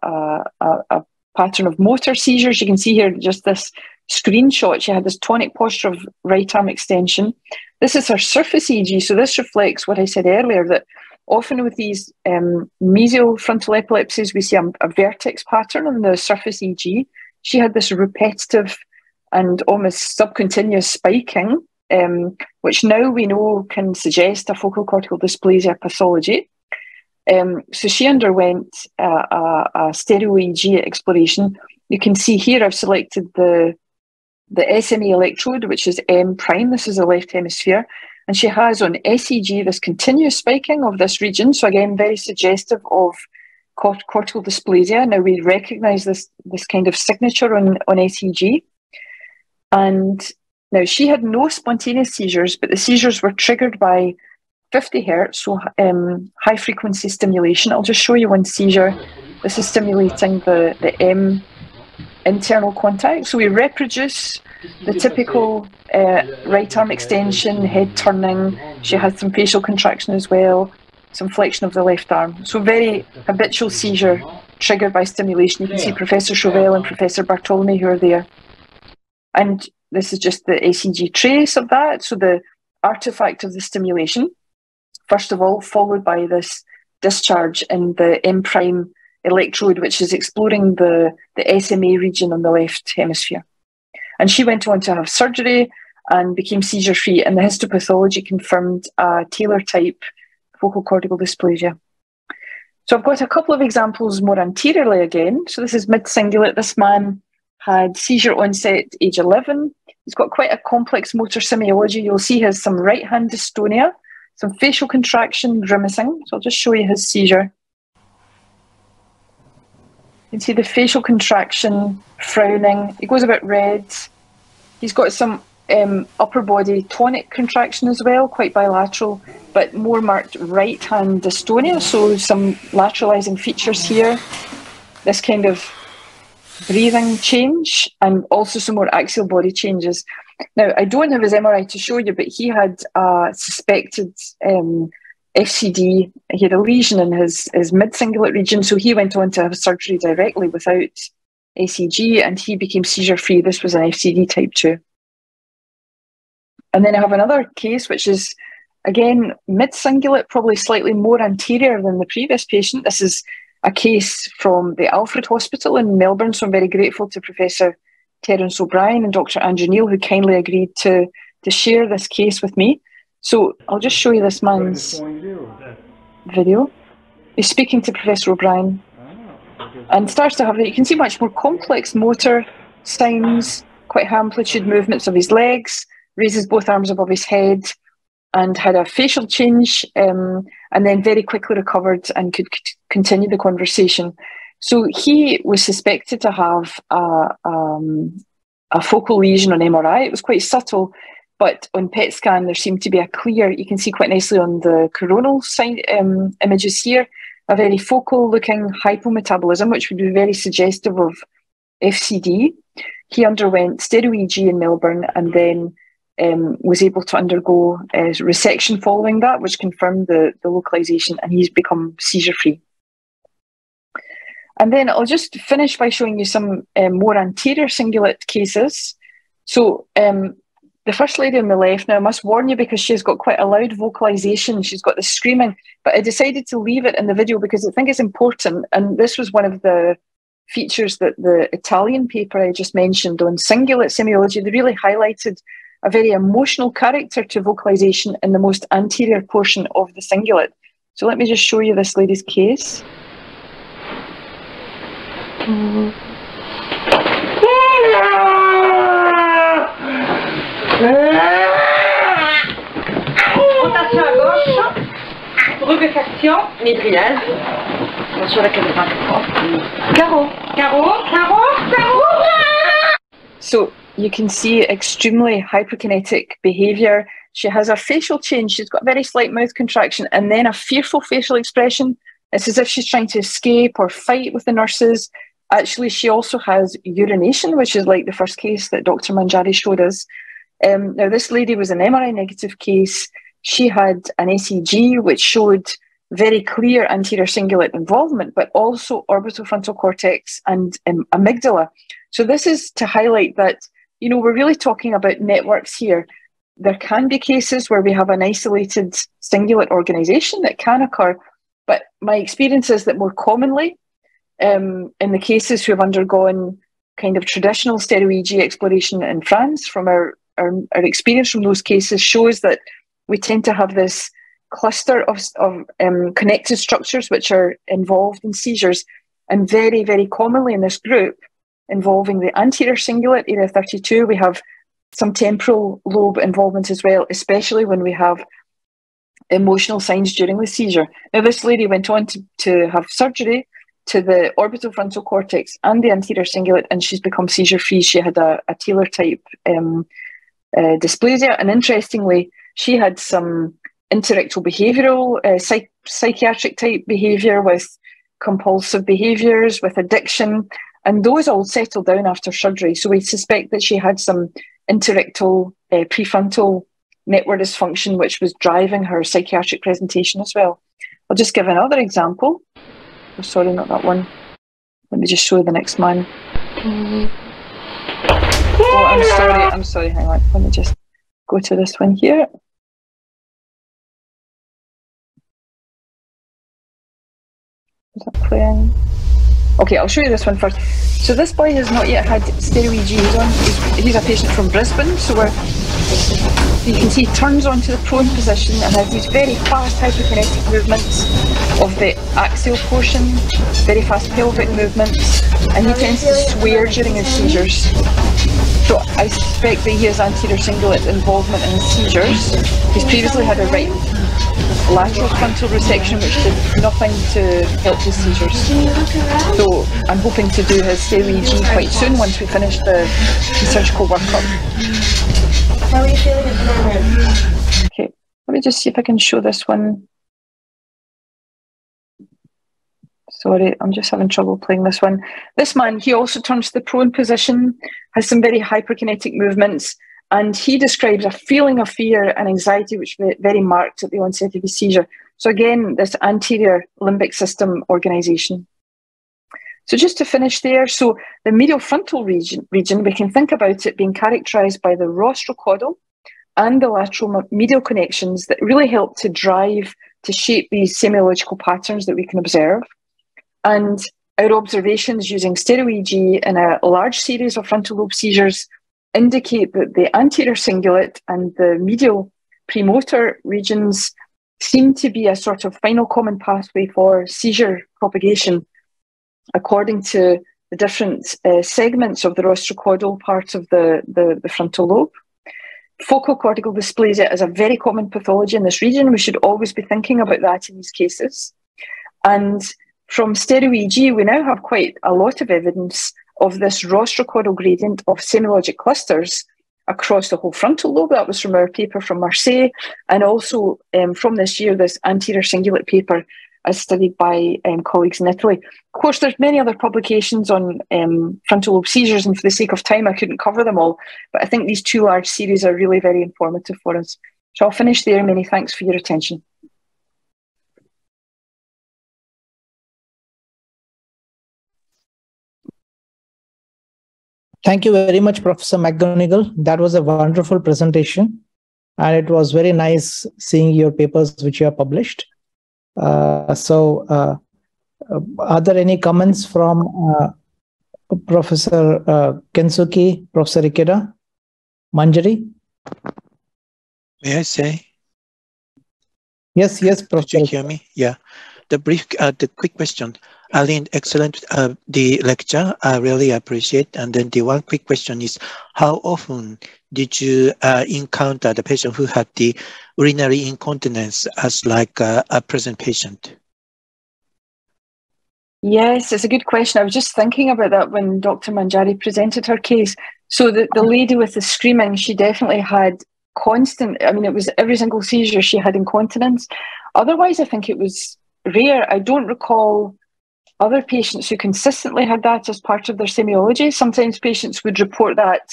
a, a pattern of motor seizures. You can see here just this screenshot. She had this tonic posture of right arm extension. This is her surface EEG. So this reflects what I said earlier that often with these um, mesial frontal epilepsies, we see a, a, vertex pattern on the surface EEG. She had this repetitive and almost subcontinuous spiking, um, which now we know can suggest a focal cortical dysplasia pathology. Um, so she underwent a, a, a stereo EEG exploration. You can see here I've selected the the SME electrode, which is M prime. This is the left hemisphere. And she has on SEEG this continuous spiking of this region. So again, very suggestive of cort cortical dysplasia. Now we recognize this, this kind of signature on, on SEEG. And now she had no spontaneous seizures, but the seizures were triggered by 50 hertz, so um, high frequency stimulation. I'll just show you one seizure. This is stimulating the, the M internal contact. So we reproduce the typical uh, right arm extension, head turning. She has some facial contraction as well, some flexion of the left arm. So very habitual seizure triggered by stimulation. You can see Professor Chauvel and Professor Bartolomei who are there. And this is just the SEEG trace of that. So the artifact of the stimulation, first of all, followed by this discharge in the M prime electrode, which is exploring the, the SMA region on the left hemisphere. And she went on to have surgery and became seizure free, and the histopathology confirmed a Taylor type focal cortical dysplasia. So I've got a couple of examples more anteriorly again. So this is mid cingulate. This man had seizure onset age 11. He's got quite a complex motor semiology. You'll see he has some right hand dystonia, some facial contraction, grimacing. So I'll just show you his seizure. You can see the facial contraction, frowning. He goes a bit red. He's got some um, upper body tonic contraction as well, quite bilateral, but more marked right hand dystonia. So some lateralizing features here. This kind of breathing change and also some more axial body changes. Now, I don't have his MRI to show you, but he had a suspected um, FCD. He had a lesion in his, his mid cingulate region, so he went on to have surgery directly without ACG and he became seizure free. This was an FCD type 2. And then I have another case, which is Again, mid-cingulate, probably slightly more anterior than the previous patient. This is a case from the Alfred Hospital in Melbourne, so I'm very grateful to Professor Terence O'Brien and Dr. Andrew Neal, who kindly agreed to, to share this case with me. So I'll just show you this man's video. He's speaking to Professor O'Brien and starts to have, you can see much more complex motor signs, quite high amplitude movements of his legs, raises both arms above his head, and had a facial change um, and then very quickly recovered and could c- continue the conversation. So he was suspected to have a, um, a focal lesion on MRI. It was quite subtle, but on PET scan there seemed to be a clear, you can see quite nicely on the coronal sign, um, images here, a very focal looking hypometabolism, which would be very suggestive of FCD. He underwent stereo in Melbourne and then um, was able to undergo uh, resection following that, which confirmed the, the localization, and he's become seizure free. And then I'll just finish by showing you some um, more anterior cingulate cases. So um, the first lady on the left, now I must warn you because she's got quite a loud vocalization. She's got the screaming, but I decided to leave it in the video because I think it's important. And this was one of the features that the Italian paper I just mentioned on cingulate semiology, they really highlighted a very emotional character to vocalization in the most anterior portion of the cingulate. So let me just show you this lady's case. Rotation à gauche, rubéfaction, médriase. Attention à la caméra. Carreau, carreau, carreau, carreau. So you can see extremely hyperkinetic behavior. She has a facial change. She's got a very slight mouth contraction and then a fearful facial expression. It's as if she's trying to escape or fight with the nurses. Actually, she also has urination, which is like the first case that Dr. Manjari showed us. Um, now, this lady was an MRI negative case. She had an SEEG, which showed very clear anterior cingulate involvement, but also orbital frontal cortex and um, amygdala. So this is to highlight that, you know, we're really talking about networks here. There can be cases where we have an isolated cingulate organization that can occur, but my experience is that more commonly, um, in the cases who have undergone kind of traditional stereo EEG exploration in France, from our, our, our experience from those cases shows that we tend to have this cluster of, of um, connected structures which are involved in seizures. And very, very commonly in this group, involving the anterior cingulate, area 32, we have some temporal lobe involvement as well, especially when we have emotional signs during the seizure. Now, this lady went on to, to have surgery to the orbital frontal cortex and the anterior cingulate, and she's become seizure free. She had a, a Taylor type um, uh, dysplasia, and interestingly, she had some interictal behavioral, uh, psych- psychiatric type behavior with compulsive behaviors, with addiction, and those all settled down after surgery. So we suspect that she had some interictal uh, prefrontal network dysfunction, which was driving her psychiatric presentation as well. I'll just give another example. Oh, sorry, not that one. Let me just show the next one. Oh, I'm sorry. I'm sorry. Hang on. Let me just go to this one here. Is that playing? Okay, I'll show you this one first. So this boy has not yet had stereo EEG. He's, on, he's, he's a patient from Brisbane. So we're, you can see he turns onto the prone position and has these very fast hyperkinetic movements of the axial portion, very fast pelvic movements, and he tends to swear during his seizures. So I suspect that he has anterior cingulate involvement in his seizures. He's previously had a right lateral frontal resection, which did nothing to help his seizures. So I'm hoping to do his EEG quite soon once we finish the, the surgical workup. How are you feeling at the moment? Okay, let me just see if I can show this one. Sorry, I'm just having trouble playing this one. This man, he also turns to the prone position, has some very hyperkinetic movements, and he describes a feeling of fear and anxiety, which was very marked at the onset of his seizure. So again, this anterior limbic system organization. So just to finish there, so the medial frontal region, region, we can think about it being characterized by the rostrocaudal and the lateral medial connections that really help to drive, to shape these semiological patterns that we can observe. And our observations using stereo EEG in a large series of frontal lobe seizures indicate that the anterior cingulate and the medial premotor regions seem to be a sort of final common pathway for seizure propagation according to the different uh, segments of the rostrocaudal part of the, the, the frontal lobe. Focal cortical dysplasia is a very common pathology in this region. We should always be thinking about that in these cases. And from stereo EEG, we now have quite a lot of evidence of this rostrocaudal gradient of semiologic clusters across the whole frontal lobe. That was from our paper from Marseille, and also um, from this year, this anterior cingulate paper as studied by um, colleagues in Italy. Of course, there's many other publications on um, frontal lobe seizures, and for the sake of time, I couldn't cover them all. But I think these two large series are really very informative for us. So I'll finish there. Many thanks for your attention. Thank you very much, Professor McGonigal. That was a wonderful presentation. And it was very nice seeing your papers which you have published. Uh, so, uh, are there any comments from uh, Professor uh, Kensuke, Professor Ikeda, Manjari? May I say? Yes, yes, Professor. Did you hear me? Yeah. The brief, uh, the quick question. Aileen, excellent uh, the lecture. I really appreciate. And then the one quick question is, how often did you uh, encounter the patient who had the urinary incontinence as like uh, a present patient? Yes, it's a good question. I was just thinking about that when Dr. Manjari presented her case. So the, the lady with the screaming, she definitely had constant, I mean, it was every single seizure she had incontinence. Otherwise, I think it was rare. I don't recall other patients who consistently had that as part of their semiology. Sometimes patients would report that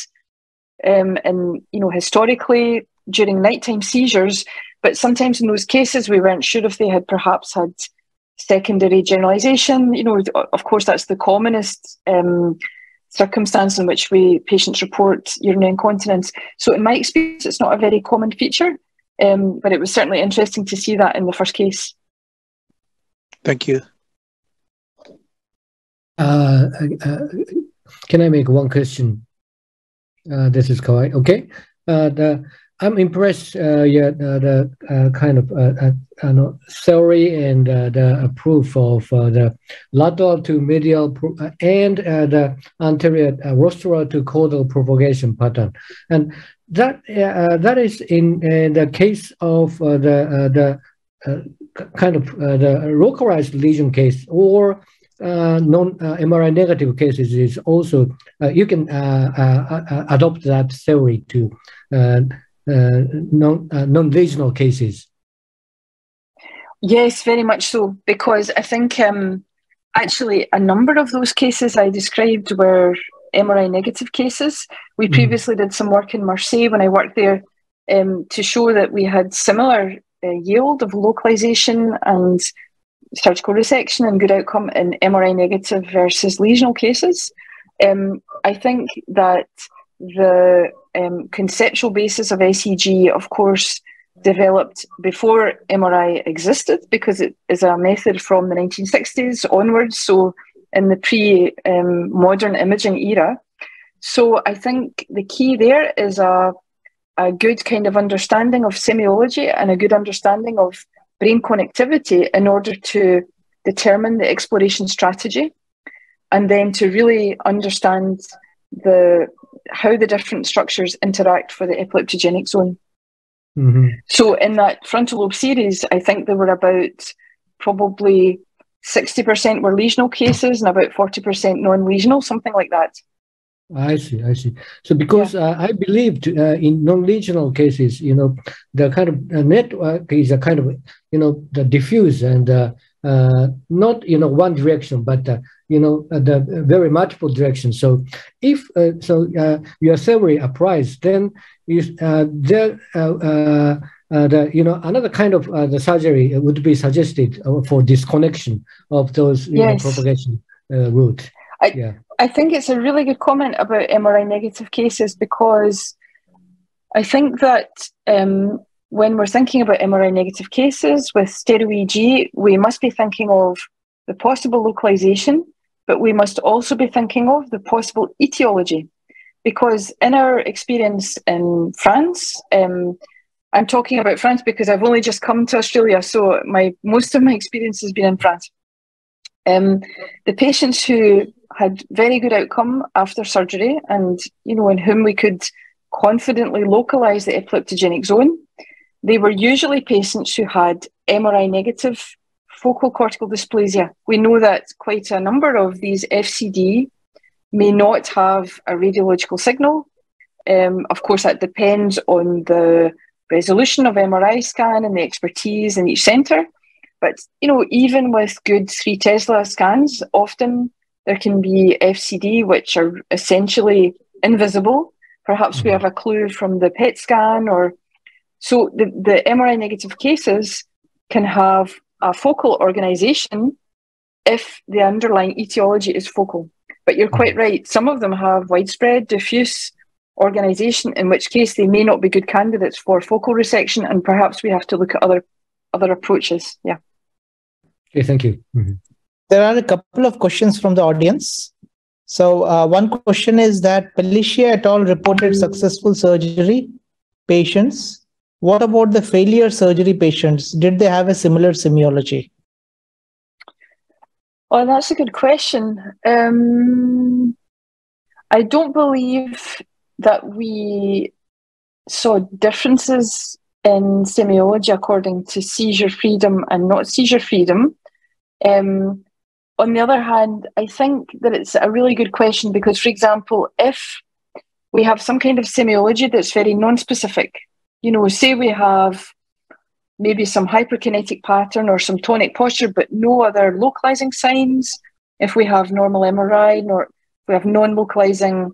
um, and you know historically during nighttime seizures, but sometimes in those cases we weren't sure if they had perhaps had secondary generalization. You know, of course, that's the commonest um, circumstance in which we patients report urinary incontinence. So, in my experience, it's not a very common feature, um, but it was certainly interesting to see that in the first case. Thank you. Uh, uh, can I make one question? Uh, this is correct. Okay. the I'm impressed. Uh, yeah, the, the uh, kind of uh, uh, theory and the proof of the lateral to medial and the anterior rostral to caudal propagation pattern, and that that is in, the case of the the kind of the localized lesion case or uh, non-MRI uh, negative cases is also uh, you can adopt that theory to non non-lesional cases. Yes, very much so. Because I think um, actually a number of those cases I described were MRI negative cases. We mm. previously did some work in Marseille when I worked there um, to show that we had similar uh, yield of localization and surgical resection and good outcome in MRI negative versus lesional cases. Um, I think that the um, conceptual basis of SEEG, of course, developed before MRI existed because it is a method from the 1960s onwards, so in the pre um, modern imaging era. So I think the key there is a, a good kind of understanding of semiology and a good understanding of brain connectivity in order to determine the exploration strategy and then to really understand the how the different structures interact for the epileptogenic zone. Mm-hmm. So in that frontal lobe series, I think there were about probably 60% were lesional cases and about 40% non-lesional, something like that. I see, I see. So because yeah. uh, I believed uh, in non-regional cases, you know, the kind of uh, network is a kind of, you know, the diffuse and uh, uh, not, you know, one direction, but, uh, you know, the very multiple directions. So if, so your theory applies, then you, there, the, you know, another kind of the surgery would be suggested for disconnection of those you yes. know, propagation route. I, yeah. I think it's a really good comment about MRI negative cases because I think that um, when we're thinking about MRI negative cases with stereo EEG, we must be thinking of the possible localization, but we must also be thinking of the possible etiology. Because in our experience in France, um, I'm talking about France because I've only just come to Australia, so my most of my experience has been in France. Um, the patients who had very good outcome after surgery, and you know, in whom we could confidently localize the epileptogenic zone, they were usually patients who had MRI negative focal cortical dysplasia. We know that quite a number of these FCD may not have a radiological signal. Um, of course, that depends on the resolution of MRI scan and the expertise in each centre. But you know, even with good three Tesla scans, often there can be FCD which are essentially invisible. Perhaps we mm-hmm. have a clue from the PET scan, or so the, the MRI negative cases can have a focal organisation if the underlying etiology is focal. But you're quite mm-hmm. right. Some of them have widespread diffuse organisation, in which case they may not be good candidates for focal resection, and perhaps we have to look at other other approaches. Yeah. Okay, thank you. Mm-hmm. There are a couple of questions from the audience. So uh, one question is that Pelissier et al. reported successful surgery patients. What about the failure surgery patients? Did they have a similar semiology? Oh, that's a good question. Um, I don't believe that we saw differences in semiology according to seizure freedom and not seizure freedom. Um, on the other hand, I think that it's a really good question because, for example, if we have some kind of semiology that's very non-specific, you know, say we have maybe some hyperkinetic pattern or some tonic posture, but no other localizing signs. If we have normal MRI, nor we have non-localizing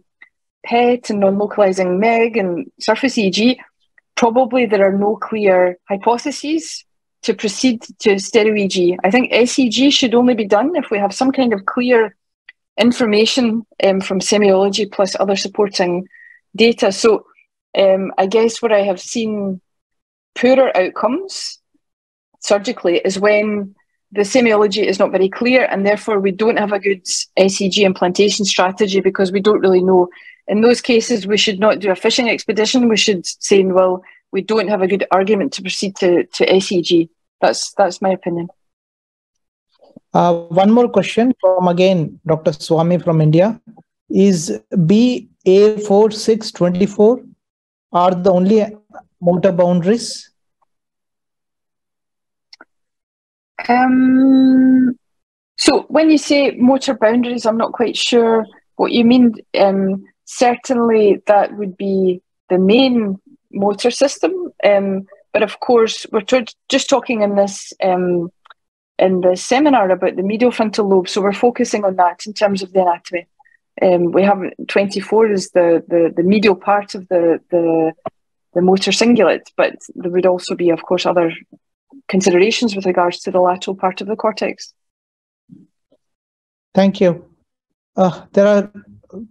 PET and non-localizing MEG and surface EEG, probably there are no clear hypotheses to proceed to stereo EEG. I think SEEG should only be done if we have some kind of clear information um, from semiology plus other supporting data. So um, I guess where I have seen poorer outcomes surgically is when the semiology is not very clear and therefore we don't have a good SEEG implantation strategy because we don't really know in those cases, we should not do a fishing expedition. We should say, well, we don't have a good argument to proceed to, to SEEG. That's that's my opinion. Uh, one more question from again Dr. Swami from India. Is BA4624 are the only motor boundaries? Um, so when you say motor boundaries, I'm not quite sure what you mean. Um, certainly that would be the main motor system. Um, but of course, we're just talking in this um, in the seminar about the medial frontal lobe, so we're focusing on that in terms of the anatomy. Um, we have 24 is the, the, the medial part of the, the the motor cingulate, but there would also be, of course, other considerations with regards to the lateral part of the cortex. Thank you. Uh, there are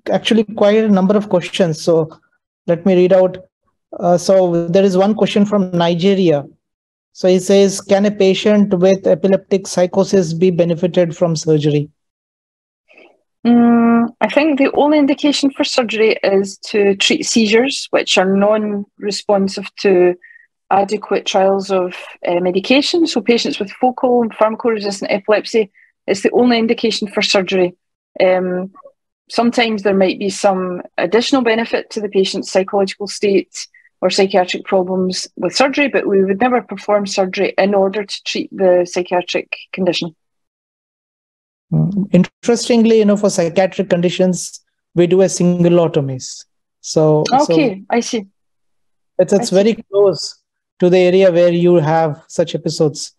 actually quite a number of questions. So let me read out. Uh, so there is one question from Nigeria. So he says, can a patient with epileptic psychosis be benefited from surgery? Mm, I think the only indication for surgery is to treat seizures, which are non-responsive to adequate trials of uh, medication. So patients with focal and pharmacoresistant epilepsy, it's the only indication for surgery. Um, sometimes there might be some additional benefit to the patient's psychological state or psychiatric problems with surgery, but we would never perform surgery in order to treat the psychiatric condition. Mm, interestingly, you know, for psychiatric conditions, we do a single cingulotomies. So okay, so I see. It's it's I very close to the area where you have such episodes.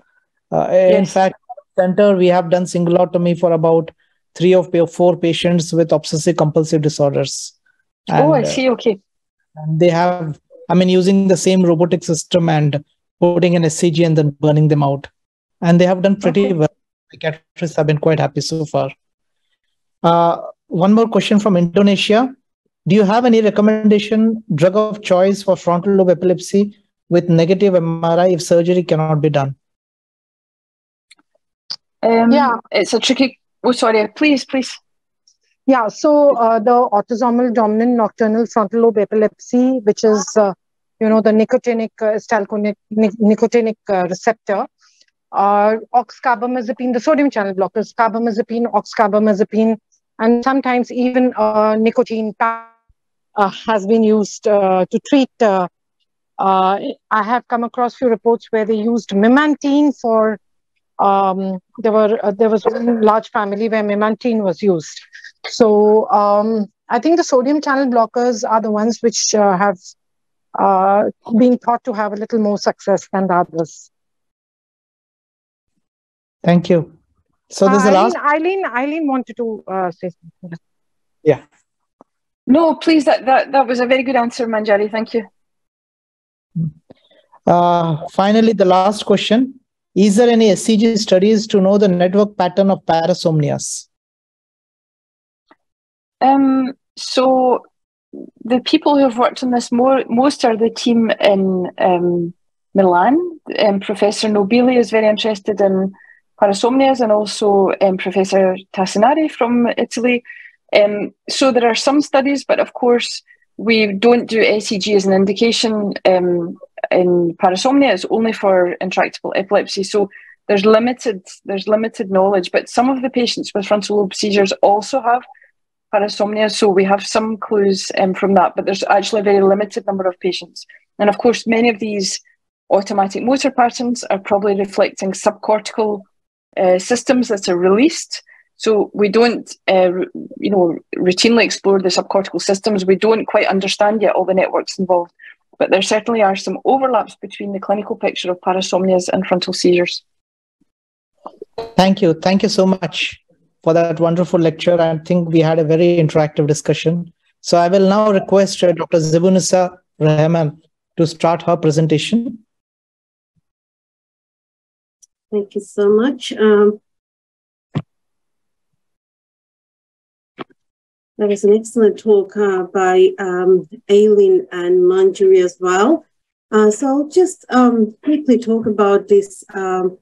Uh, yes. In fact, center we have done single cingulotomy for about three of four patients with obsessive compulsive disorders. And, oh, I uh, see. Okay. And they have, I mean, using the same robotic system and putting an SEEG and then burning them out. And they have done pretty okay. well. Psychiatrists have been quite happy so far. Uh, one more question from Indonesia. do you have any recommendation drug of choice for frontal lobe epilepsy with negative MRI if surgery cannot be done? Um, Yeah. It's a tricky. Oh, sorry. Please, please. Yeah, so uh, the autosomal dominant nocturnal frontal lobe epilepsy, which is, uh, you know, the nicotinic uh, nicotinic uh, receptor, uh, oxcarbamazepine, the sodium channel blockers, carbamazepine, oxcarbamazepine, and sometimes even uh, nicotine uh, has been used uh, to treat. I have come across few reports where they used memantine for. Um, there were uh, there was one large family where memantine was used. So um, I think the sodium channel blockers are the ones which uh, have uh, been thought to have a little more success than the others. Thank you. So this is the Uh, last. Aileen, Aileen, Aileen wanted to uh, say something. Yeah. No, please. That that that was a very good answer, Manjari. Thank you. Uh, finally, the last question. Is there any SEEG studies to know the network pattern of parasomnias? Um, so the people who have worked on this more most are the team in um, Milan. Um, Professor Nobili is very interested in parasomnias, and also um, Professor Tassinari from Italy. Um, so there are some studies, but of course we don't do SEEG as an indication um, in parasomnia. It's only for intractable epilepsy. So there's limited there's limited knowledge, but some of the patients with frontal lobe seizures also have parasomnia. So we have some clues um, from that, but there's actually a very limited number of patients. And of course, many of these automatic motor patterns are probably reflecting subcortical uh, systems that are released. So we don't, uh, you know, routinely explore the subcortical systems. We don't quite understand yet all the networks involved, but there certainly are some overlaps between the clinical picture of parasomnias and frontal seizures. Thank you. Thank you so much for that wonderful lecture. I think we had a very interactive discussion. So I will now request uh, Dr. Zebunnessa Rahman to start her presentation. Thank you so much. Um, that was an excellent talk uh, by um, Aileen and Manjari as well. Uh, so I'll just um, quickly talk about this um,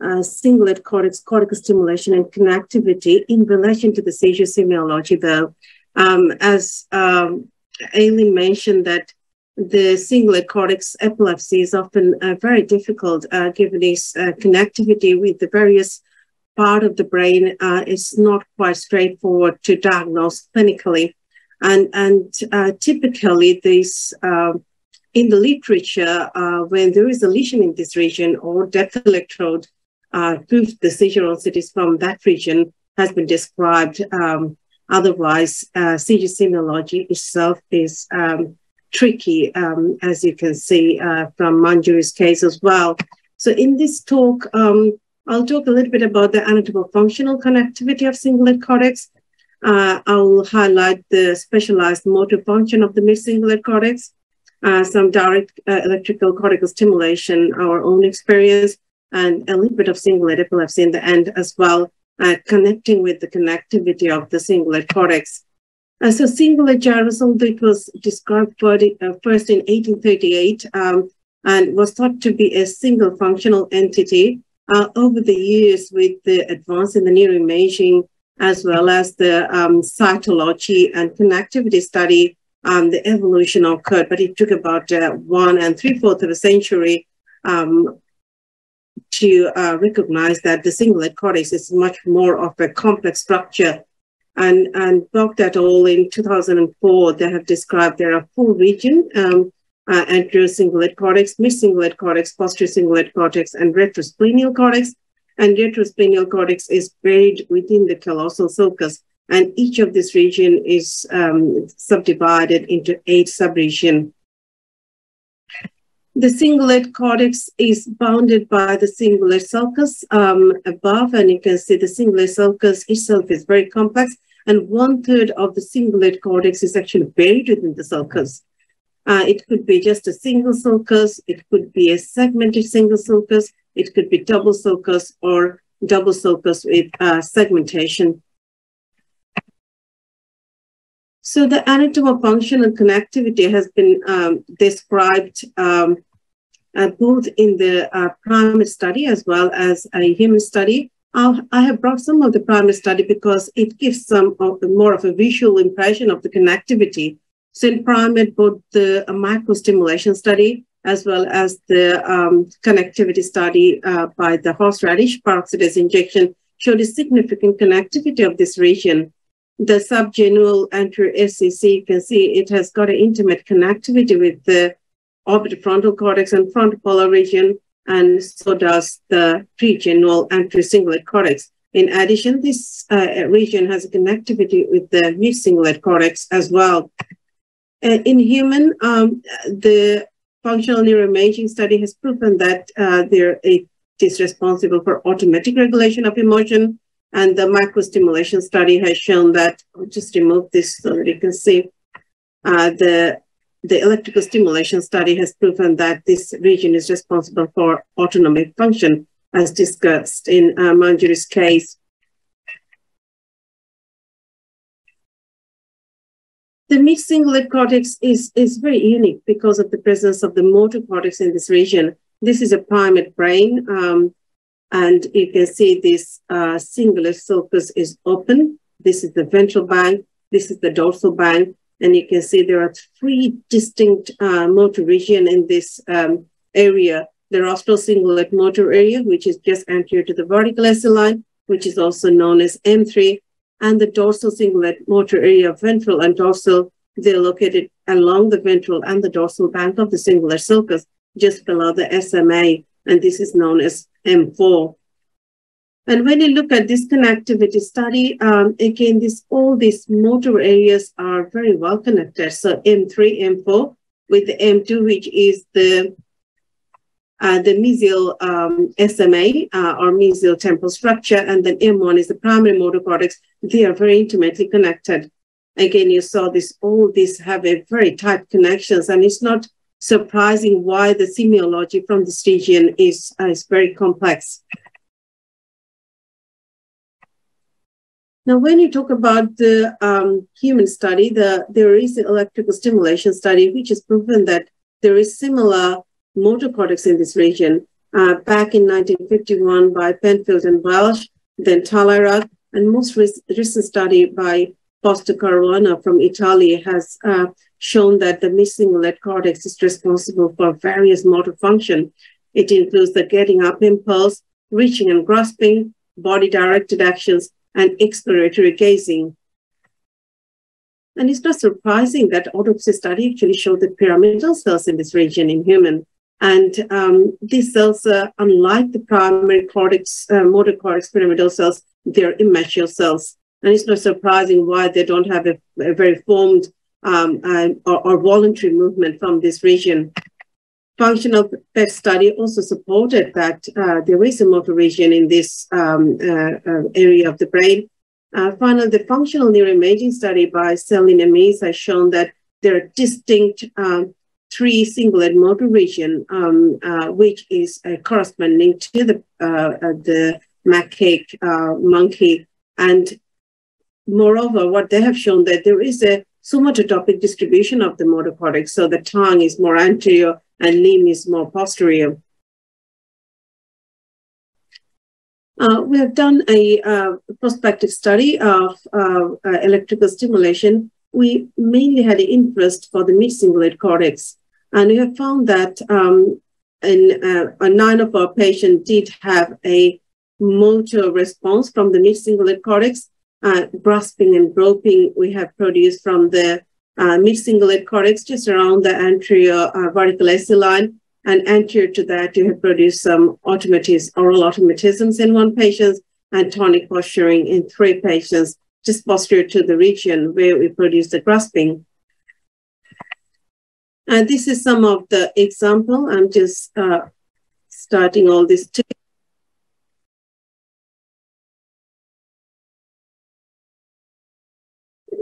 uh, cingulate cortex, cortical stimulation and connectivity in relation to the seizure semiology, though. Um, as um, Aileen mentioned that the cingulate cortex epilepsy is often uh, very difficult uh, given its uh, connectivity with the various part of the brain uh, is not quite straightforward to diagnose clinically. And, and uh, typically this, uh, in the literature, uh, when there is a lesion in this region or depth electrode uh, proves the seizure onset is from that region has been described. Um, otherwise, uh, seizure semiology itself is um, tricky, um, as you can see from Manjari's case as well. So in this talk, um, I'll talk a little bit about the anatomical functional connectivity of cingulate cortex. Uh, I'll highlight the specialized motor function of the mid-cingulate cortex, uh, some direct uh, electrical cortical stimulation, our own experience, and a little bit of cingulate epilepsy in the end as well, uh, connecting with the connectivity of the cingulate cortex. Uh, so cingulate although it was described the, uh, first in 1838 um, and was thought to be a single functional entity, uh, over the years with the advance in the neuroimaging as well as the um, cytology and connectivity study, um, the evolution occurred, but it took about uh, one and three fourths of a century um, to uh, recognize that the cingulate cortex is much more of a complex structure. And, and Vogt et al. in 2004, they have described there are four regions um, uh, anterior cingulate cortex, mid-cingulate cortex, posterior cingulate cortex, and retrosplenial cortex. And retrosplenial cortex is buried within the callosal sulcus. And each of this region is um, subdivided into eight subregions. The cingulate cortex is bounded by the cingulate sulcus um, above, and you can see the cingulate sulcus itself is very complex, and one third of the cingulate cortex is actually buried within the sulcus. Uh, it could be just a single sulcus, it could be a segmented single sulcus, it could be double sulcus or double sulcus with uh, segmentation. So the anatomofunctional connectivity has been um, described um, uh, both in the uh, primate study as well as a human study. I'll, i have brought some of the primate study because it gives some of the, more of a visual impression of the connectivity. So in primate, both the uh, microstimulation study as well as the um, connectivity study uh, by the horseradish peroxidase injection showed a significant connectivity of this region the subgenual anterior SCC, you can see it has got an intimate connectivity with the orbitofrontal cortex and frontal polar region, and so does the pregenual anterior cingulate cortex. In addition, this uh, region has a connectivity with the mid-cingulate cortex as well. Uh, in human, um, the functional neuroimaging study has proven that uh, there it is responsible for automatic regulation of emotion, and the microstimulation study has shown that, I'll just remove this so that you can see, uh, the, the electrical stimulation study has proven that this region is responsible for autonomic function, as discussed in uh, Manjari's case. The mixed cingulate cortex is, is very unique because of the presence of the motor cortex in this region. This is a primate brain. Um, and you can see this uh, cingulate sulcus is open. This is the ventral bank. This is the dorsal bank. And you can see there are three distinct uh, motor region in this um, area. The rostral cingulate motor area, which is just anterior to the vertical SL line, which is also known as M3, and the dorsal cingulate motor area, ventral and dorsal, they're located along the ventral and the dorsal bank of the cingulate sulcus, just below the SMA, and this is known as M4. And when you look at this connectivity study, um, again, this all these motor areas are very well connected. So M3, M4, with the M2, which is the uh, the mesial um, SMA uh, or mesial temporal structure, and then M1 is the primary motor cortex. They are very intimately connected. Again, you saw this, all these have a very tight connections, and it's not surprising why the semiology from this region is, uh, is very complex. Now, when you talk about the um, human study, the, there is an electrical stimulation study which has proven that there is similar motor cortex in this region. Uh, back in 1951 by Penfield and Welch, then Talairach, and most recent study by Fausto Caruana from Italy has uh, shown that the mid-cingulate cortex is responsible for various motor function. It includes the getting up impulse, reaching and grasping, body-directed actions, and exploratory gazing. And it's not surprising that autopsy study actually showed the pyramidal cells in this region in human. And um, these cells, uh, unlike the primary cortex, uh, motor cortex pyramidal cells, they're immature cells. And it's not surprising why they don't have a, a very formed um, or, or, voluntary movement from this region. Functional PET study also supported that uh, there is a motor region in this um, uh, uh, area of the brain. Uh, finally, the functional neuroimaging study by Céline Amiez has shown that there are distinct um, three cingulate motor region, um, uh, which is uh, corresponding to the, the macaque monkey. And moreover, what they have shown that there is a somatotopic distribution of the motor cortex. So the tongue is more anterior and limb is more posterior. Uh, we have done a uh, prospective study of uh, uh electrical stimulation. We mainly had an interest for the mid-cingulate cortex. And we have found that um, in, uh, nine of our patients did have a motor response from the mid-cingulate cortex, uh, grasping and groping we have produced from the uh, mid-cingulate cortex just around the anterior uh, vertical SL line. And anterior to that, you have produced some automatism, oral automatisms in one patient and tonic posturing in three patients, just posterior to the region where we produce the grasping. And this is some of the example. I'm just uh, starting all this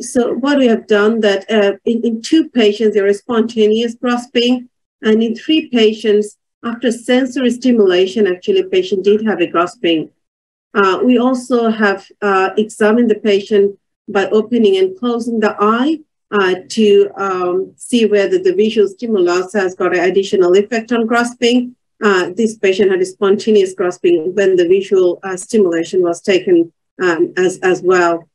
so what we have done that uh, in, in two patients, there is spontaneous grasping, and in three patients, after sensory stimulation, actually, patient did have a grasping. Uh, we also have uh, examined the patient by opening and closing the eye, uh, to um, see whether the visual stimulus has got an additional effect on grasping. Uh, this patient had a spontaneous grasping when the visual uh, stimulation was taken um, as, as well.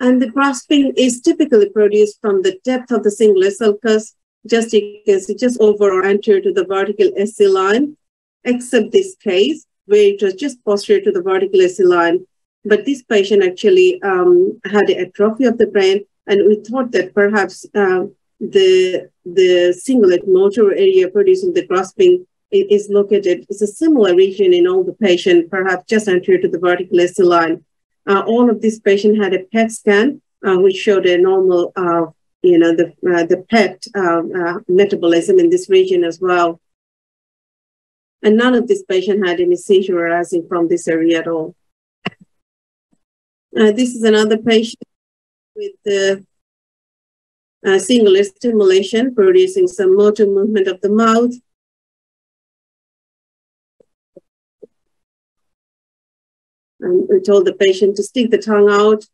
And the grasping is typically produced from the depth of the cingulate sulcus, just you can see, just over or anterior to the vertical SC line, except this case where it was just posterior to the vertical SC line. But this patient actually um, had atrophy of the brain, and we thought that perhaps uh, the the cingulate motor area producing the grasping is located. It's a similar region in all the patient, perhaps just anterior to the vertical SC line. Uh, all of this patient had a PET scan, uh, which showed a normal, uh, you know, the, uh, the PET um, uh, metabolism in this region as well. And none of this patient had any seizure arising from this area at all. Uh, this is another patient with the single stimulation producing some motor movement of the mouth And we told the patient to stick the tongue out.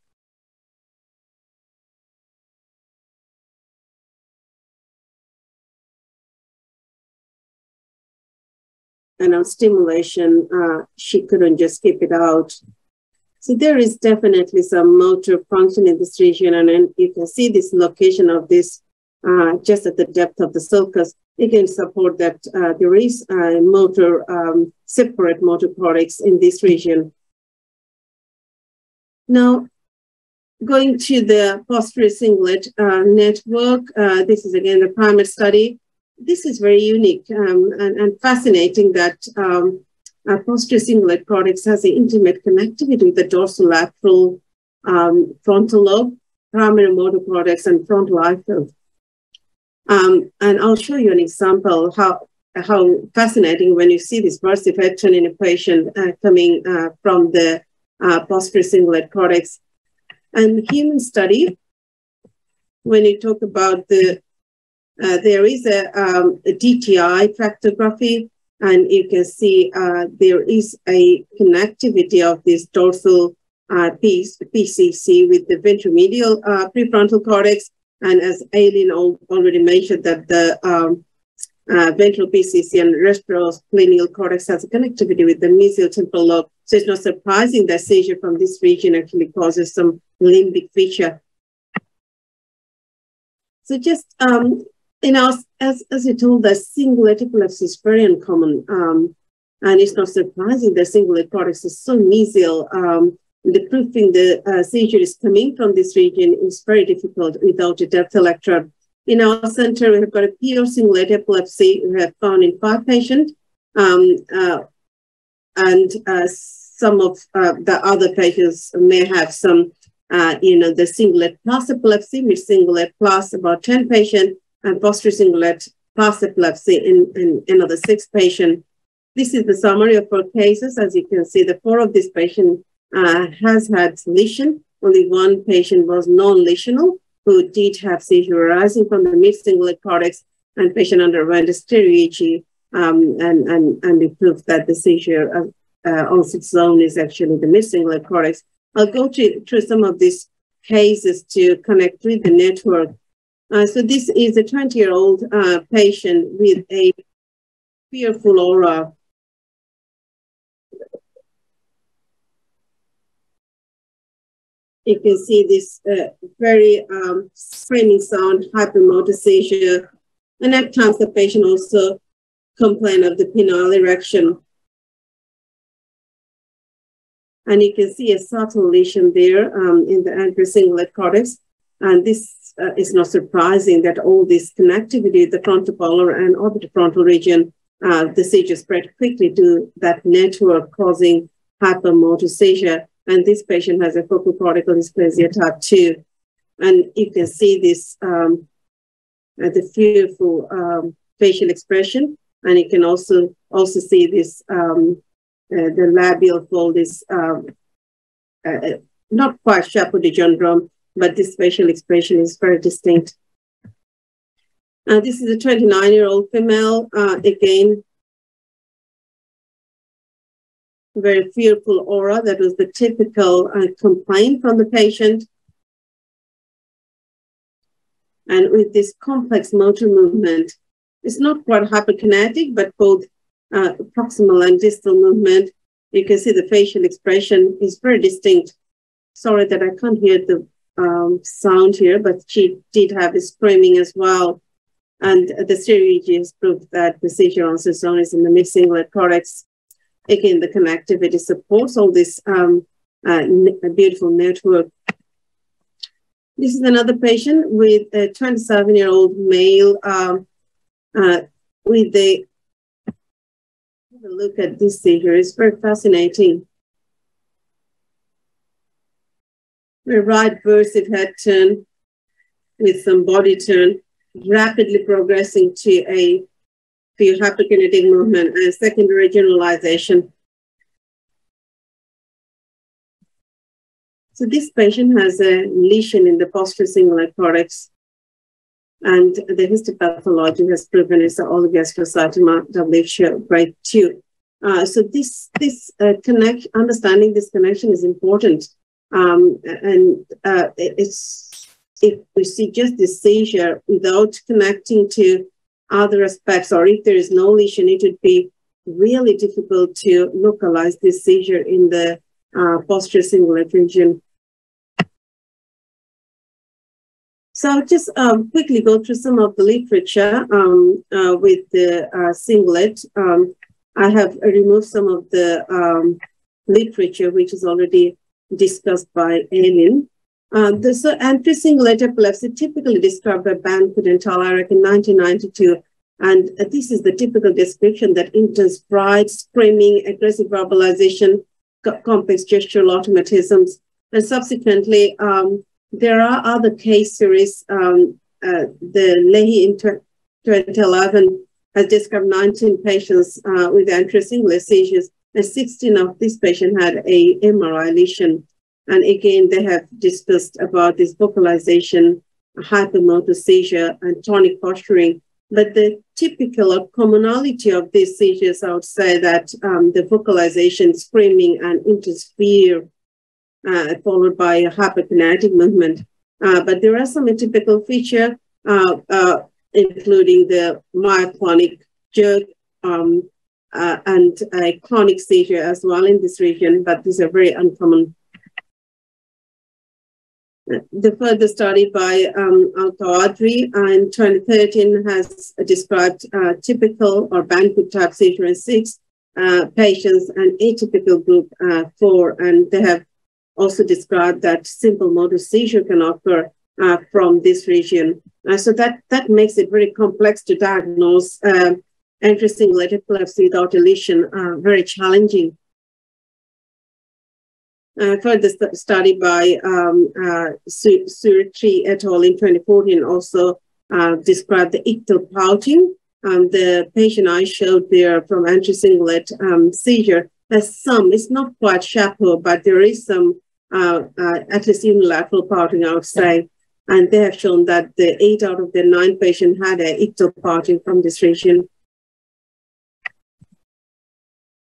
On stimulation, uh, she couldn't just keep it out. So there is definitely some motor function in this region. And then you can see this location of this uh, just at the depth of the sulcus. It can support that uh, there is a motor, um, separate motor cortex in this region. Now, going to the posterior cingulate uh, network, uh, this is again the primate study. This is very unique um, and, and, fascinating that um, posterior cingulate cortex has an intimate connectivity with the dorsolateral um, frontal lobe, primary motor cortex, and frontal eye field. Um, and I'll show you an example how how fascinating when you see this effect in a patient uh, coming uh, from the uh, posterior cingulate cortex. And human study, when you talk about the, uh, there is a, um, a, DTI tractography, and you can see uh, there is a connectivity of this dorsal uh, piece, PCC, with the ventromedial uh, prefrontal cortex. And as Aileen already mentioned, that the um, uh, ventral PCC and retrosplenial cortex has a connectivity with the mesial temporal lobe. So it's not surprising that seizure from this region actually causes some limbic feature. So just, um, you know, as, as you told, the cingulate epilepsy is very uncommon. Um, and it's not surprising that cingulate cortex is so mesial. Um, the proving the uh, seizure is coming from this region is very difficult without a depth electrode. In our center, we have got a pure cingulate epilepsy we have found in five patients. Um, uh, and uh, some of uh, the other patients may have some, uh, you know, the cingulate plus epilepsy, mid cingulate plus about 10 patients, and posterior cingulate plus epilepsy in, in another six patients. This is the summary of four cases. As you can see, the four of these patients uh, has had lesion. Only one patient was non-lesional who did have seizure arising from the mid-cingulate cortex and patient underwent a stereo um, and, and, and it proved that the seizure uh, uh, onset zone is actually the mid-cingulate cortex. I'll go to, through some of these cases to connect with the network. Uh, so this is a 20-year-old uh, patient with a fearful aura you can see this uh, very um, screaming sound, hypermotor seizure. And at times the patient also complain of the penile erection. And you can see a subtle lesion there um, in the anterior cingulate cortex. And this uh, is not surprising that all this connectivity, the frontopolar and orbitofrontal region, uh, the seizure spread quickly to that network causing hypermotor seizure. And this patient has a focal cortical dysplasia type 2. And you can see this, um, uh, the fearful um, facial expression. And you can also also see this, um, uh, the labial fold is um, uh, uh not quite chapeau de gendarme, but this facial expression is very distinct. Uh, this is a 29-year-old female, uh, again, very fearful aura. That was the typical uh, complaint from the patient. And with this complex motor movement, it's not quite hyperkinetic, but both uh, proximal and distal movement. You can see the facial expression is very distinct. Sorry that I can't hear the um, sound here, but she did have a screaming as well. And the series proved that onset zone is in the mid-cingulate cortex. Again, the connectivity supports all this um, uh, beautiful network. This is another patient with a 27-year-old male um, uh, with the look at this seizure. It's very fascinating. A right versive head turn with some body turn, rapidly progressing to a few hyperkinetic movement and secondary generalization. So this patient has a lesion in the posterior cingulate cortex and the histopathology has proven it's an oligoastrocytoma W grade 2. Uh, so this this uh, connect understanding this connection is important um, and uh, it's if we see just the seizure without connecting to other aspects, or if there is no lesion, it would be really difficult to localize this seizure in the uh, posterior cingulate region. So I'll just um, quickly go through some of the literature um, uh, with the uh, cingulate. Um, I have removed some of the um, literature, which is already discussed by Aileen. Uh, the so anti-cingulate epilepsy typically described by Bancaud and Talairach in 1992. And uh, this is the typical description that intense pride, screaming, aggressive verbalization, co complex gestural automatisms. And subsequently, um, there are other case series. Um, uh, the Leahy in 2011 has described 19 patients uh, with anterocingulate seizures, and 16 of these patients had a MRI lesion. And again, they have discussed about this vocalization, hypermotor seizure, and tonic posturing. But the typical or commonality of these seizures, I would say that um, the vocalization, screaming, and interfere, uh, followed by a hyperkinetic movement. Uh, but there are some atypical features, uh, uh, including the myoclonic jerk um, uh, and a clonic seizure as well in this region, but these are very uncommon the further study by um, Alkawadri in 2013 has described uh, typical or Bancaud type seizure in six uh, patients and atypical group uh, four. And they have also described that simple motor seizure can occur uh, from this region. Uh, so that, that makes it very complex to diagnose uh, anterocingulate epilepsy without lesion, uh, very challenging. Uh, further st study by um, uh, Souirti et al. in 2014 also uh, described the ictal pouting. Um, the patient I showed there from anterocingulate um, seizure has some, it's not quite sharp, but there is some, uh, uh, at least unilateral pouting, I would say. And they have shown that the eight out of the nine patients had a ictal pouting from this region.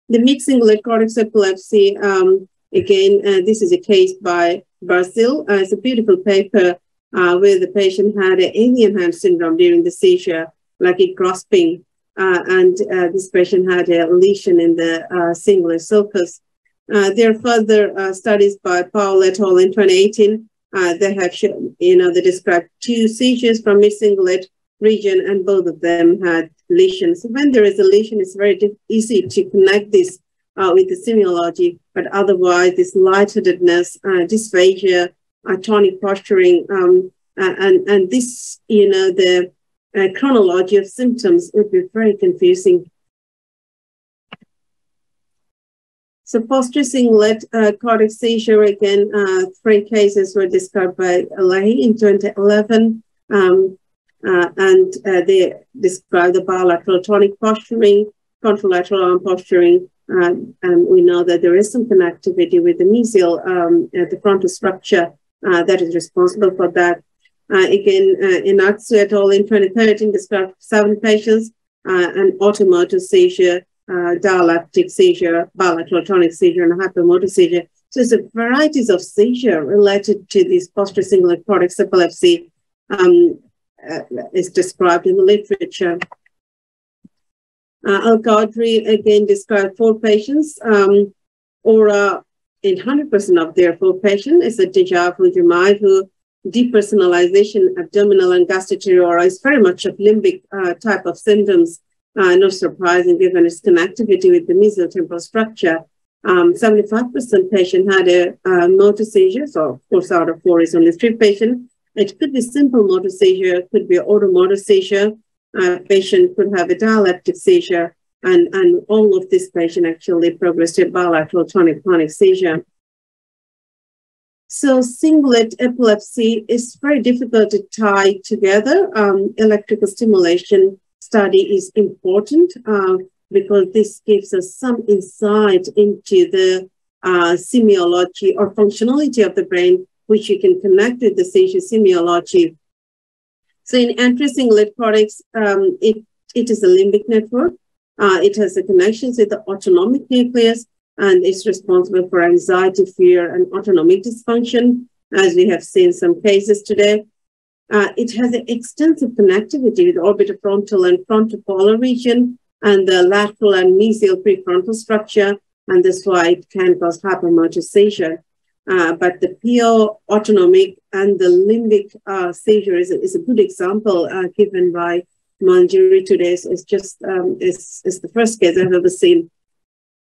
The mixing cortex epilepsy, um, Again, uh, this is a case by Brazil. Uh, it's a beautiful paper uh, where the patient had an alien hand syndrome during the seizure, like a grasping, uh, and uh, this patient had a lesion in the uh, cingulate sulcus. there are further studies by Paul et al. in 2018. they have shown, you know, they described two seizures from mid-cingulate region, and both of them had lesions. When there is a lesion, it's very easy to connect this uh, with the semiology, but otherwise this lightheadedness, uh, dysphagia, tonic posturing, um, and, and this, you know, the uh, chronology of symptoms would be very confusing. So posterior cingulate uh, cardiac seizure, again, uh, three cases were described by Leahy in 2011. Um, uh, and uh, they describe the bilateral tonic posturing, contralateral arm posturing, um, and we know that there is some connectivity with the mesial, um, uh, the frontal structure uh, that is responsible for that. Uh, again, Enatsu et al. in 2013 described seven patients, an automotor seizure dialeptic seizure, bilateral tonic seizure, and hypermotor seizure. So it's a varieties of seizure related to this posterior cingulate cortex epilepsy um, uh, is described in the literature. Uh, Alkawadri again described four patients, um, or in 100% of their four patients is a deja vu who depersonalization, abdominal and gustatory is very much of limbic uh, type of symptoms. Uh, not surprising given its connectivity with the mesiotemporal structure. 75% um, patient had a uh, motor seizure, so of course out of four is only three patients. It could be simple motor seizure, it could be automotor seizure. Uh, patient could have a dialeptic seizure, and, and all of this patient actually progressed to bilateral tonic-clonic seizure. So cingulate epilepsy is very difficult to tie together. Um, electrical stimulation study is important uh, because this gives us some insight into the uh, semiology or functionality of the brain, which you can connect with the seizure semiology. So in anterocingulate cortex, um, it, it is a limbic network. Uh, it has the connections with the autonomic nucleus and it's responsible for anxiety, fear, and autonomic dysfunction, as we have seen some cases today. Uh, it has an extensive connectivity with orbitofrontal and frontopolar region and the lateral and mesial prefrontal structure, and that's why it can cause hypermotor seizure. Uh, but the PO autonomic and the limbic uh, seizure is a, is a good example uh, given by Manjari today. So It's just um, it's, it's the first case I've ever seen.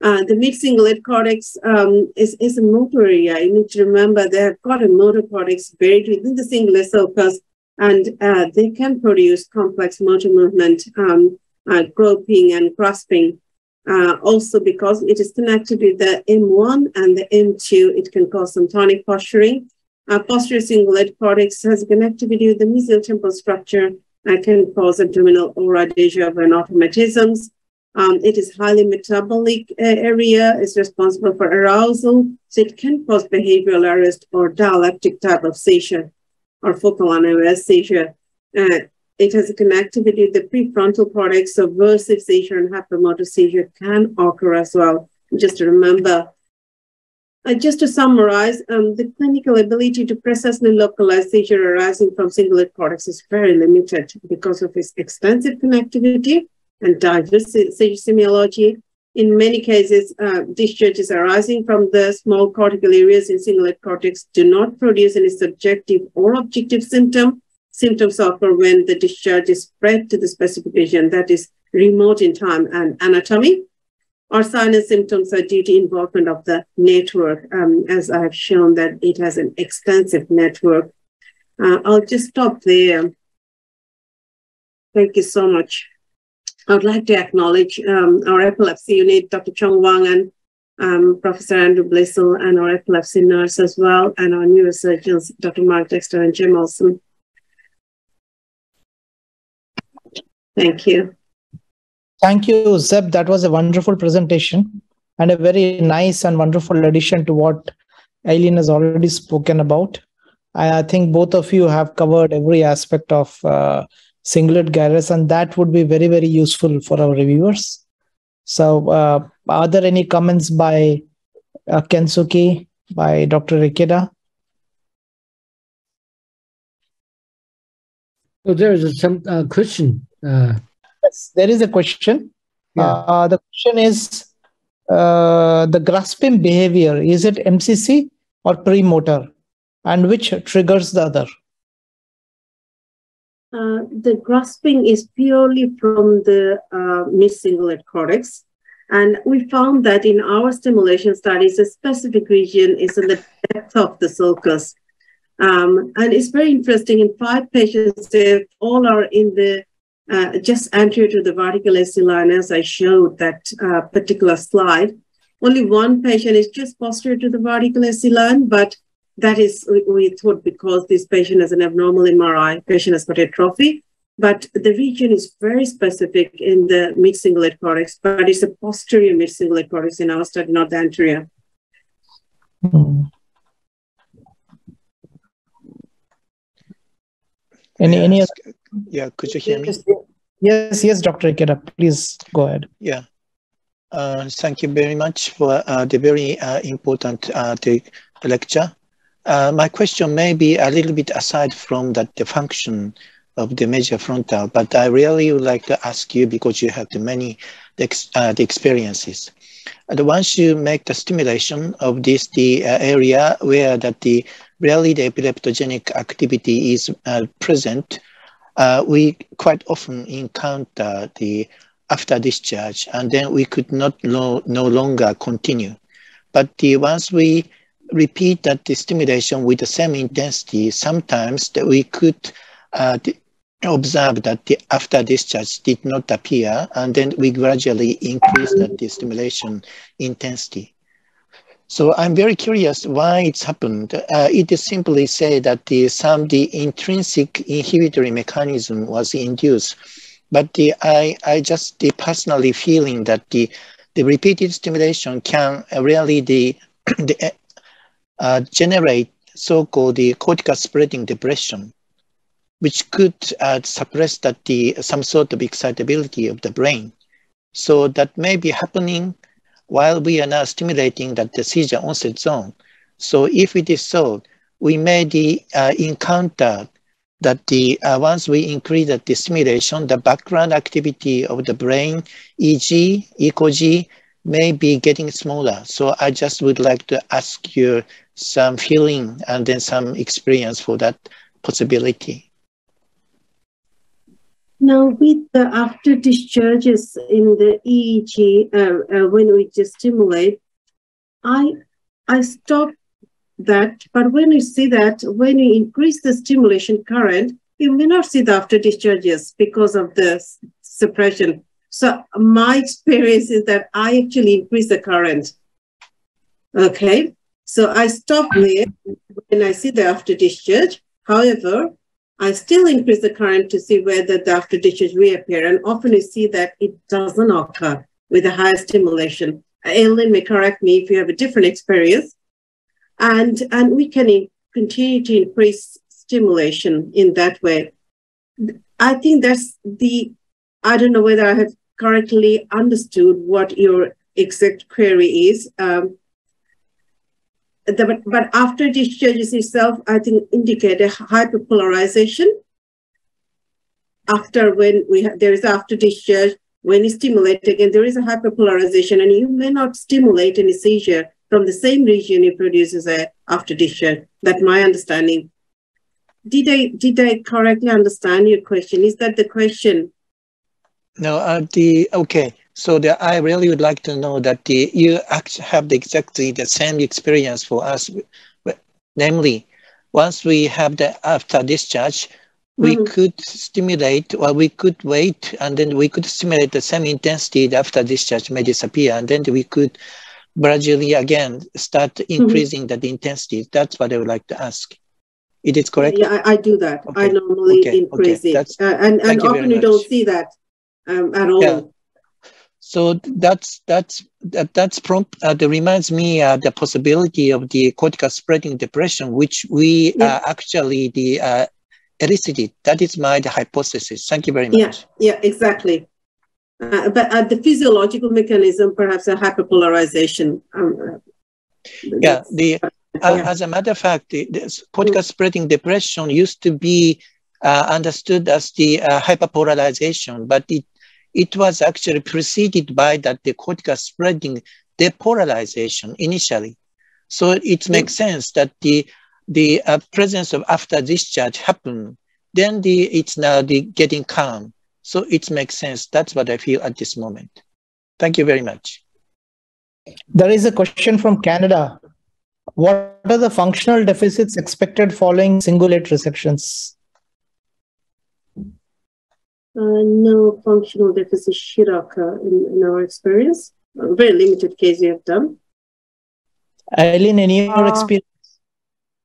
Uh, the mid-cingulate cortex um, is, is a motor area. You need to remember they have got a motor cortex buried within the cingulate sulcus, and uh, they can produce complex motor movement, um, groping and grasping. Uh, also, because it is connected with the M1 and the M2, it can cause some tonic posturing. Uh, posterior cingulate cortex has connectivity with the mesial temporal structure and can cause abdominal deja vu and automatisms. Um, it is highly metabolic uh, area, is responsible for arousal, so it can cause behavioral arrest or dialeptic type of seizure or focal unaware seizure. Uh, it has a connectivity the prefrontal cortex, so versive seizure and hypermotor seizure can occur as well. Just to remember, uh, just to summarize, um, the clinical ability to precisely localize seizure arising from cingulate cortex is very limited because of its extensive connectivity and diverse seizure semiology. In many cases, uh, discharges arising from the small cortical areas in cingulate cortex do not produce any subjective or objective symptom. Symptoms occur when the discharge is spread to the specific region that is remote in time and anatomy. Our sinus symptoms are due to involvement of the network, um, as I have shown that it has an extensive network. Uh, I'll just stop there. Thank you so much. I would like to acknowledge um, our epilepsy unit, Dr. Chong Wang and um, Professor Andrew Bleasel, and our epilepsy nurse as well, and our neurosurgeons, Dr. Mark Dexter and Jim Olson. Thank you. Thank you, Zeb. That was a wonderful presentation and a very nice and wonderful addition to what Aileen has already spoken about. I think both of you have covered every aspect of uh, cingulate gyrus, and that would be very, very useful for our reviewers. So, uh, are there any comments by uh, Kensuke, by Dr. Ikeda? So there is some uh, question. Uh, yes, there is a question. Yeah. Uh, the question is uh, the grasping behavior, is it MCC or premotor? And which triggers the other? Uh, the grasping is purely from the uh, mid-cingulate cortex. And we found that in our stimulation studies, a specific region is in the depth of the sulcus. Um, and it's very interesting. In five patients, they all are in the uh, just anterior to the vertical AC line, as I showed that uh, particular slide. Only one patient is just posterior to the vertical AC line, but that is, we thought because this patient has an abnormal MRI, patient has got atrophy, but the region is very specific in the mid-cingulate cortex, but it's a posterior mid-cingulate cortex in our study, not the anterior. Hmm. Any, any yeah, could you hear me? Yes, yes, Dr. Ikeda, please go ahead. Yeah. Uh, thank you very much for uh, the very uh, important uh, the lecture. Uh, my question may be a little bit aside from that the function of the major frontal, but I really would like to ask you because you have the many the, uh, the experiences. And once you make the stimulation of this the area where that the really the epileptogenic activity is present, we quite often encounter the after discharge, and then we could not no, no longer continue. But the, once we repeat that the stimulation with the same intensity, sometimes that we could uh, observe that the after discharge did not appear, and then we gradually increase that the stimulation intensity. So I'm very curious why it's happened. Uh, it is simply say that the some the intrinsic inhibitory mechanism was induced but the, I, I just the personally feeling that the, the repeated stimulation can really the, the uh, generate so-called the cortical spreading depression, which could uh, suppress that the some sort of excitability of the brain. So that may be happening while we are now stimulating that the seizure onset zone. So if it is so, we may the, uh, encounter that the uh, once we increase the stimulation, the background activity of the brain, EG, ECOG, may be getting smaller. So I just would like to ask you some feeling and then some experience for that possibility. Now, with the after discharges in the EEG, uh, uh, when we just stimulate, I I stop that. But when you see that, when you increase the stimulation current, you may not see the after discharges because of the suppression. So my experience is that I actually increase the current. Okay, so I stop there when I see the after discharge. However, I still increase the current to see whether the after discharge reappear. And often you see that it doesn't occur with a higher stimulation. Aileen may correct me if you have a different experience and and we can continue to increase stimulation in that way. I think that's the I don't know whether I have correctly understood what your exact query is. Um, the, but, after discharges itself, I think indicate a hyperpolarization. After when we there is after discharge, when you stimulate again, there is a hyperpolarization, and you may not stimulate any seizure from the same region it produces a after discharge. That's my understanding. Did I did I correctly understand your question? Is that the question? No, uh, the okay. So the, I really would like to know that the you actually have the, exactly the same experience for us, namely, once we have the after discharge, we mm-hmm. could stimulate or we could wait and then we could stimulate the same intensity after discharge may disappear and then we could gradually again start mm-hmm. increasing mm-hmm. the intensity. That's what I would like to ask. It is correct? Yeah, I, I do that. Okay. I normally okay. increase okay. it. Uh, and and often you, you don't see that um, at all. Yeah. So that's that's that, that's prompt. Uh, that reminds me uh, the possibility of the cortical spreading depression, which we yeah. uh, actually the uh, elicited. That is my hypothesis. Thank you very much. Yeah, yeah, exactly. Uh, but uh, the physiological mechanism, perhaps a hyperpolarization. Um, uh, yeah, the uh, yeah. as a matter of fact, the, the cortical spreading depression used to be uh, understood as the hyperpolarization, but it it was actually preceded by that the cortical spreading depolarization initially. So it makes mm. sense that the the uh, presence of after discharge happened. Then the it's now the getting calm so it makes sense. That's what I feel at this moment. Thank you very much. There is a question from Canada. What are the functional deficits expected following cingulate resections? Uh, no functional deficit should occur in, in our experience. A very limited case we have done. Aileen, any uh, experience?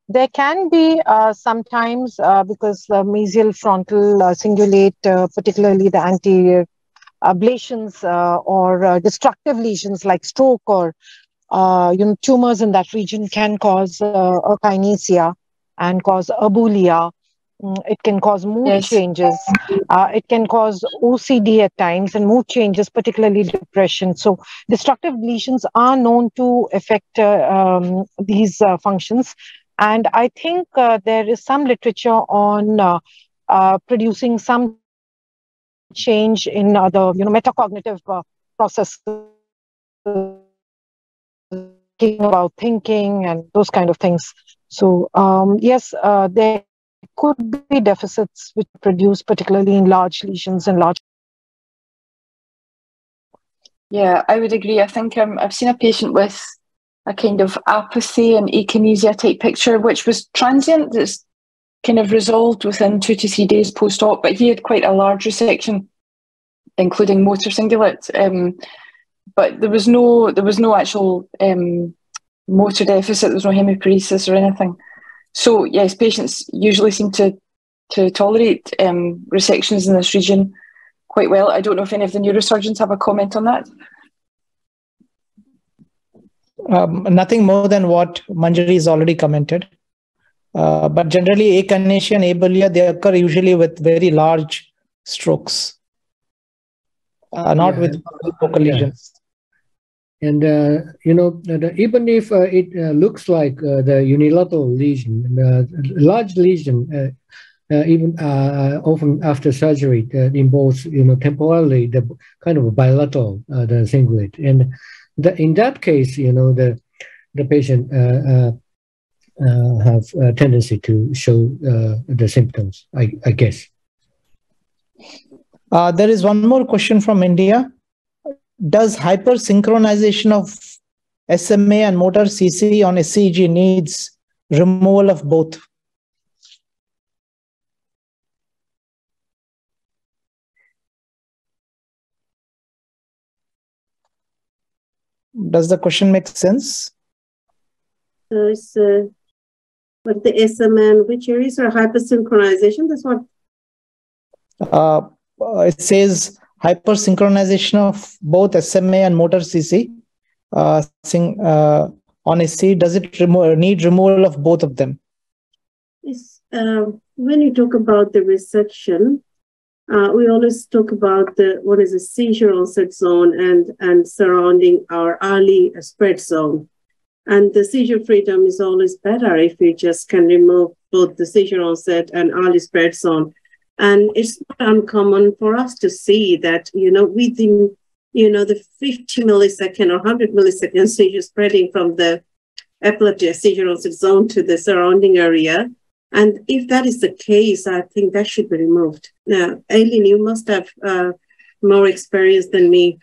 There can be uh, sometimes uh, because the mesial frontal uh, cingulate, uh, particularly the anterior ablations uh, or uh, destructive lesions like stroke or you know tumors in that region can cause uh, akinesia and cause abulia. Mm, it can cause mood yes. changes. Uh, it can cause OCD at times and mood changes, particularly depression. So, destructive lesions are known to affect uh, um, these uh, functions. And I think uh, there is some literature on uh, uh, producing some change in the you know metacognitive processes about thinking and those kind of things. So um, yes, uh, there could be deficits which produce particularly in large lesions and large. Yeah, I would agree. I think um, I've seen a patient with a kind of apathy and akinesia type picture, which was transient. That's kind of resolved within two to three days post-op, but he had quite a large resection, including motor cingulate. Um, but there was no there was no actual um, motor deficit. There was no hemiparesis or anything. So yes, patients usually seem to to tolerate um, resections in this region quite well. I don't know if any of the neurosurgeons have a comment on that. Um, nothing more than what Manjari has already commented. Uh, but generally, akinesia and aboulia, they occur usually with very large strokes, uh, not yeah. with focal lesions. And uh, you know, even if uh, it uh, looks like uh, the unilateral lesion, uh, large lesion, uh, uh, even often after surgery, involves you know temporarily the kind of bilateral the cingulate, and the, in that case, you know the the patient have a tendency to show the symptoms. I, I guess. there is one more question from India does hypersynchronization of SMA and motor CC on SEEG needs removal of both? Does the question make sense? So it's uh, what the SMA and which areas are hypersynchronization? That's what. Uh, it says hypersynchronization of both SMA and motor CC uh, sing, uh, on a C, does it remo- need removal of both of them? Yes. Uh, when you talk about the resection, uh, we always talk about the what is a seizure onset zone and and surrounding our early spread zone. And the seizure freedom is always better if we just can remove both the seizure onset and early spread zone and it's not uncommon for us to see that, you know, within, you know, the 50 millisecond or 100 millisecond seizure spreading from the epileptic seizure zone to the surrounding area. And if that is the case, I think that should be removed. Now, Aileen, you must have uh, more experience than me.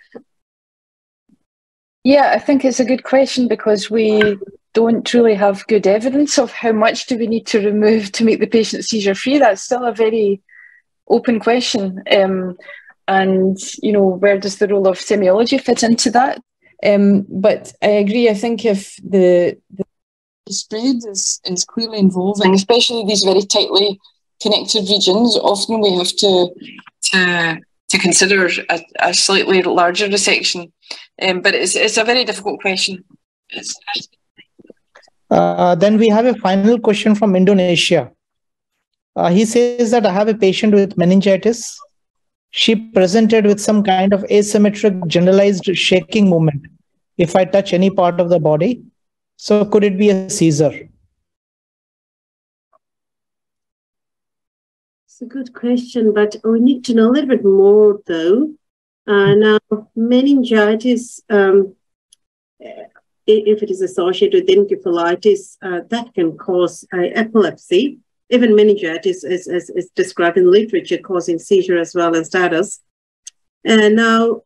Yeah, I think it's a good question because we don't really have good evidence of how much do we need to remove to make the patient seizure free. That's still a very open question. Um, and, you know, where does the role of semiology fit into that? Um, but I agree. I think if the, the spread is, is clearly involving, especially these very tightly connected regions, often we have to to to consider a, a slightly larger resection. Um, but it's it's a very difficult question. Uh, then we have a final question from Indonesia. Uh, he says that I have a patient with meningitis. She presented with some kind of asymmetric generalized shaking movement if I touch any part of the body. So could it be a seizure? It's a good question, but we need to know a little bit more though. Uh, now, meningitis, um, if it is associated with encephalitis, uh, that can cause uh, epilepsy even meningitis is, is, is described in literature causing seizure as well as status. And now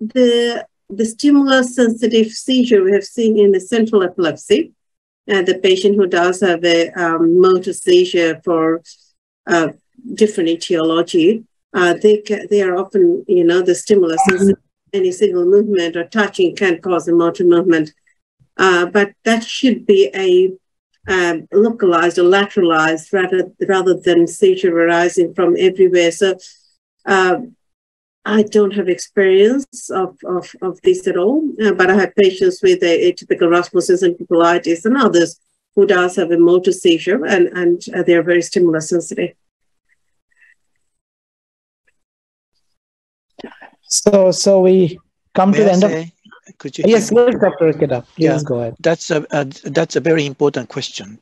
the, the stimulus sensitive seizure we have seen in the central epilepsy, and the patient who does have a um, motor seizure for uh, different etiology, uh, they, they are often, you know, the stimulus, any single movement or touching can cause a motor movement. Uh, but that should be a um, localized or lateralized rather, rather than seizure arising from everywhere. So um, I don't have experience of, of, of this at all, uh, but I have patients with a, atypical Rasmussen encephalitis and others who does have a motor seizure, and, and uh, they're very stimulus sensitive. So, so we come May to the I end of. Could you Yes, hear yes, Dr. Please Yeah. go ahead. That's a, a that's a very important question.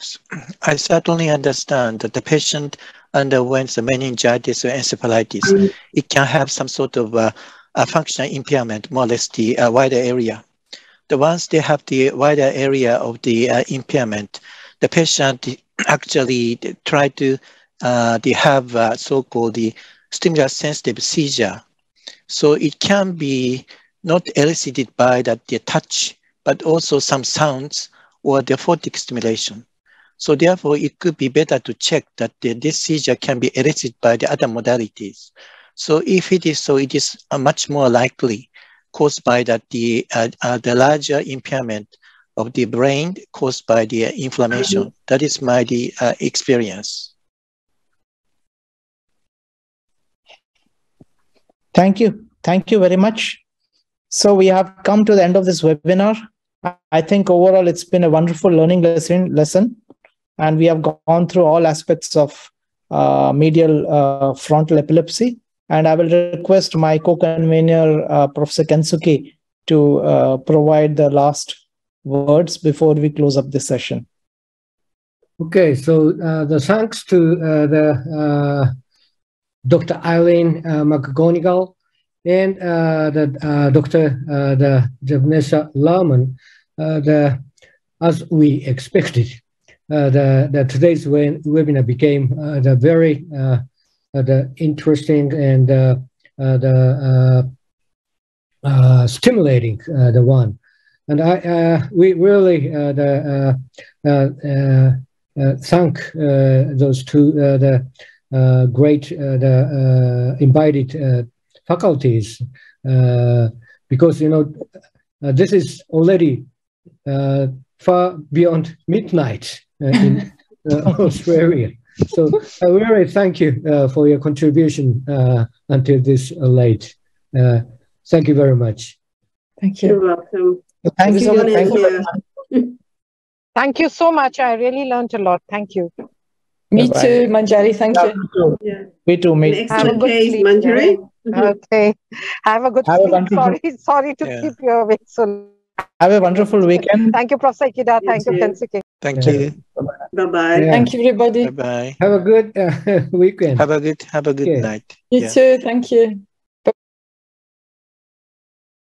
I certainly understand that the patient underwent the meningitis or encephalitis. It can have some sort of uh, a functional impairment, more or less the uh, wider area. The once they have the wider area of the uh, impairment, the patient actually try to uh, they have uh, so-called the stimulus sensitive seizure. So it can be not elicited by that the touch but also some sounds or the photic stimulation. So therefore, it could be better to check that the, this seizure can be elicited by the other modalities. So if it is so, it is uh, much more likely caused by that the uh, uh, the larger impairment of the brain caused by the inflammation. That is my the uh, experience. Thank you. Thank you very much. So we have come to the end of this webinar. I- think overall it's been a wonderful learning lesson, lesson and we have gone through all aspects of uh, medial uh, frontal epilepsy. And I will request my co-convener, uh, Professor Kensuke, to uh, provide the last words before we close up this session. Okay, so uh, the thanks to uh, the Dr. Aileen uh, McGonigal and uh, the uh, Dr. Uh, the, Rahman, uh, the as we expected, uh, the, the today's we- webinar became uh, the very uh, the interesting and the uh, stimulating uh, the one, and I uh, we really the thank those two the great the invited faculties uh, because you know uh, this is already uh, far beyond midnight uh, in uh, Australia. So I really thank you uh, for your contribution uh, until this uh, late. Uh, thank you very much. Thank You're welcome. Thank you. Everyone Thank is you. Thank you so much. I really learned a lot. Thank you. Me Bye-bye. too, Manjari. Thank Yeah, you. me too. Yeah. Me too. An Me. Have a good case, sleep, Manjari. Okay. Have a good Have a wonderful- Sorry, sorry to Yeah. keep you awake so Have a wonderful weekend. Thank you, Professor Ikeda. You Thank you, too. Kensuke. Thank you. Bye bye. Yeah. Thank you, everybody. Bye bye. Have a good uh, weekend. Have a good have a good Yeah. night. You Yeah. too. Thank you.